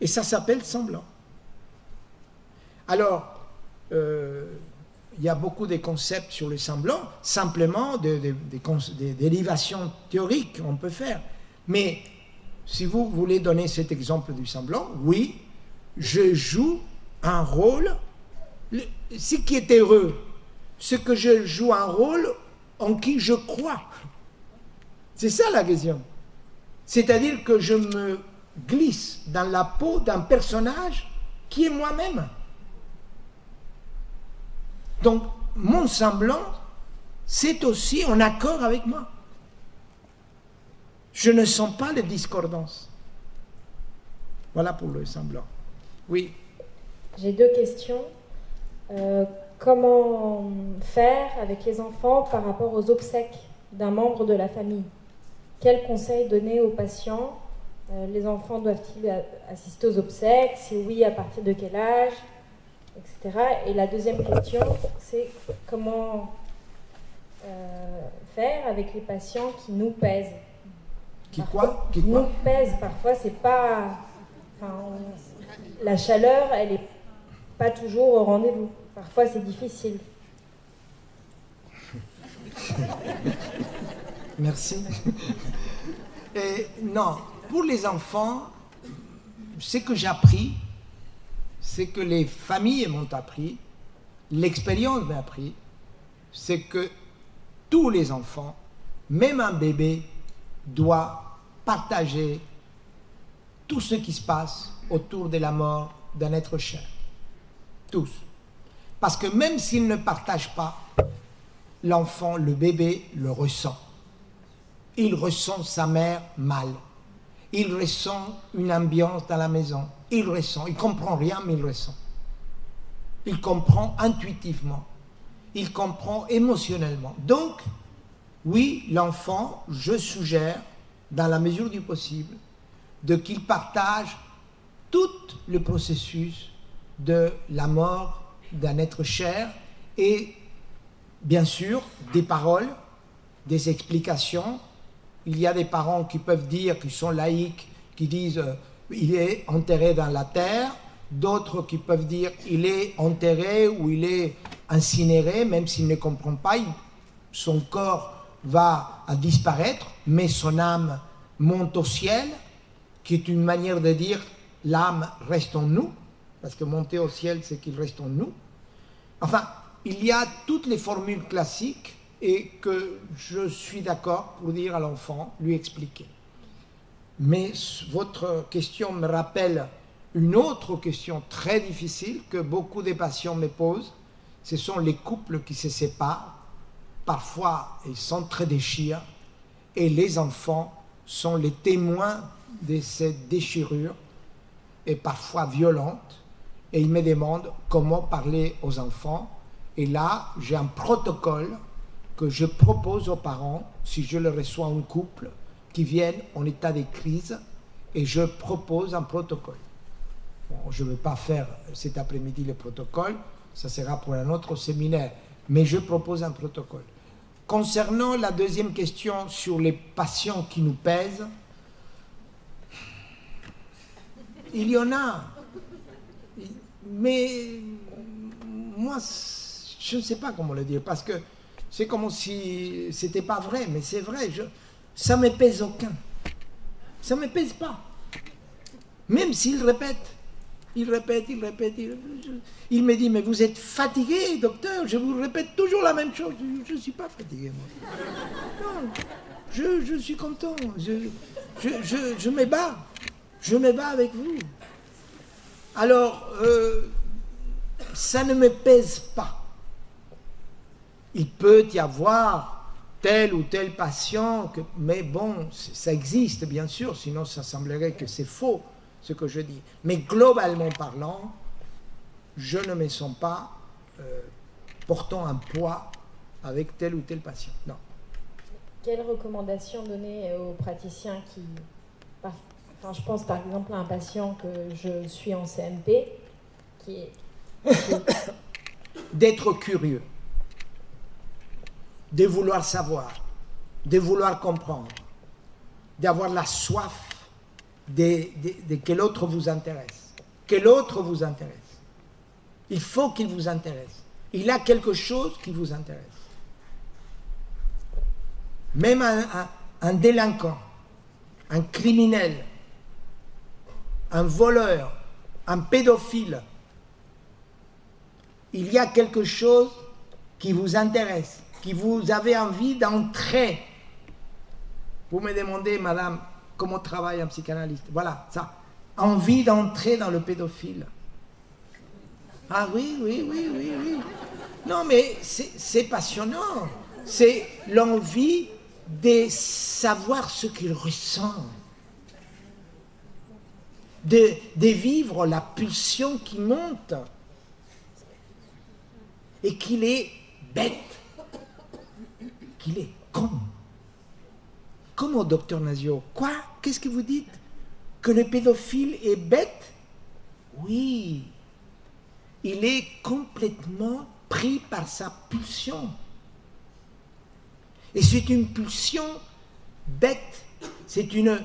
Et ça s'appelle semblant. Alors, euh, il y a beaucoup de concepts sur le semblant, simplement des dérivations théoriques on peut faire. Mais si vous voulez donner cet exemple du semblant, oui, je joue un rôle. Ce qui est heureux, c'est que je joue un rôle en qui je crois. C'est ça la question. C'est-à-dire que je me glisse dans la peau d'un personnage qui est moi-même. Donc, mon semblant, c'est aussi en accord avec moi. Je ne sens pas les discordances. Voilà pour le semblant. Oui. J'ai deux questions. Euh, comment faire avec les enfants par rapport aux obsèques d'un membre de la famille? Quels conseils donner aux patients? Euh, Les enfants doivent-ils assister aux obsèques? Si oui, à partir de quel âge? Etc. Et la deuxième question, c'est comment euh, faire avec les patients qui nous pèsent? Qui quoi? Qui, nous pèsent. Parfois, c'est pas. la chaleur, elle n'est pas toujours au rendez-vous. Parfois, c'est difficile. Merci. Et non, pour les enfants, ce que j'ai appris, c'est que les familles m'ont appris, l'expérience m'a appris, c'est que tous les enfants, même un bébé, doit partager tout ce qui se passe autour de la mort d'un être cher. Tous. Parce que même s'il ne partage pas, l'enfant, le bébé, le ressent. Il ressent sa mère mal. Il ressent une ambiance dans la maison il ressent. Il comprend rien, mais il ressent. Il comprend intuitivement. Il comprend émotionnellement. Donc, oui, l'enfant, je suggère, dans la mesure du possible, de qu'il partage tout le processus de la mort d'un être cher et, bien sûr, des paroles, des explications. Il y a des parents qui peuvent dire, qui sont laïcs, qui disent euh, il est enterré dans la terre, d'autres qui peuvent dire il est enterré ou il est incinéré, même s'il ne comprend pas, son corps va à disparaître, mais son âme monte au ciel, qui est une manière de dire l'âme reste en nous, parce que monter au ciel, c'est qu'il reste en nous. Enfin, il y a toutes les formules classiques et que je suis d'accord pour dire à l'enfant, lui expliquer. Mais votre question me rappelle une autre question très difficile que beaucoup de patients me posent. Ce sont les couples qui se séparent. Parfois, ils déchirés. Et les enfants sont les témoins de cette déchirure, et parfois violente. Et ils me demandent comment parler aux enfants. Et là, j'ai un protocole que je propose aux parents, si je le reçois en couple, qui viennent en état de crise et je propose un protocole. je ne vais pas faire cet après-midi le protocole, ça sera pour un autre séminaire, mais je propose un protocole. Concernant la deuxième question sur les patients qui nous pèsent, il y en a, mais moi, je ne sais pas comment le dire, parce que c'est comme si c'était pas vrai, mais c'est vrai. Je, ça ne pèse aucun. Ça ne pèse pas. Même s'il répète, il répète, il répète, il, me dit, mais vous êtes fatigué, docteur, je vous répète toujours la même chose. Je ne suis pas fatigué, moi. Non, je, suis content. je, me bats. Je me bats avec vous. Alors, euh, ça ne me pèse pas. Il peut y avoir tel ou tel patient, mais bon, ça existe bien sûr, sinon ça semblerait que c'est faux ce que je dis. Mais globalement parlant, je ne me sens pas euh, portant un poids avec tel ou tel patient. Non. Quelles recommandations donner aux praticiens qui... Je pense par exemple à un patient que je suis en CMP, qui est... D'être curieux, de vouloir savoir, de vouloir comprendre, d'avoir la soif de, de que l'autre vous intéresse, que l'autre vous intéresse. Il faut qu'il vous intéresse. Il a quelque chose qui vous intéresse. Même un, délinquant, un criminel, un voleur, un pédophile, il y a quelque chose qui vous intéresse, qui vous avez envie d'entrer. Vous me demandez, madame, comment travaille un psychanalyste Voilà, ça. Envie d'entrer dans le pédophile. Ah oui, oui, oui, oui, oui. Non, mais c'est passionnant. C'est l'envie de savoir ce qu'il ressent. De, vivre la pulsion qui monte. Et qu'il est bête. Qu'il est con. Comment, docteur Nazio? Quoi? Qu'est-ce que vous dites? Que le pédophile est bête? Oui il est complètement pris par sa pulsion. Et c'est une pulsion bête, c'est une,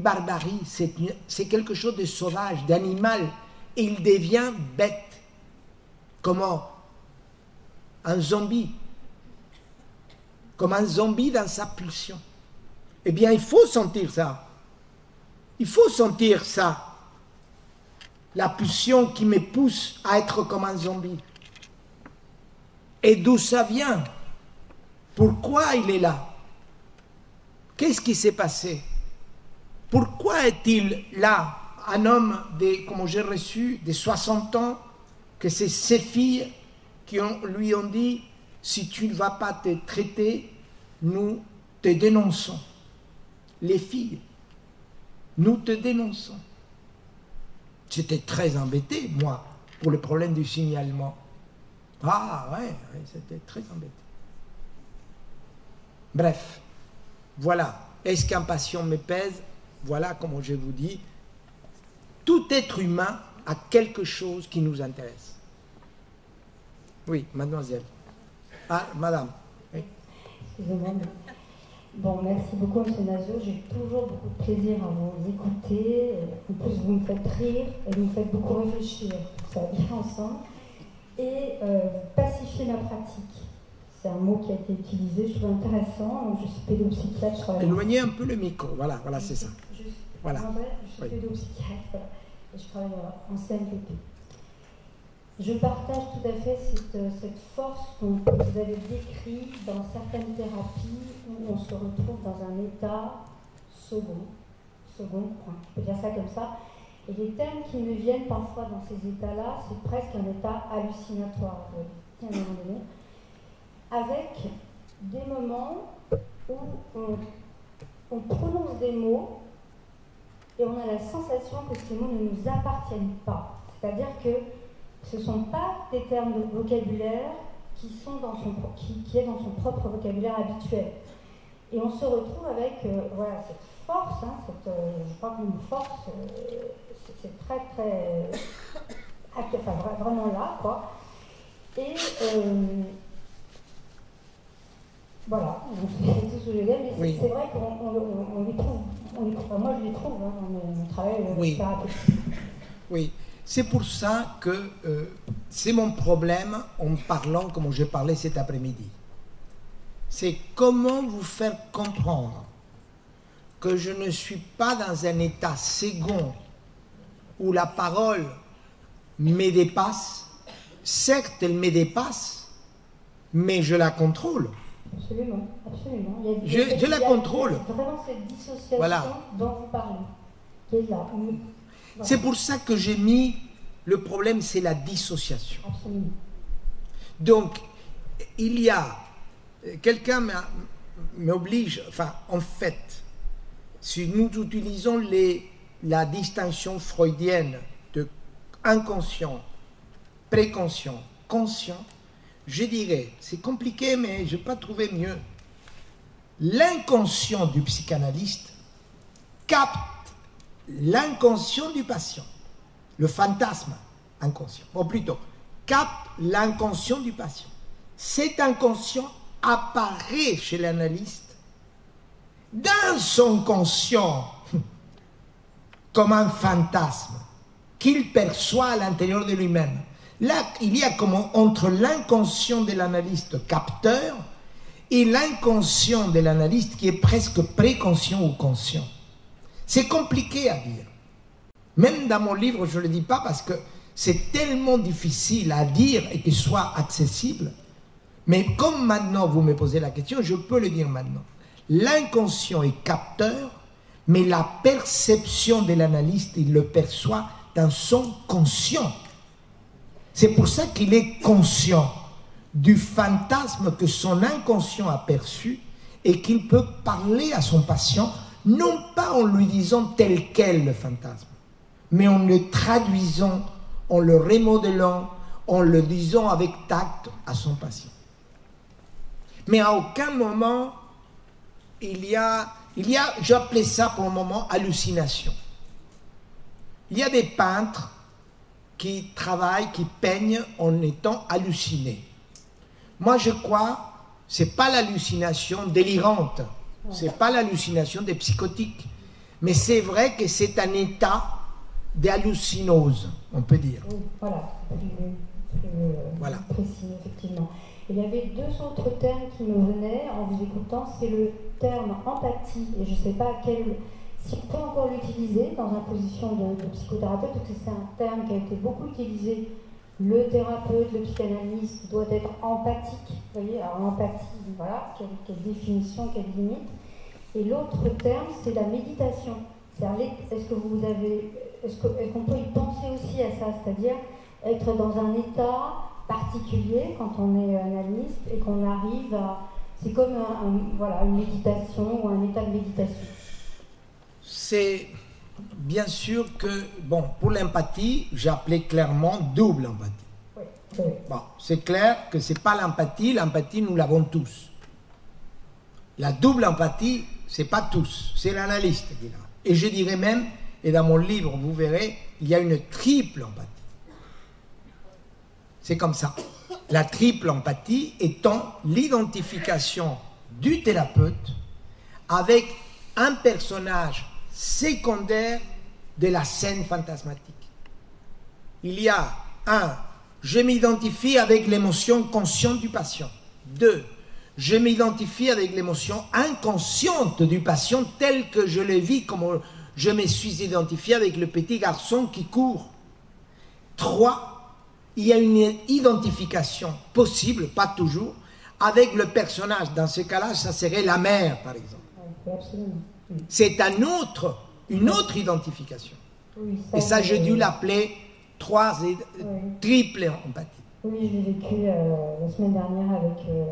barbarie, c'est quelque chose de sauvage, d'animal, et il devient bête. Comment Un zombie. Comme un zombie dans sa pulsion. Eh bien, il faut sentir ça. Il faut sentir ça la pulsion qui me pousse à être comme un zombie. Et d'où ça vient? Pourquoi il est là? Qu'est-ce qui s'est passé? Pourquoi est-il là Un homme, de, comme j'ai reçu, de 60 ans, que c'est ses filles qui lui ont dit, si tu ne vas pas te traiter, nous te dénonçons. Les filles, nous te dénonçons. J'étais très embêté, moi, pour le problème du signalement. Ah ouais, c'était très embêté. Bref, voilà. Est-ce qu'un patient me pèse Voilà, comme je vous dis, tout être humain a quelque chose qui nous intéresse. Oui, mademoiselle. Ah, madame. Excusez-moi, Bon, merci beaucoup, M. Nazo. J'ai toujours beaucoup de plaisir à vous écouter. En plus, vous me faites rire et vous me faites beaucoup réfléchir. Ça va bien ensemble. Et euh, pacifier la pratique. C'est un mot qui a été utilisé, je trouve intéressant. Je suis pédopsychiatre. Je travaille Éloignez un peu le micro, voilà, voilà c'est ça. Je, voilà. je suis pédopsychiatre et je travaille en CNPP. Je partage tout à fait cette, euh, cette force que vous avez décrit dans certaines thérapies où on se retrouve dans un état second, second point, je peux dire ça comme ça. Et les thèmes qui me viennent parfois dans ces états-là, c'est presque un état hallucinatoire, à un moment donné, avec des moments où on, on prononce des mots et on a la sensation que ces mots ne nous appartiennent pas. C'est-à-dire que ce ne sont pas des termes de vocabulaire qui, sont dans son, qui, est dans son propre vocabulaire habituel. Et on se retrouve avec euh, voilà, cette force, hein, cette, euh, je crois qu'une force, euh, c'est très très. vraiment là, quoi. Et voilà, c'est ce que je mais oui. c'est vrai qu'on les trouve, on moi je les trouve hein, dans mon travail oui. Oui. C'est pour ça que euh, c'est mon problème en parlant comme j'ai parlé cet après-midi. C'est comment vous faire comprendre que je ne suis pas dans un état second où la parole me dépasse. Certes, elle me dépasse, mais je la contrôle. Absolument, absolument. Il y a, Je, la il y a contrôle. Vraiment cette dissociation Voilà. dont vous parlez, qui est là. Oui. Voilà. C'est pour ça que j'ai mis le problème, c'est la dissociation. Absolument. Donc, il y a, quelqu'un m'a- m'oblige, enfin, en fait, si nous utilisons les, la distinction freudienne de inconscient, préconscient, conscient, je dirais, c'est compliqué, mais je n'ai pas trouvé mieux. L'inconscient du psychanalyste capte l'inconscient du patient, le fantasme inconscient, ou plutôt, capte l'inconscient du patient. Cet inconscient apparaît chez l'analyste dans son conscient comme un fantasme qu'il perçoit à l'intérieur de lui-même. Là, il y a comme entre l'inconscient de l'analyste capteur et l'inconscient de l'analyste qui est presque préconscient ou conscient. C'est compliqué à dire. Même dans mon livre, je ne le dis pas parce que c'est tellement difficile à dire et qu'il soit accessible. Mais comme maintenant vous me posez la question, je peux le dire maintenant. L'inconscient est capteur, mais la perception de l'analyste, il le perçoit dans son conscient. C'est pour ça qu'il est conscient du fantasme que son inconscient a perçu et qu'il peut parler à son patient, non pas en lui disant tel quel le fantasme, mais en le traduisant, en le remodelant, en le disant avec tact à son patient. Mais à aucun moment, il y a, il y a j'appelais ça pour le moment hallucination. Il y a des peintres qui travaillent, qui peignent en étant hallucinés. Moi, je crois, c'est pas l'hallucination délirante, c'est pas l'hallucination des psychotiques, mais c'est vrai que c'est un état d'hallucinose, on peut dire. Oui, voilà, Voilà. précis, effectivement. Il y avait deux autres termes qui me venaient en vous écoutant, c'est le terme empathie, et je ne sais pas quel, si on peut encore l'utiliser dans une position de, psychothérapeute, parce que c'est un terme qui a été beaucoup utilisé. Le thérapeute, le psychanalyste doit être empathique. Vous voyez, alors empathie, voilà, quelle, définition, quelle limite. Et l'autre terme, c'est la méditation. C'est-à-dire, Est-ce que vous avez, est-ce qu'on peut y penser aussi à ça, c'est-à-dire être dans un état particulier quand on est analyste et qu'on arrive à, c'est comme voilà une méditation ou un état de méditation. C'est bien sûr que, bon, pour l'empathie, j'appelais clairement double empathie. Bon, c'est clair que c'est pas l'empathie, l'empathie nous l'avons tous. La double empathie, c'est pas tous, c'est l'analyste qui. Et je dirais même, et dans mon livre, vous verrez, il y a une triple empathie. C'est comme ça. La triple empathie étant l'identification du thérapeute avec un personnage secondaire de la scène fantasmatique. Il y a un, je m'identifie avec l'émotion consciente du patient. Deux, je m'identifie avec l'émotion inconsciente du patient telle que je le vis, comme je me suis identifié avec le petit garçon qui court. Trois, il y a une identification possible, pas toujours, avec le personnage. Dans ce cas-là, ça serait la mère, par exemple. C'est un autre, une autre identification. Et ça, j'ai dû l'appeler trois et triple empathie. Oui, je l'ai vécu euh, la semaine dernière avec euh,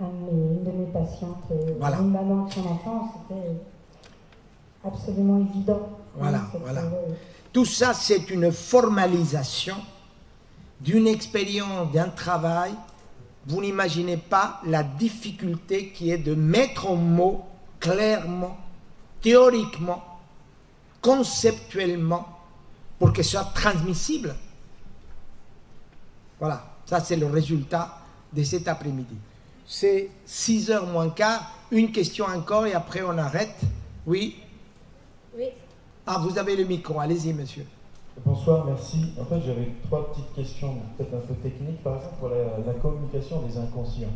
un de mes, une de mes patientes, et Voilà. une maman de son enfant, c'était absolument évident. Voilà, Hein, voilà. Tout ça, c'est une formalisation d'une expérience, d'un travail. Vous n'imaginez pas la difficulté qui est de mettre en mots clairement, théoriquement, conceptuellement, pour que ce soit transmissible. Voilà, ça c'est le résultat de cet après-midi. C'est 6 heures moins quart. Une question encore et après on arrête. Oui Oui. Ah, vous avez le micro, allez-y monsieur. Bonsoir, merci. En fait, j'avais trois petites questions, peut-être un peu techniques. Par exemple, pour la, la communication des inconscients.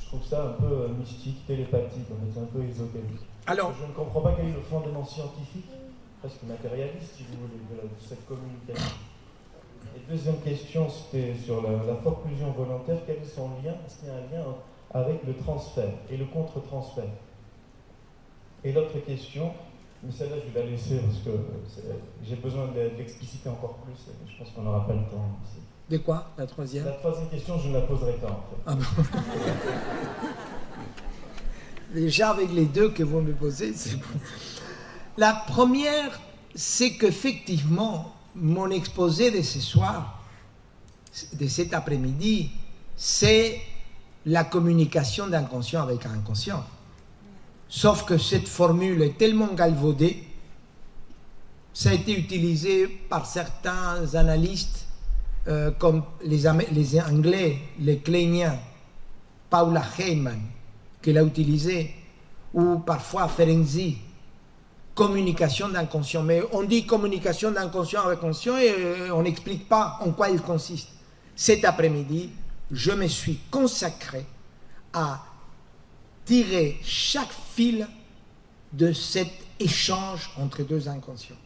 Je trouve ça un peu euh, mystique, télépathique, en fait, un peu ésotérique. Alors, Je ne comprends pas quel est le fondement scientifique, presque matérialiste, si vous voulez, de, cette communication. Et deuxième question, c'était sur la, la forclusion volontaire. Quel est son lien Est-ce qu'il y a un lien avec le transfert et le contre-transfert? Et l'autre question, mais celle-là je vais la laisser parce que j'ai besoin de l'expliciter encore plus, et je pense qu'on n'aura pas le temps ici. De quoi? La troisième? La troisième question, je ne la poserai pas en fait. Ah Déjà avec les deux que vous me posez. La première, c'est qu'effectivement, mon exposé de ce soir, de cet après-midi, c'est la communication d'inconscient avec inconscient. Sauf que cette formule est tellement galvaudée, ça a été utilisé par certains analystes euh, comme les, les, Anglais, les Kleiniens, Paula Heyman, qui l'a utilisé, ou parfois Ferenczi, communication d'inconscient. Mais on dit communication d'inconscient avec conscient et euh, on n'explique pas en quoi il consiste. Cet après-midi, je me suis consacré à tirer chaque fil de cet échange entre deux inconscients.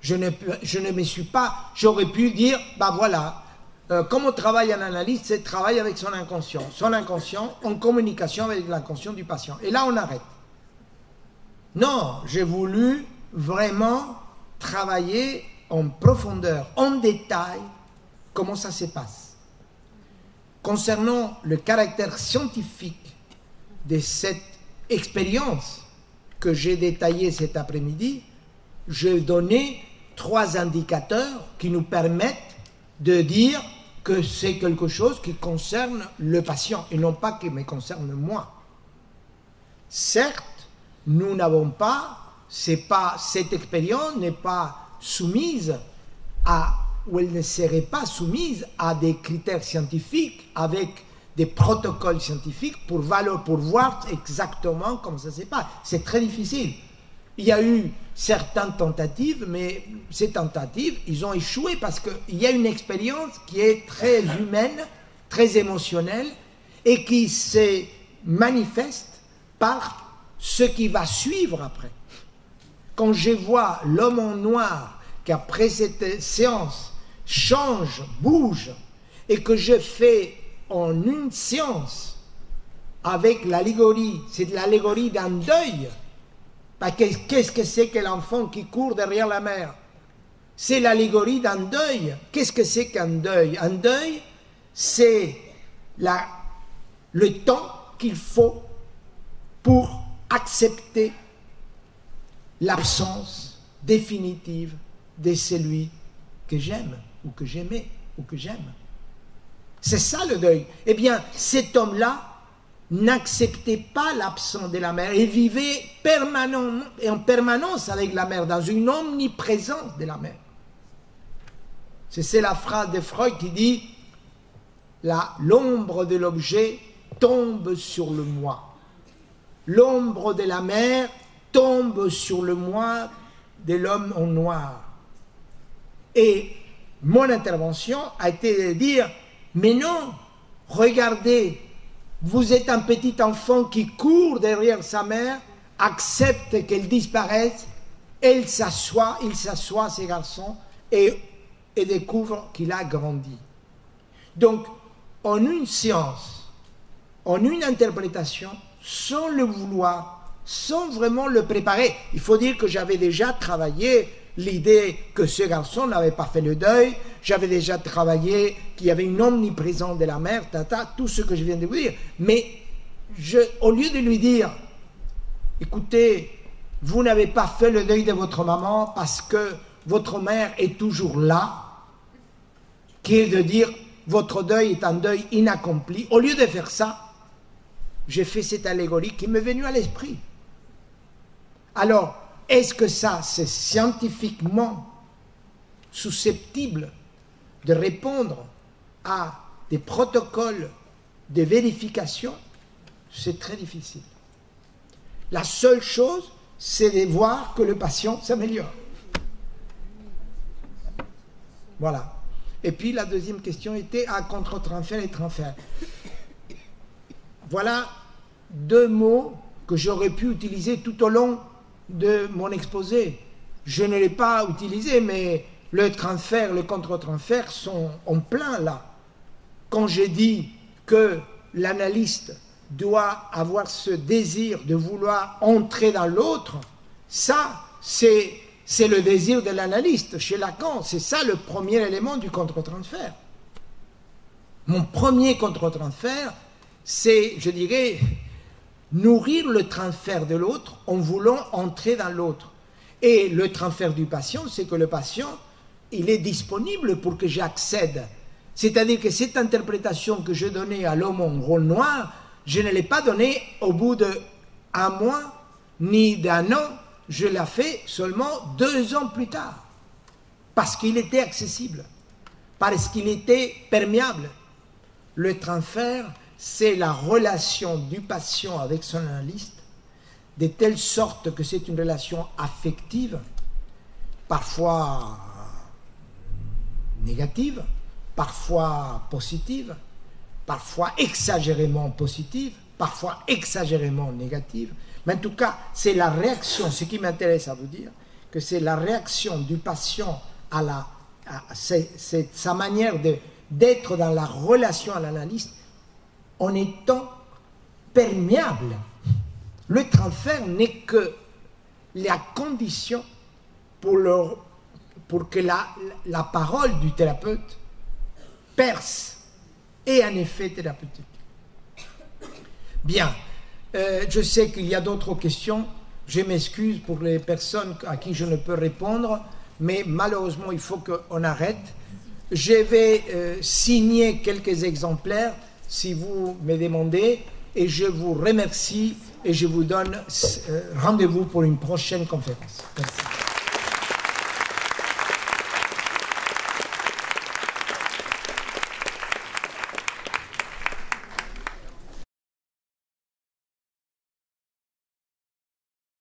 Je ne, je ne me suis pas, j'aurais pu dire, bah voilà, euh, comme on travaille en analyse, c'est travailler avec son inconscient. Son inconscient en communication avec l'inconscient du patient. Et là, on arrête. Non, j'ai voulu vraiment travailler en profondeur, en détail, comment ça se passe. Concernant le caractère scientifique de cette expérience que j'ai détaillée cet après-midi, j'ai donné trois indicateurs qui nous permettent de dire que c'est quelque chose qui concerne le patient et non pas qui me concerne moi. Certes, nous n'avons pas, c'est pas cette expérience n'est pas soumise à ou elle ne serait pas soumise à des critères scientifiques avec des protocoles scientifiques pour, pour voir exactement comment ça se passe. C'est très difficile. Il y a eu certaines tentatives, mais ces tentatives, ils ont échoué parce qu'il y a une expérience qui est très humaine, très émotionnelle, et qui se manifeste par ce qui va suivre après. Quand je vois l'homme en noir qui après cette séance change, bouge, et que je fais en une séance avec l'allégorie, c'est l'allégorie d'un deuil, Qu'est-ce que c'est que l'enfant qui court derrière la mère C'est l'allégorie d'un deuil. Qu'est-ce que c'est qu'un deuil? Un deuil, c'est le temps qu'il faut pour accepter l'absence définitive de celui que j'aime ou que j'aimais ou que j'aime. C'est ça le deuil. Eh bien, cet homme-là, n'acceptez pas l'absence de la mère et vivez en permanence avec la mère, dans une omniprésence de la mère. C'est la phrase de Freud qui dit L'ombre de l'objet tombe sur le moi. L'ombre de la mère tombe sur le moi de l'homme en noir. Et mon intervention a été de dire Mais non, regardez, vous êtes un petit enfant qui court derrière sa mère, accepte qu'elle disparaisse, elle s'assoit, il s'assoit, ces garçons, et, et découvre qu'il a grandi. Donc, en une séance, en une interprétation, sans le vouloir, sans vraiment le préparer, il faut dire que j'avais déjà travaillé l'idée que ce garçon n'avait pas fait le deuil, j'avais déjà travaillé qu'il y avait une omniprésence de la mère, tata, tout ce que je viens de vous dire. Mais au lieu de lui dire, écoutez, vous n'avez pas fait le deuil de votre maman parce que votre mère est toujours là, qui est de dire, votre deuil est un deuil inaccompli, au lieu de faire ça, j'ai fait cette allégorie qui m'est venue à l'esprit. Alors, est-ce que ça, c'est scientifiquement susceptible de répondre à des protocoles de vérification? C'est très difficile. La seule chose, c'est de voir que le patient s'améliore. Voilà. Et puis la deuxième question était à contre transfert et transfert. Voilà deux mots que j'aurais pu utiliser tout au long de mon exposé. Je ne l'ai pas utilisé, mais le transfert, le contre-transfert sont en plein là. Quand j'ai dit que l'analyste doit avoir ce désir de vouloir entrer dans l'autre, ça, c'est, c'est le désir de l'analyste. Chez Lacan, c'est ça le premier élément du contre-transfert. Mon premier contre-transfert, c'est, je dirais, nourrir le transfert de l'autre en voulant entrer dans l'autre. Et le transfert du patient, c'est que le patient, il est disponible pour que j'accède. C'est-à-dire que cette interprétation que je donnais à l'homme en rôle noir, je ne l'ai pas donnée au bout d'un mois, ni d'un an, je l'ai fait seulement deux ans plus tard. Parce qu'il était accessible, parce qu'il était perméable. Le transfert, c'est la relation du patient avec son analyste, de telle sorte que c'est une relation affective, parfois négative, parfois positive, parfois exagérément positive, parfois exagérément négative. Mais en tout cas, c'est la réaction, ce qui m'intéresse à vous dire, que c'est la réaction du patient à la, c'est sa manière d'être dans la relation à l'analyste en étant perméable. Le transfert n'est que la condition pour, que la, parole du thérapeute perce et un effet thérapeutique. Bien, euh, je sais qu'il y a d'autres questions. Je m'excuse pour les personnes à qui je ne peux répondre, mais malheureusement, il faut qu'on arrête. Je vais euh, signer quelques exemplaires si vous me demandez, et je vous remercie et je vous donne euh, rendez-vous pour une prochaine conférence. Merci.